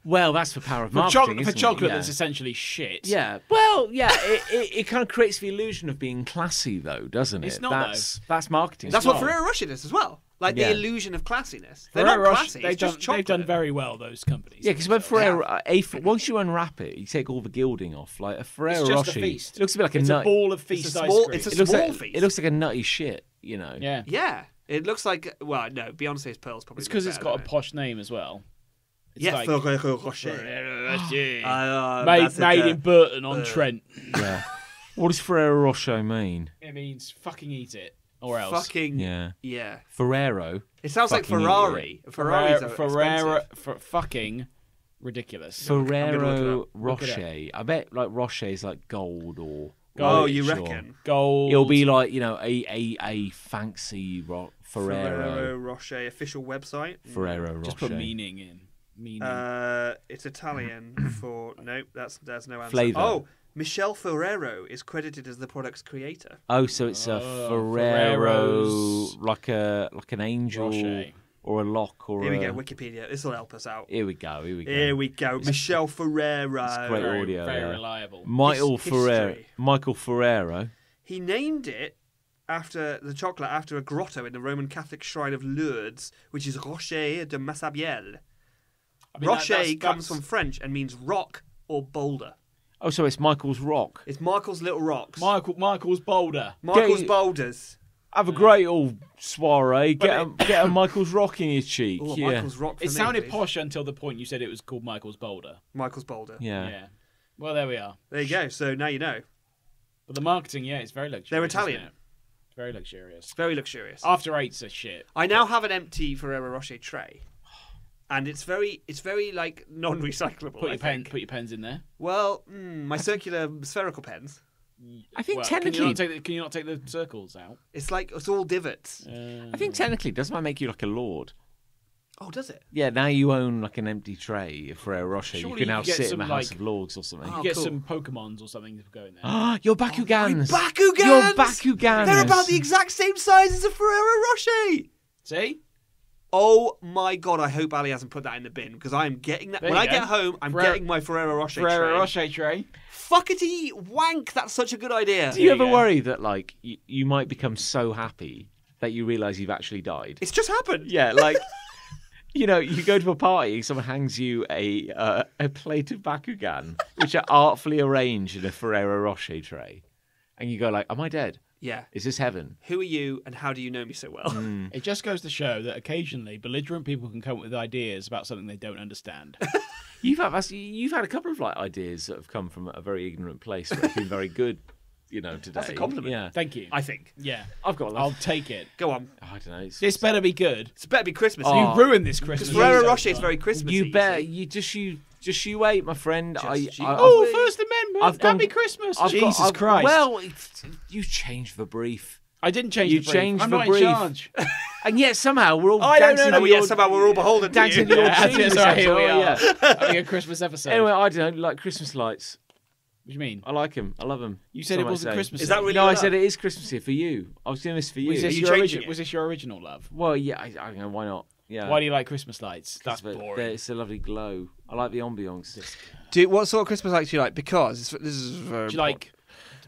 Speaker 2: Well, that's for power of
Speaker 4: For,
Speaker 2: marketing.
Speaker 4: choc- for
Speaker 2: isn't it?
Speaker 4: chocolate
Speaker 2: yeah.
Speaker 4: that's essentially shit.
Speaker 2: Yeah. Well, yeah. It, it, it kind of creates the illusion of being classy, though, doesn't it?
Speaker 4: It's not,
Speaker 2: That's that's marketing.
Speaker 3: That's
Speaker 2: as
Speaker 3: what. Ferrero Rocher does as well. Like
Speaker 2: Yeah.
Speaker 3: the illusion of classiness. They're
Speaker 4: Ferrero
Speaker 3: not
Speaker 4: Rocher,
Speaker 3: classy.
Speaker 4: they've,
Speaker 3: It's
Speaker 4: done,
Speaker 3: just
Speaker 4: they've done very well, those companies.
Speaker 2: Yeah, because when Ferrero, uh, a, once you unwrap it, you take all the gilding off. Like a Ferrero
Speaker 4: It's just a feast.
Speaker 2: it looks a bit like a
Speaker 4: it's
Speaker 2: nut.
Speaker 4: a ball of
Speaker 3: It's
Speaker 4: feast
Speaker 3: a
Speaker 4: ice
Speaker 3: small-
Speaker 4: cream.
Speaker 3: it's a
Speaker 2: it looks
Speaker 3: small
Speaker 2: like
Speaker 3: feast.
Speaker 2: it looks like a nutty shit. You know.
Speaker 4: yeah.
Speaker 3: Yeah, it looks like. Well, no, Beyonce's pearls probably.
Speaker 4: It's because it's got a posh name as well. It's
Speaker 3: yeah,
Speaker 4: like-
Speaker 3: Ferrero Rocher.
Speaker 4: Ferrero Rocher.
Speaker 3: Uh,
Speaker 4: made
Speaker 3: that's it, uh,
Speaker 4: in Burton on
Speaker 3: uh,
Speaker 4: Trent.
Speaker 2: Yeah. what does Ferrero Rocher mean?
Speaker 4: It means fucking eat it or else.
Speaker 3: Fucking
Speaker 2: Yeah.
Speaker 3: yeah.
Speaker 2: Ferrero.
Speaker 3: It sounds like
Speaker 2: Fucking
Speaker 3: Ferrari.
Speaker 4: Ferrero,
Speaker 3: are
Speaker 4: for fucking ridiculous.
Speaker 3: gonna look it
Speaker 2: Ferrero
Speaker 3: up.
Speaker 4: Look it
Speaker 2: Rocher. I bet like Rocher is like gold or.
Speaker 3: Oh,
Speaker 2: white
Speaker 3: you
Speaker 2: or-
Speaker 3: reckon?
Speaker 4: Gold.
Speaker 2: It'll be like you know a a, a fancy ro-
Speaker 3: Ferrero
Speaker 2: Ferrero
Speaker 3: Rocher official website.
Speaker 2: Ferrero Rocher.
Speaker 4: just put meaning in. Meaning.
Speaker 3: Uh, it's Italian for nope. That's there's no answer.
Speaker 2: Flavour.
Speaker 3: Oh, Michel Ferrero is credited as the product's creator.
Speaker 2: Oh, so it's a
Speaker 4: Oh,
Speaker 2: Ferrero,
Speaker 4: Ferrero's
Speaker 2: like a like an angel
Speaker 4: Rocher.
Speaker 2: or a lock or
Speaker 3: Here we
Speaker 2: a.
Speaker 3: go. Wikipedia. This will help us out.
Speaker 2: Here we go. Here we go.
Speaker 3: Here we go. Michel Ferrero.
Speaker 2: great
Speaker 4: very,
Speaker 2: audio,
Speaker 4: very
Speaker 2: yeah.
Speaker 4: reliable.
Speaker 2: Michael
Speaker 3: His-
Speaker 2: Ferrero.
Speaker 3: history.
Speaker 2: Michael Ferrero.
Speaker 3: He named it after the chocolate after a grotto in the Roman Catholic shrine of Lourdes, which is Rocher de Massabielle.
Speaker 4: I mean, that-
Speaker 3: Rocher
Speaker 4: that's-
Speaker 3: comes
Speaker 4: that's-
Speaker 3: from French and means rock or boulder.
Speaker 2: Oh, so it's Michael's Rock.
Speaker 3: It's Michael's little rocks.
Speaker 4: Michael. Michael's Boulder.
Speaker 3: Michael's
Speaker 2: Get-
Speaker 3: boulders.
Speaker 2: Have a great old soiree. Get
Speaker 4: But
Speaker 2: a, get a Michael's Rock in your cheek.
Speaker 3: Oh,
Speaker 2: yeah.
Speaker 3: Michael's rock. For
Speaker 4: It
Speaker 3: me,
Speaker 4: sounded
Speaker 3: please.
Speaker 4: posh until the point you said it was called Michael's Boulder.
Speaker 3: Michael's boulder.
Speaker 2: yeah.
Speaker 4: Yeah. Well, there we are.
Speaker 3: There you go. So now you know.
Speaker 4: But the marketing, yeah, it's very luxurious.
Speaker 3: They're
Speaker 4: isn't
Speaker 3: Italian.
Speaker 4: it? It's very luxurious.
Speaker 3: It's very luxurious.
Speaker 4: After eights are shit.
Speaker 3: I now have an empty Ferrero Rocher tray, and it's very, it's very like non-recyclable.
Speaker 4: Put
Speaker 3: I
Speaker 4: your pen,
Speaker 3: think.
Speaker 4: put your pens in there.
Speaker 3: Well, mm, my circular spherical pens.
Speaker 2: I think
Speaker 4: Well,
Speaker 2: technically,
Speaker 4: can you, not take the, can you not take the circles out?
Speaker 3: It's like it's all divots.
Speaker 4: Uh,
Speaker 2: I think technically, doesn't that make you like a lord?
Speaker 3: Oh, does it?
Speaker 2: Yeah, now you own like an empty tray of Ferrero Rocher.
Speaker 4: Surely
Speaker 2: you can
Speaker 4: you
Speaker 2: now
Speaker 4: could get
Speaker 2: sit in
Speaker 4: some,
Speaker 2: the House
Speaker 4: like-
Speaker 2: of Lords or something.
Speaker 3: Oh,
Speaker 4: you get
Speaker 3: cool.
Speaker 4: some Pokemons or something to go in there.
Speaker 2: Ah, your Bakugans.
Speaker 3: My Bakugans!
Speaker 2: Your Bakugans.
Speaker 3: They're about the exact same size as a Ferrero Rocher.
Speaker 4: See?
Speaker 3: Oh my god! I hope Ali hasn't put that in the bin because I am getting that.
Speaker 4: There
Speaker 3: when I
Speaker 4: go.
Speaker 3: get home, I'm
Speaker 4: Ferrero-
Speaker 3: getting my Ferrero Rocher
Speaker 4: Ferrero
Speaker 3: tray.
Speaker 4: Rocher tray.
Speaker 3: Fuckity wank! That's such a good idea.
Speaker 2: Do you
Speaker 4: There you
Speaker 2: ever
Speaker 4: go.
Speaker 2: worry that like you, you might become so happy that you realise you've actually died?
Speaker 3: It's just happened.
Speaker 2: Yeah, like you know, you go to a party, someone hangs you a uh, a plate of Bakugan, which are artfully arranged in a Ferrero Rocher tray, and you go like, "Am I dead?
Speaker 3: Yeah.
Speaker 2: Is this heaven?"
Speaker 3: Who are you, and how do you know me so well?
Speaker 2: Mm.
Speaker 4: It just goes to show that occasionally belligerent people can come up with ideas about something they don't understand.
Speaker 2: You've had you've had a couple of like ideas that have come from a very ignorant place, but have been very good. You know, today.
Speaker 3: That's a compliment.
Speaker 2: Yeah,
Speaker 4: Thank you.
Speaker 3: I think.
Speaker 4: yeah.
Speaker 2: I've got.
Speaker 4: I'll take it.
Speaker 3: Go on.
Speaker 2: I don't know. It's,
Speaker 4: This better be good.
Speaker 3: It's better be Christmas.
Speaker 2: Oh.
Speaker 4: You ruined this Christmas.
Speaker 3: Ferrero
Speaker 4: episode.
Speaker 3: Rocher is very Christmassy.
Speaker 2: you better. You just you just you wait, my friend. I,
Speaker 3: Just you
Speaker 2: I,
Speaker 4: Oh,
Speaker 3: Wait.
Speaker 4: First Amendment.
Speaker 2: I've gone-
Speaker 4: Happy Christmas.
Speaker 2: I've got-
Speaker 4: Jesus
Speaker 2: I've-
Speaker 4: Christ.
Speaker 2: Well, it's, you changed the brief.
Speaker 4: I didn't change
Speaker 2: you
Speaker 4: the brief.
Speaker 2: changed
Speaker 4: I'm
Speaker 2: the
Speaker 4: not
Speaker 2: brief.
Speaker 4: in charge.
Speaker 2: And yet somehow we're all
Speaker 4: I don't
Speaker 2: dancing
Speaker 4: know.
Speaker 2: to
Speaker 3: Oh
Speaker 2: your,
Speaker 3: somehow we're all beholden to
Speaker 2: dancing
Speaker 3: you.
Speaker 2: to your
Speaker 4: Yeah,
Speaker 2: tune.
Speaker 4: that's right, here we
Speaker 2: Oh,
Speaker 4: are.
Speaker 2: yeah.
Speaker 4: Having a Christmas episode.
Speaker 2: Anyway, I don't know, like Christmas lights.
Speaker 4: what do you mean?
Speaker 2: I like them. I love them.
Speaker 4: You said it wasn't Christmas.
Speaker 3: Is that really
Speaker 2: No, I said
Speaker 3: love?
Speaker 2: it is Christmassy for you. I was doing this for you.
Speaker 4: Was this,
Speaker 3: you
Speaker 4: your
Speaker 3: changing
Speaker 4: origi-
Speaker 3: it?
Speaker 4: was this your original love?
Speaker 2: Well, yeah, I, I don't know. Why not? Yeah.
Speaker 4: Why do you like Christmas lights? That's
Speaker 2: But
Speaker 4: boring.
Speaker 2: It's a lovely glow. I like the ambiance.
Speaker 3: Do what sort of Christmas lights do you like? Because it's, this is very
Speaker 4: Do you like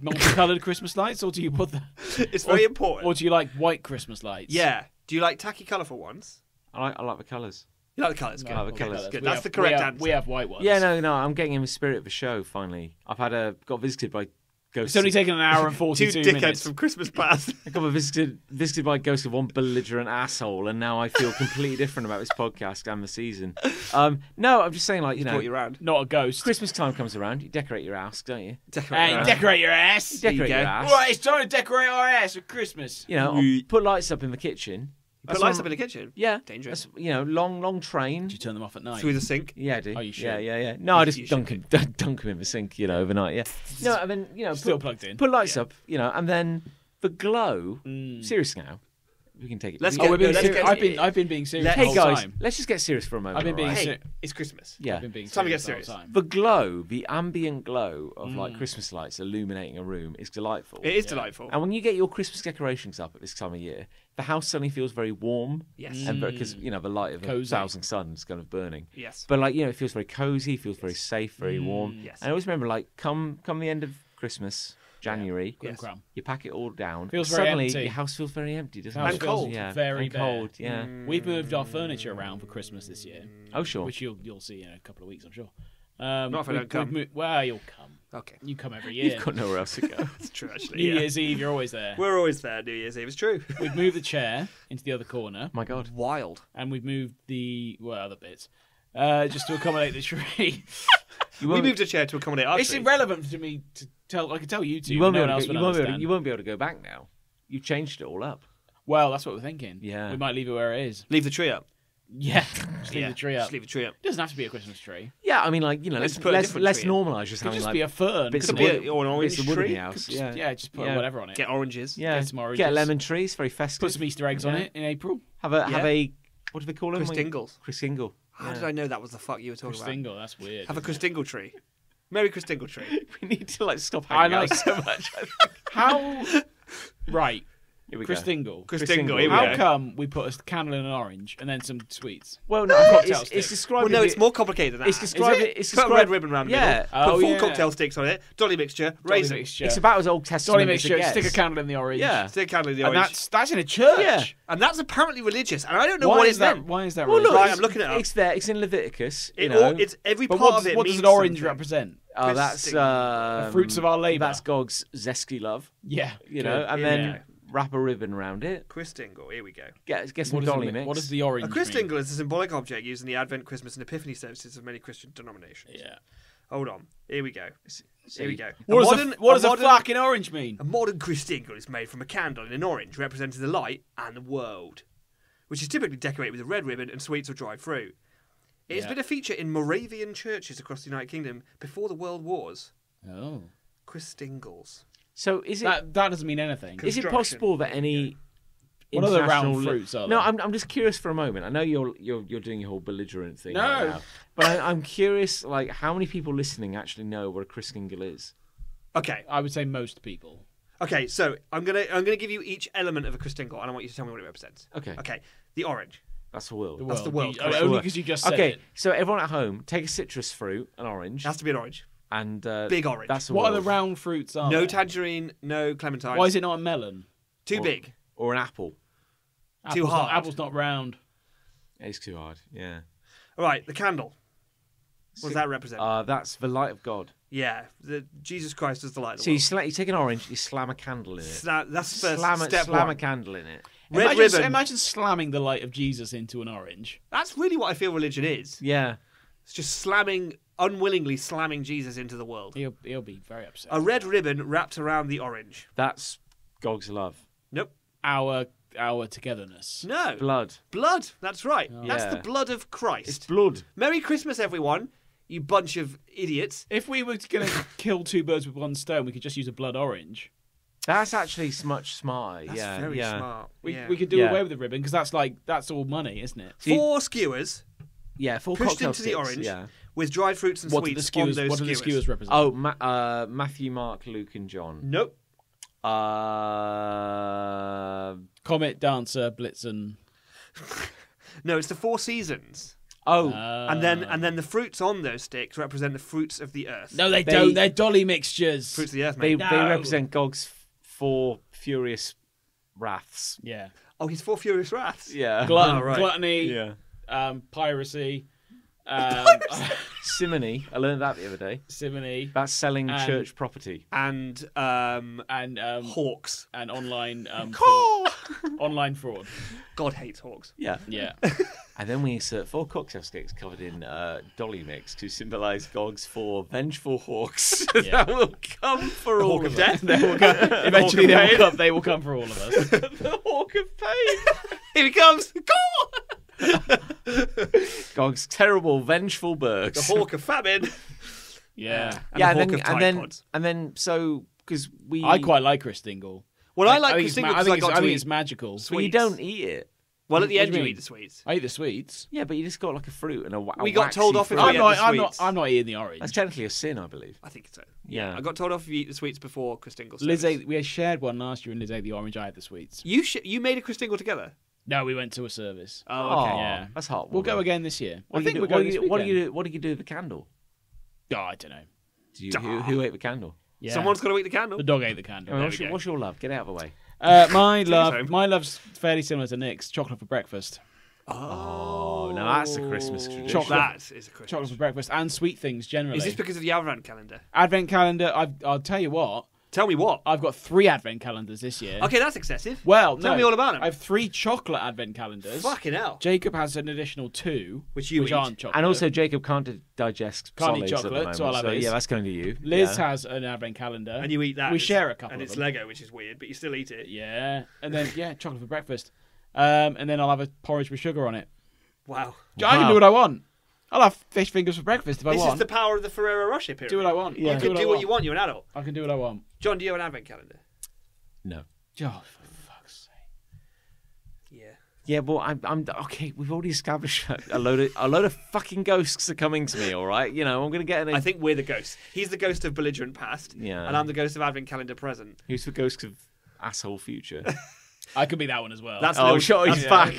Speaker 4: multicolored Christmas lights, or do you put the,
Speaker 3: It's very
Speaker 4: or,
Speaker 3: important.
Speaker 4: or do you like white Christmas lights?
Speaker 3: yeah. Do you like tacky, colourful ones?
Speaker 2: I like. I like the colours.
Speaker 3: You like the colours? Good.
Speaker 2: I like the
Speaker 3: Okay,
Speaker 2: colours.
Speaker 3: that's good.
Speaker 4: We
Speaker 3: That's
Speaker 4: have-
Speaker 3: the correct
Speaker 4: we have,
Speaker 3: answer.
Speaker 4: We have white ones.
Speaker 2: Yeah, no, no. I'm getting in the spirit of the show. Finally, I've had a got visited by ghosts.
Speaker 4: It's only taken an hour and
Speaker 3: Two
Speaker 4: forty-two
Speaker 3: dickheads
Speaker 4: minutes.
Speaker 3: from Christmas past.
Speaker 2: I got visited visited by a ghost of one belligerent asshole, and now I feel completely different about this podcast and the season. Um, no, I'm just saying, like you know,
Speaker 3: you around.
Speaker 4: Not a ghost.
Speaker 2: Christmas time comes around, you decorate your house, don't you?
Speaker 3: Decorate
Speaker 4: Hey,
Speaker 3: around.
Speaker 4: decorate your ass.
Speaker 2: Decorate
Speaker 3: you
Speaker 2: your ass.
Speaker 4: Right, it's time to decorate our ass for Christmas.
Speaker 2: You know, I'll put lights up in the kitchen.
Speaker 3: Put lights up in the kitchen.
Speaker 2: Yeah,
Speaker 3: Dangerous.
Speaker 2: That's, you know, long, long train.
Speaker 4: Do you turn them off at night?
Speaker 3: Through the sink.
Speaker 2: Yeah, I do.
Speaker 4: Oh, you should.
Speaker 2: Yeah, yeah, yeah. No, I just dunk him, dunk him in the sink, you know, overnight. Yeah. No, and then you know,
Speaker 4: Still
Speaker 2: put,
Speaker 4: plugged in.
Speaker 2: put lights up, you know, and then the glow.
Speaker 4: Mm.
Speaker 2: Serious now. We can take it.
Speaker 3: Let's
Speaker 2: we
Speaker 4: Oh,
Speaker 3: get-
Speaker 4: we're being
Speaker 3: let's
Speaker 4: serious.
Speaker 3: get-
Speaker 4: I've been, I've been being serious
Speaker 3: Let's-
Speaker 4: the
Speaker 2: Hey
Speaker 4: whole
Speaker 2: guys,
Speaker 4: time.
Speaker 2: let's just get serious for a moment.
Speaker 4: I've been being
Speaker 2: right?
Speaker 3: Hey, it's Christmas.
Speaker 2: yeah.
Speaker 4: I've been being it's
Speaker 3: Time to get
Speaker 4: serious the whole
Speaker 3: serious.
Speaker 4: time.
Speaker 2: The glow, the ambient glow of
Speaker 4: Mm.
Speaker 2: like Christmas lights illuminating a room is delightful.
Speaker 3: It is
Speaker 4: Yeah.
Speaker 3: delightful.
Speaker 2: and when you get your Christmas decorations up at this time of year, the house suddenly feels very warm.
Speaker 3: Yes.
Speaker 2: And because you know the light of a
Speaker 4: Cozy.
Speaker 2: thousand suns kind of burning.
Speaker 3: Yes.
Speaker 2: But like you know, it feels very cozy, feels very safe, very warm.
Speaker 3: Yes.
Speaker 2: And I always remember like come come the end of Christmas, January,
Speaker 4: Crumb
Speaker 3: Yes.
Speaker 2: you pack it all down.
Speaker 4: Feels very
Speaker 2: suddenly
Speaker 4: empty.
Speaker 2: your house feels very empty, doesn't
Speaker 4: House
Speaker 2: it?
Speaker 3: And cold.
Speaker 2: Yeah.
Speaker 4: Very
Speaker 2: and
Speaker 4: bare.
Speaker 2: cold. Yeah.
Speaker 4: We've moved our furniture around for Christmas this year,
Speaker 2: Oh sure.
Speaker 4: which you'll you'll see in a couple of weeks, I'm sure. Um,
Speaker 3: Not if I
Speaker 4: we've-
Speaker 3: don't come.
Speaker 4: we've mo- well, you'll come.
Speaker 3: Okay.
Speaker 4: You come every year.
Speaker 2: You've got nowhere else to go.
Speaker 3: It's true, actually.
Speaker 4: New
Speaker 3: yeah.
Speaker 4: Year's Eve, you're always there.
Speaker 3: We're always there. New Year's Eve. It's true.
Speaker 4: We've moved the chair into the other corner,
Speaker 2: My God.
Speaker 3: Wild.
Speaker 4: and we've moved the well other bits. uh, just to accommodate the tree.
Speaker 2: You
Speaker 3: We
Speaker 2: won't,
Speaker 3: moved a chair to accommodate our
Speaker 4: it's
Speaker 3: tree.
Speaker 4: irrelevant to me to tell. I can tell you two.
Speaker 2: you won't,
Speaker 4: no
Speaker 2: be
Speaker 4: one
Speaker 2: able
Speaker 4: else
Speaker 2: to,
Speaker 4: would
Speaker 2: you, won't be able to,
Speaker 4: understand.
Speaker 2: you won't be able to go back now. You've changed it all up.
Speaker 4: Well, that's what we're thinking.
Speaker 2: Yeah.
Speaker 4: we might leave it where it is.
Speaker 3: Leave the tree up.
Speaker 4: Yeah, just leave
Speaker 3: Yeah,
Speaker 4: the tree up.
Speaker 3: Just leave the tree up.
Speaker 4: It doesn't have to be a Christmas tree.
Speaker 2: Yeah, I mean, like you know,
Speaker 3: Let's
Speaker 2: let's
Speaker 3: put a
Speaker 2: let's,
Speaker 3: different
Speaker 2: let's
Speaker 3: tree in.
Speaker 2: normalise just
Speaker 4: Could
Speaker 2: having
Speaker 4: just
Speaker 2: like
Speaker 4: be a fern.
Speaker 2: bits
Speaker 3: Could
Speaker 2: of
Speaker 3: be
Speaker 2: wood,
Speaker 3: a- or an orange
Speaker 2: bits of wood in
Speaker 3: tree.
Speaker 2: the house.
Speaker 4: Just-
Speaker 2: Yeah,
Speaker 4: yeah, just put
Speaker 3: Yeah.
Speaker 4: whatever on it.
Speaker 3: Get oranges.
Speaker 2: yeah.
Speaker 4: get some oranges.
Speaker 2: Get lemon trees, very festive.
Speaker 4: Put some Easter eggs on
Speaker 2: Yeah.
Speaker 4: it in April.
Speaker 2: Have a have
Speaker 3: Yeah.
Speaker 2: a what do they call them?
Speaker 3: Christingles.
Speaker 2: Christingle.
Speaker 3: How did I know that was the fuck you were talking about?
Speaker 4: Christingle, that's weird.
Speaker 3: Have a Christingle tree. Merry Christingle tree.
Speaker 2: We need to like stop
Speaker 4: I
Speaker 2: hanging out
Speaker 4: like-
Speaker 2: so much.
Speaker 4: How? right,
Speaker 2: Here we go.
Speaker 4: Christingle.
Speaker 3: Christingle. Here we
Speaker 4: How
Speaker 3: go.
Speaker 4: come we put a candle in an orange and then some sweets?
Speaker 2: Well, no,
Speaker 4: Cocktail
Speaker 2: it's,
Speaker 4: sticks.
Speaker 2: it's described.
Speaker 3: Well, no, it's more complicated than that.
Speaker 2: It's described.
Speaker 4: it?
Speaker 2: It's
Speaker 3: Put a red ribbon around the
Speaker 2: yeah.
Speaker 3: middle.
Speaker 4: Oh,
Speaker 3: Put four
Speaker 4: yeah.
Speaker 3: cocktail sticks on it. Dolly mixture.
Speaker 4: Dolly
Speaker 3: Raisin.
Speaker 4: mixture.
Speaker 2: It's about as Old Testament
Speaker 4: Dolly
Speaker 2: as it
Speaker 4: mixture.
Speaker 2: gets.
Speaker 4: Stick a candle in the orange.
Speaker 2: Yeah.
Speaker 3: Stick a candle in the
Speaker 4: and
Speaker 3: orange.
Speaker 4: that's that's in a church.
Speaker 2: Yeah.
Speaker 3: And that's apparently religious, and I don't know
Speaker 4: Why
Speaker 3: what
Speaker 4: is that?
Speaker 3: meant.
Speaker 4: Why is that?
Speaker 2: Well, look,
Speaker 3: Right. I'm looking at it up.
Speaker 2: It's there. It's in Leviticus. You
Speaker 3: It
Speaker 2: know.
Speaker 3: all, it's every part of it
Speaker 4: what does an orange represent?
Speaker 2: oh, that's um,
Speaker 4: The fruits of our labour.
Speaker 2: That's Gog's zesty love.
Speaker 4: Yeah,
Speaker 2: You know, and then
Speaker 3: go.
Speaker 2: Wrap a ribbon around it.
Speaker 3: Chris Christingle. Here we go.
Speaker 2: Get get some
Speaker 4: What does,
Speaker 2: dolly
Speaker 4: it,
Speaker 2: mix.
Speaker 4: what does the orange
Speaker 3: A
Speaker 4: mean?
Speaker 3: Christingle is a symbolic object used in the Advent, Christmas, and Epiphany services of many Christian denominations.
Speaker 4: Yeah.
Speaker 3: Hold on. Here we go. Here we go.
Speaker 4: What
Speaker 3: a
Speaker 4: does,
Speaker 3: modern,
Speaker 4: a, what does a,
Speaker 3: modern,
Speaker 4: fucking orange mean?
Speaker 3: A modern Chris Christingle is made from a candle in an orange, representing the light and the world, which is typically decorated with a red ribbon and sweets or dried fruit. It has
Speaker 4: Yeah.
Speaker 3: been a feature in Moravian churches across the United Kingdom before the World Wars.
Speaker 4: Oh, Chris
Speaker 3: Christingles.
Speaker 2: So is it
Speaker 4: that that doesn't mean anything.
Speaker 2: is it possible that any
Speaker 4: What other round
Speaker 2: international li-
Speaker 4: fruits are
Speaker 2: No,
Speaker 4: there?
Speaker 2: I'm I'm just curious for a moment. I know you're you're you're doing your whole belligerent thing
Speaker 4: No.
Speaker 2: right now, but I, I'm curious, like how many people listening actually know what a Christingle is?
Speaker 3: Okay,
Speaker 4: I would say most people.
Speaker 3: okay. So I'm gonna I'm gonna give you each element of a Christingle, and I want you to tell me what it represents.
Speaker 2: Okay,
Speaker 3: Okay, the orange.
Speaker 2: that's the world.
Speaker 4: The
Speaker 3: That's the world.
Speaker 4: You-
Speaker 3: the
Speaker 4: only because you just said
Speaker 2: Okay,
Speaker 4: it.
Speaker 2: so everyone at home, take a citrus fruit, an orange,
Speaker 3: It has to be an orange.
Speaker 2: And uh,
Speaker 3: Big orange.
Speaker 2: That's the
Speaker 4: What
Speaker 2: are
Speaker 4: the round fruits are
Speaker 3: no
Speaker 4: there?
Speaker 3: tangerine, no clementine.
Speaker 4: Why is it not a melon?
Speaker 3: too
Speaker 2: Or-
Speaker 3: big?
Speaker 2: or an apple.
Speaker 3: Too
Speaker 4: Apple's not-
Speaker 3: hard.
Speaker 4: apple's not round.
Speaker 2: It's too hard. Yeah.
Speaker 3: All right, the candle. What does that represent?
Speaker 2: Uh, that's the light of God.
Speaker 3: yeah, the Jesus Christ is the light of the
Speaker 2: So you,
Speaker 3: world.
Speaker 2: sla- you take an orange, you slam a candle in it.
Speaker 3: Sla- that's first
Speaker 2: Slam, a,
Speaker 3: step
Speaker 2: slam
Speaker 3: one.
Speaker 2: a candle in it.
Speaker 3: Red
Speaker 4: imagine,
Speaker 3: ribbon.
Speaker 4: imagine slamming the light of Jesus into an orange.
Speaker 3: That's really what I feel religion is.
Speaker 2: Yeah.
Speaker 3: It's just slamming, unwillingly slamming Jesus into the world.
Speaker 4: He'll he'll be very upset.
Speaker 3: A red ribbon wrapped around the orange.
Speaker 2: That's Gog's love.
Speaker 3: Nope.
Speaker 4: Our our togetherness.
Speaker 3: No.
Speaker 2: Blood.
Speaker 3: Blood. That's right. Oh. That's
Speaker 2: Yeah.
Speaker 3: the blood of Christ.
Speaker 2: It's blood.
Speaker 3: Merry Christmas, everyone. You bunch of idiots.
Speaker 4: If we were going to kill two birds with one stone, we could just use a blood orange.
Speaker 2: That's actually s- much smarter.
Speaker 3: That's
Speaker 2: yeah.
Speaker 3: very
Speaker 2: yeah.
Speaker 3: smart.
Speaker 4: We,
Speaker 3: yeah.
Speaker 4: we could do
Speaker 2: Yeah.
Speaker 4: away with the ribbon because that's like that's all money, isn't it?
Speaker 3: Four skewers
Speaker 2: Yeah. Full
Speaker 3: pushed
Speaker 2: cocktail
Speaker 3: into the
Speaker 2: sticks,
Speaker 3: orange
Speaker 2: Yeah.
Speaker 3: With dried fruits and
Speaker 4: What do the
Speaker 3: sweets on
Speaker 4: skewers?
Speaker 3: those
Speaker 4: What do the
Speaker 3: skewers.
Speaker 4: skewers represent?
Speaker 2: Oh, Ma- uh, Matthew, Mark, Luke, and John.
Speaker 3: Nope.
Speaker 2: Uh,
Speaker 4: Comet, Dancer, Blitzen.
Speaker 3: No, it's the four seasons.
Speaker 2: oh,
Speaker 3: and then and then the fruits on those sticks represent the fruits of the earth.
Speaker 4: no, they,
Speaker 2: They-
Speaker 4: don't. They're dolly mixtures.
Speaker 3: Fruits of the earth,
Speaker 2: they
Speaker 3: mate.
Speaker 2: they
Speaker 4: No.
Speaker 2: represent Gog's four furious wraths.
Speaker 4: Yeah,
Speaker 3: Oh, he's four furious wraths.
Speaker 2: Yeah.
Speaker 4: Glutton,
Speaker 3: Oh, right.
Speaker 4: gluttony,
Speaker 2: yeah.
Speaker 4: um, piracy, um,
Speaker 2: Simony. I learned that the other day.
Speaker 4: simony,
Speaker 2: That's selling
Speaker 4: And-
Speaker 2: church property.
Speaker 3: And um,
Speaker 4: and um,
Speaker 3: hawks.
Speaker 4: and online um, fraud. online fraud.
Speaker 3: God hates hawks.
Speaker 2: Yeah.
Speaker 4: Yeah,
Speaker 2: And then we insert four cocktail sticks covered in uh, dolly mix to symbolise Gog's four vengeful hawks
Speaker 4: Yeah.
Speaker 2: that will come for all
Speaker 3: hawk
Speaker 2: of
Speaker 3: of
Speaker 2: us.
Speaker 3: death.
Speaker 4: they will come, eventually they will come. They will come for all of us.
Speaker 2: the hawk of pain.
Speaker 3: Here he comes.
Speaker 2: Gog's terrible, vengeful
Speaker 3: The
Speaker 2: Bergs.
Speaker 3: hawk of famine.
Speaker 4: Yeah,
Speaker 3: And
Speaker 2: yeah,
Speaker 3: the
Speaker 2: and
Speaker 3: hawk
Speaker 2: then,
Speaker 3: of
Speaker 2: and then,
Speaker 3: Tide
Speaker 2: and then, so because we,
Speaker 4: I quite like Chris Dingle.
Speaker 3: Well, I like
Speaker 4: think it's
Speaker 3: Christingle
Speaker 4: ma- I
Speaker 3: because
Speaker 4: think,
Speaker 3: I
Speaker 4: it's,
Speaker 3: got
Speaker 4: I
Speaker 3: to
Speaker 4: think
Speaker 3: eat.
Speaker 4: it's magical.
Speaker 2: but you don't eat it.
Speaker 3: Well, at the
Speaker 4: What
Speaker 3: end
Speaker 4: do
Speaker 3: you
Speaker 4: you
Speaker 3: eat the sweets.
Speaker 4: I eat the sweets.
Speaker 2: Yeah, but you just got like a fruit and a. a
Speaker 3: We got told off if
Speaker 4: I'm not.
Speaker 3: the
Speaker 4: I'm not. I'm not eating the orange.
Speaker 2: That's technically a sin, I believe.
Speaker 3: I think so.
Speaker 2: Yeah.
Speaker 3: I got told off if you eat the sweets before Christingle.
Speaker 4: Liz
Speaker 3: service.
Speaker 4: ate. We shared one last year, and Liz ate the orange. I had the sweets.
Speaker 3: You sh- you made a Christingle together.
Speaker 4: No, we went to a service.
Speaker 3: Oh, okay.
Speaker 2: Aw,
Speaker 4: Yeah.
Speaker 2: that's hot.
Speaker 4: We'll go again this year.
Speaker 2: What
Speaker 4: I
Speaker 2: do
Speaker 4: think
Speaker 2: you
Speaker 4: we're?
Speaker 2: What
Speaker 4: going
Speaker 2: do
Speaker 4: this
Speaker 2: what do you do? What do you do with the candle?
Speaker 4: Oh, I don't know.
Speaker 2: Do you, who, who ate the candle?
Speaker 4: Yeah.
Speaker 3: Someone's got to eat the candle.
Speaker 4: The dog ate the candle.
Speaker 2: I mean,
Speaker 4: There
Speaker 2: what's,
Speaker 4: we
Speaker 2: your,
Speaker 4: go.
Speaker 2: what's your love? Get out of the way.
Speaker 4: Uh, my
Speaker 3: home.
Speaker 4: love, my love's fairly similar to Nich's. Chocolate for breakfast.
Speaker 2: Oh, now that's a Christmas tradition.
Speaker 4: Chocolate.
Speaker 3: That is a Christmas.
Speaker 4: Chocolate for breakfast and sweet things generally.
Speaker 3: Is this because of the Advent calendar?
Speaker 4: Advent calendar? I've, I'll tell you what.
Speaker 3: Tell me what.
Speaker 4: I've got three advent calendars this year.
Speaker 3: Okay, that's excessive.
Speaker 4: Well,
Speaker 3: Tell
Speaker 4: no,
Speaker 3: me all about 'em.
Speaker 4: I have three chocolate advent calendars.
Speaker 3: Fucking hell.
Speaker 4: Jacob has an additional two,
Speaker 3: Which you
Speaker 4: which
Speaker 3: eat.
Speaker 4: aren't chocolate.
Speaker 2: And also, Jacob can't digest
Speaker 4: Can't eat
Speaker 2: solids at the
Speaker 4: chocolate,
Speaker 2: moment,
Speaker 4: so I'll have his.
Speaker 2: yeah, that's going to you.
Speaker 4: Liz
Speaker 2: yeah.
Speaker 4: has an advent calendar,
Speaker 3: And you eat that.
Speaker 4: We share a
Speaker 3: it's-
Speaker 4: couple
Speaker 3: And
Speaker 4: of
Speaker 3: it's
Speaker 4: them.
Speaker 3: Lego, which is weird, but you still eat it.
Speaker 4: Yeah, and then yeah, chocolate for breakfast, um, and then I'll have a porridge with sugar on it.
Speaker 3: Wow.
Speaker 4: I can do what I want. I'll have fish fingers for breakfast if I
Speaker 3: This
Speaker 4: want.
Speaker 3: is the power of the Ferrero Rocher period.
Speaker 4: Do what I want.
Speaker 3: You
Speaker 4: I
Speaker 3: can
Speaker 4: what
Speaker 3: do
Speaker 4: I
Speaker 3: what you want. You're an adult.
Speaker 4: I can do what I want.
Speaker 3: Jon, do you have an advent calendar?
Speaker 2: No.
Speaker 4: Oh, for fuck's sake.
Speaker 3: Yeah.
Speaker 2: Yeah, well, I'm, I'm okay. We've already established a load of a load of fucking ghosts are coming to me. All right, you know, I'm gonna get an.
Speaker 3: I think we're the ghost. He's the ghost of belligerent past.
Speaker 2: Yeah.
Speaker 3: And I'm the ghost of advent calendar present.
Speaker 2: Who's the ghost of asshole future?
Speaker 4: I could be that one as well.
Speaker 3: That's
Speaker 2: oh,
Speaker 3: little-
Speaker 2: sure, he's
Speaker 3: that's-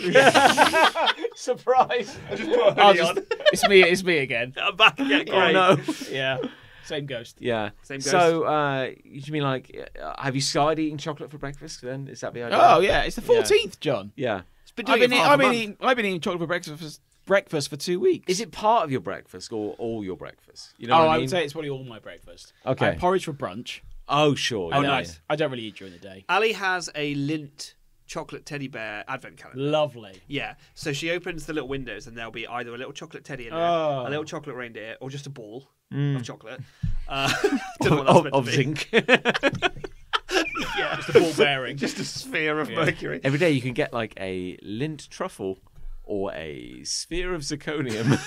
Speaker 2: back. Surprise!
Speaker 3: I just put a
Speaker 4: I'll
Speaker 3: hoodie
Speaker 4: just-
Speaker 3: on.
Speaker 4: it's me. It's me again.
Speaker 3: I'm back again.
Speaker 2: Oh no.
Speaker 4: Yeah, same ghost.
Speaker 2: Yeah.
Speaker 3: Same ghost.
Speaker 2: So, uh, you mean like, uh, have you started eating chocolate for breakfast? Then is that the idea?
Speaker 4: Oh yeah, it's the fourteenth, Jon.
Speaker 2: yeah.
Speaker 3: It's been
Speaker 4: I've
Speaker 3: doing
Speaker 4: been,
Speaker 3: it
Speaker 4: eat-
Speaker 3: for half
Speaker 4: I've
Speaker 3: a
Speaker 4: been
Speaker 3: month.
Speaker 4: eating. I've been eating chocolate for breakfast for, breakfast for two weeks.
Speaker 2: Is it part of your breakfast or all your breakfast? You know
Speaker 4: oh,
Speaker 2: what I
Speaker 4: I
Speaker 2: mean?
Speaker 4: would say it's probably all my breakfast.
Speaker 2: Okay.
Speaker 4: I have porridge for brunch.
Speaker 2: Oh, sure.
Speaker 3: Oh,
Speaker 2: yeah,
Speaker 3: nice.
Speaker 4: I don't really eat during the day.
Speaker 3: Ali has a Lindt chocolate teddy bear advent calendar.
Speaker 4: Lovely.
Speaker 3: Yeah, so she opens the little windows and there'll be either a little chocolate teddy in there,
Speaker 4: Oh.
Speaker 3: a little chocolate reindeer, or just a ball
Speaker 2: Mm.
Speaker 3: of chocolate. Uh, don't know what that's
Speaker 2: Of, of zinc.
Speaker 3: Yeah,
Speaker 4: Just a ball bearing.
Speaker 3: just a sphere of mercury.
Speaker 2: Every day you can get like a Lindt truffle or a sphere of zirconium.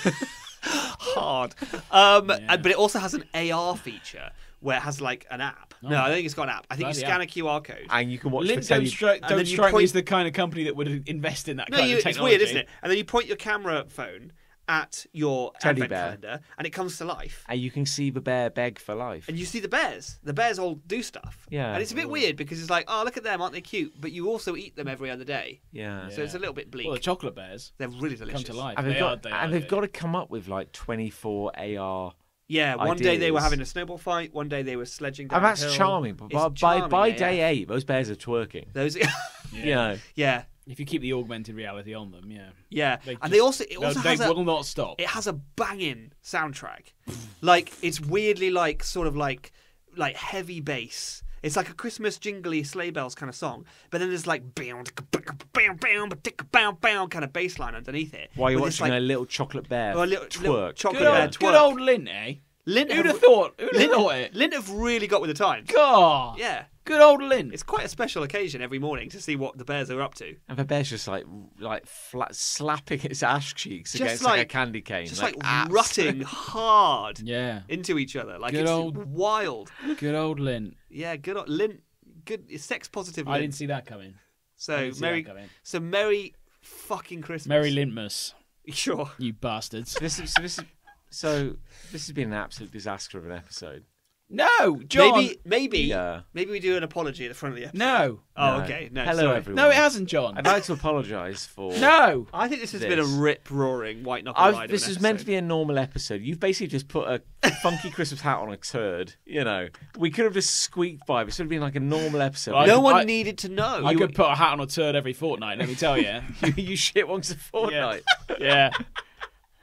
Speaker 3: Hard. Um, and, but it also has an AR feature where it has like an app. No, I think it's got an app. I think you
Speaker 4: Bloody
Speaker 3: scan a QR code.
Speaker 2: and you can watch
Speaker 4: Lindt
Speaker 2: the
Speaker 4: don't, stri- don't
Speaker 3: then you
Speaker 4: strike me
Speaker 3: point-
Speaker 4: as the kind of company that would invest in that
Speaker 3: No,
Speaker 4: kind
Speaker 3: you,
Speaker 4: of
Speaker 3: it's weird, isn't it? And then you point your camera phone at your
Speaker 2: Teddy bear.
Speaker 3: calendar, and it comes to life.
Speaker 2: And you can see the bear beg for life.
Speaker 3: And you see the bears. The bears all do stuff.
Speaker 2: Yeah.
Speaker 3: And it's a bit weird because it's like, oh, look at them, aren't they cute? But you also eat them every other day.
Speaker 2: yeah.
Speaker 3: So it's a little bit bleak.
Speaker 4: Well, the chocolate bears
Speaker 3: They're really delicious.
Speaker 4: come to life.
Speaker 2: And
Speaker 4: they
Speaker 2: they've,
Speaker 4: are,
Speaker 2: got,
Speaker 4: they
Speaker 2: and
Speaker 4: are
Speaker 2: they've got to come up with like 24 AR.
Speaker 3: Yeah, one day they were having a snowball fight, one day they were sledging down
Speaker 2: And that's
Speaker 3: hill.
Speaker 2: charming. But by, by,
Speaker 3: charming,
Speaker 2: by
Speaker 3: yeah,
Speaker 2: day eight, those bears are twerking.
Speaker 3: Those,
Speaker 2: You know.
Speaker 3: yeah,
Speaker 4: If you keep the augmented reality on them, yeah.
Speaker 3: yeah,
Speaker 4: They
Speaker 3: and
Speaker 4: just-
Speaker 3: they also it
Speaker 4: No,
Speaker 3: also
Speaker 4: they
Speaker 3: has a
Speaker 4: will not stop.
Speaker 3: it has a banging soundtrack. like it's weirdly like sort of like like heavy bass. It's like a Christmas jingly sleigh bells kind of song, but then there's like bam bam bam bam bam kind of bass line underneath it.
Speaker 2: While you're
Speaker 3: with this,
Speaker 2: watching
Speaker 3: like,
Speaker 2: a little chocolate bear
Speaker 3: or a little,
Speaker 2: twerk.
Speaker 3: little chocolate
Speaker 4: Good
Speaker 3: bear
Speaker 4: old,
Speaker 3: twerk.
Speaker 4: good old Lindt, eh?
Speaker 3: Lindt
Speaker 4: Who'd
Speaker 3: have,
Speaker 4: thought? Who'd have
Speaker 3: Lindt,
Speaker 4: thought it?
Speaker 3: Lindt have really got with the times.
Speaker 4: God.
Speaker 3: Yeah,
Speaker 4: Good old Lindt.
Speaker 3: it's quite a special occasion every morning to see what the bears are up to.
Speaker 2: And the bear's just like like flat, slapping its ass cheeks
Speaker 3: Just
Speaker 2: against like, a candy cane.
Speaker 3: Just like,
Speaker 2: abs-
Speaker 3: rutting hard
Speaker 4: Yeah.
Speaker 3: into each other, like
Speaker 4: Good
Speaker 3: it's
Speaker 4: old-
Speaker 3: wild.
Speaker 4: Good old Lindt.
Speaker 3: Yeah, good. o- Lindt, good. Sex positive.
Speaker 4: I
Speaker 3: Lindt.
Speaker 4: didn't see that coming. I
Speaker 3: So
Speaker 4: didn't see
Speaker 3: merry,
Speaker 4: that coming.
Speaker 3: so merry fucking Christmas.
Speaker 4: Merry Lintmas,
Speaker 3: Sure.
Speaker 4: you bastards.
Speaker 2: This is, so this is so this has been an absolute disaster of an episode.
Speaker 4: No, Jon.
Speaker 3: Maybe, maybe,
Speaker 2: Yeah.
Speaker 3: maybe we do an apology at the front of the episode.
Speaker 4: No.
Speaker 3: Oh,
Speaker 2: No.
Speaker 3: okay. No,
Speaker 2: Hello,
Speaker 3: sorry.
Speaker 2: everyone.
Speaker 4: No, it hasn't, Jon.
Speaker 2: I'd like to apologise for.
Speaker 4: No.
Speaker 3: I think this has
Speaker 2: This.
Speaker 3: been a rip roaring white knuckle
Speaker 2: I've,
Speaker 3: ride. of
Speaker 2: this
Speaker 3: an
Speaker 2: is meant to
Speaker 3: episode.
Speaker 2: be a normal episode. You've basically just put a funky Christmas hat on a turd. You know, we could have just squeaked by. This would have been like a normal episode.
Speaker 4: I
Speaker 3: No
Speaker 4: could-
Speaker 3: one
Speaker 4: I-
Speaker 3: needed to know.
Speaker 4: I could put a hat on a turd every fortnight, let me tell you.
Speaker 2: you, you shit once a fortnight.
Speaker 4: yeah.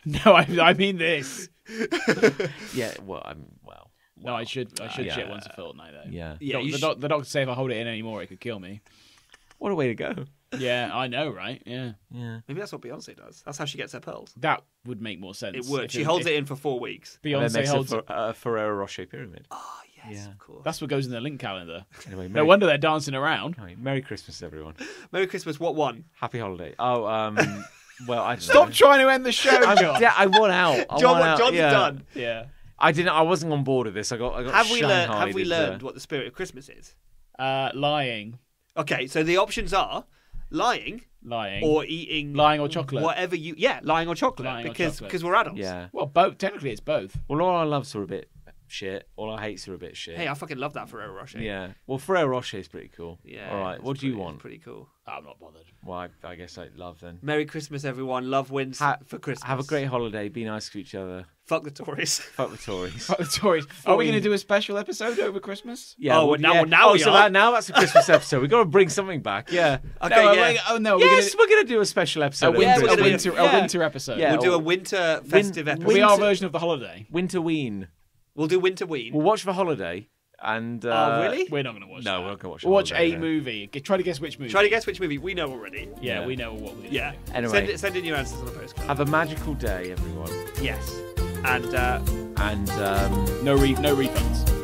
Speaker 4: No, I, I mean this.
Speaker 2: Yeah. well, I'm well.
Speaker 4: No, I should I should uh,
Speaker 2: yeah.
Speaker 4: shit once a fortnight though.
Speaker 2: Yeah.
Speaker 3: Yeah,
Speaker 4: Doc-
Speaker 3: you
Speaker 4: the, doc- the doctor say if I hold it in anymore, it could kill me.
Speaker 2: What a way to go.
Speaker 4: Yeah, I know, right? Yeah,
Speaker 2: Yeah.
Speaker 3: Maybe that's what Beyonce does. That's how she gets her pearls.
Speaker 4: that would make more sense.
Speaker 3: It would.
Speaker 4: If
Speaker 3: She holds it in for four weeks.
Speaker 2: And then
Speaker 4: Beyonce
Speaker 2: makes
Speaker 4: holds.
Speaker 2: a, Fer- a uh, Ferrero Rocher pyramid.
Speaker 3: Oh yes,
Speaker 2: Yeah.
Speaker 3: of course.
Speaker 4: That's what goes in the link calendar.
Speaker 2: Anyway,
Speaker 4: No wonder they're dancing around.
Speaker 2: Anyway, Merry Christmas, everyone.
Speaker 3: Merry Christmas. What one?
Speaker 2: Happy holiday. Oh, um, well, I don't
Speaker 4: Stop
Speaker 2: know.
Speaker 4: trying to end the show,
Speaker 2: I'm,
Speaker 4: Jon.
Speaker 2: yeah, I want out. I
Speaker 3: Jon,
Speaker 2: want out.
Speaker 3: Jon's
Speaker 2: yeah.
Speaker 3: done.
Speaker 4: yeah.
Speaker 2: I didn't. I wasn't on board with this. I got. I got.
Speaker 3: Have we learned? Have we
Speaker 2: into-
Speaker 3: learned what the spirit of Christmas is?
Speaker 4: Uh, lying,
Speaker 3: Okay, so the options are lying
Speaker 4: lying,
Speaker 3: or eating
Speaker 4: lying or chocolate.
Speaker 3: whatever you yeah lying or chocolate
Speaker 4: Lying or
Speaker 3: because
Speaker 4: chocolate.
Speaker 3: because we're adults
Speaker 2: Yeah.
Speaker 4: Well, both. Technically, it's both.
Speaker 2: Well, all our loves are a bit shit. All our hates are a bit shit.
Speaker 3: hey i fucking love that ferrero rocher
Speaker 2: yeah. Well, Ferrero Rocher is pretty cool.
Speaker 3: yeah
Speaker 2: All right.
Speaker 3: it's
Speaker 2: What do you want?
Speaker 3: it's pretty cool
Speaker 4: I'm not bothered.
Speaker 2: Well, I, I guess I love then.
Speaker 3: merry christmas everyone love wins
Speaker 2: Ha-
Speaker 3: for christmas
Speaker 2: Have a great holiday. Be nice to each other.
Speaker 3: fuck the tories
Speaker 2: Fuck the Tories.
Speaker 4: Fuck the Tories. Are we going to do a special episode over Christmas?
Speaker 2: Yeah.
Speaker 3: Oh,
Speaker 2: well,
Speaker 3: now-
Speaker 2: yeah.
Speaker 3: now
Speaker 2: oh,
Speaker 3: we
Speaker 2: so
Speaker 3: are.
Speaker 2: that, now that's a Christmas episode. We've got to bring something back. Yeah.
Speaker 3: okay
Speaker 4: no,
Speaker 3: yeah
Speaker 4: like- oh no, we're
Speaker 2: yes,
Speaker 4: gonna,
Speaker 2: we're going to do a special episode.
Speaker 4: a winter,
Speaker 3: Yeah, we're
Speaker 4: a
Speaker 3: gonna do-
Speaker 4: winter,
Speaker 2: yeah.
Speaker 4: a winter episode.
Speaker 2: Yeah.
Speaker 3: we'll do a winter festive
Speaker 2: win-
Speaker 3: episode
Speaker 4: We
Speaker 2: winter-
Speaker 4: are a version of the holiday.
Speaker 2: Winter Ween.
Speaker 3: We'll do winter ween
Speaker 2: We'll watch the holiday And uh,
Speaker 3: Oh, really?
Speaker 4: We're not going to watch.
Speaker 2: No,
Speaker 4: that.
Speaker 2: we're not gonna watch
Speaker 4: We'll watch
Speaker 2: Holiday,
Speaker 4: a
Speaker 2: no.
Speaker 4: movie. G- Try to guess which movie.
Speaker 3: Try to guess which movie. We know already.
Speaker 4: Yeah,
Speaker 2: Yeah.
Speaker 4: we know what we're
Speaker 3: Yeah.
Speaker 2: Anyway.
Speaker 3: Send, it, send in your answers on a postcard.
Speaker 2: have a magical day, everyone.
Speaker 3: yes. And uh,
Speaker 2: And um,
Speaker 4: No re- no refunds.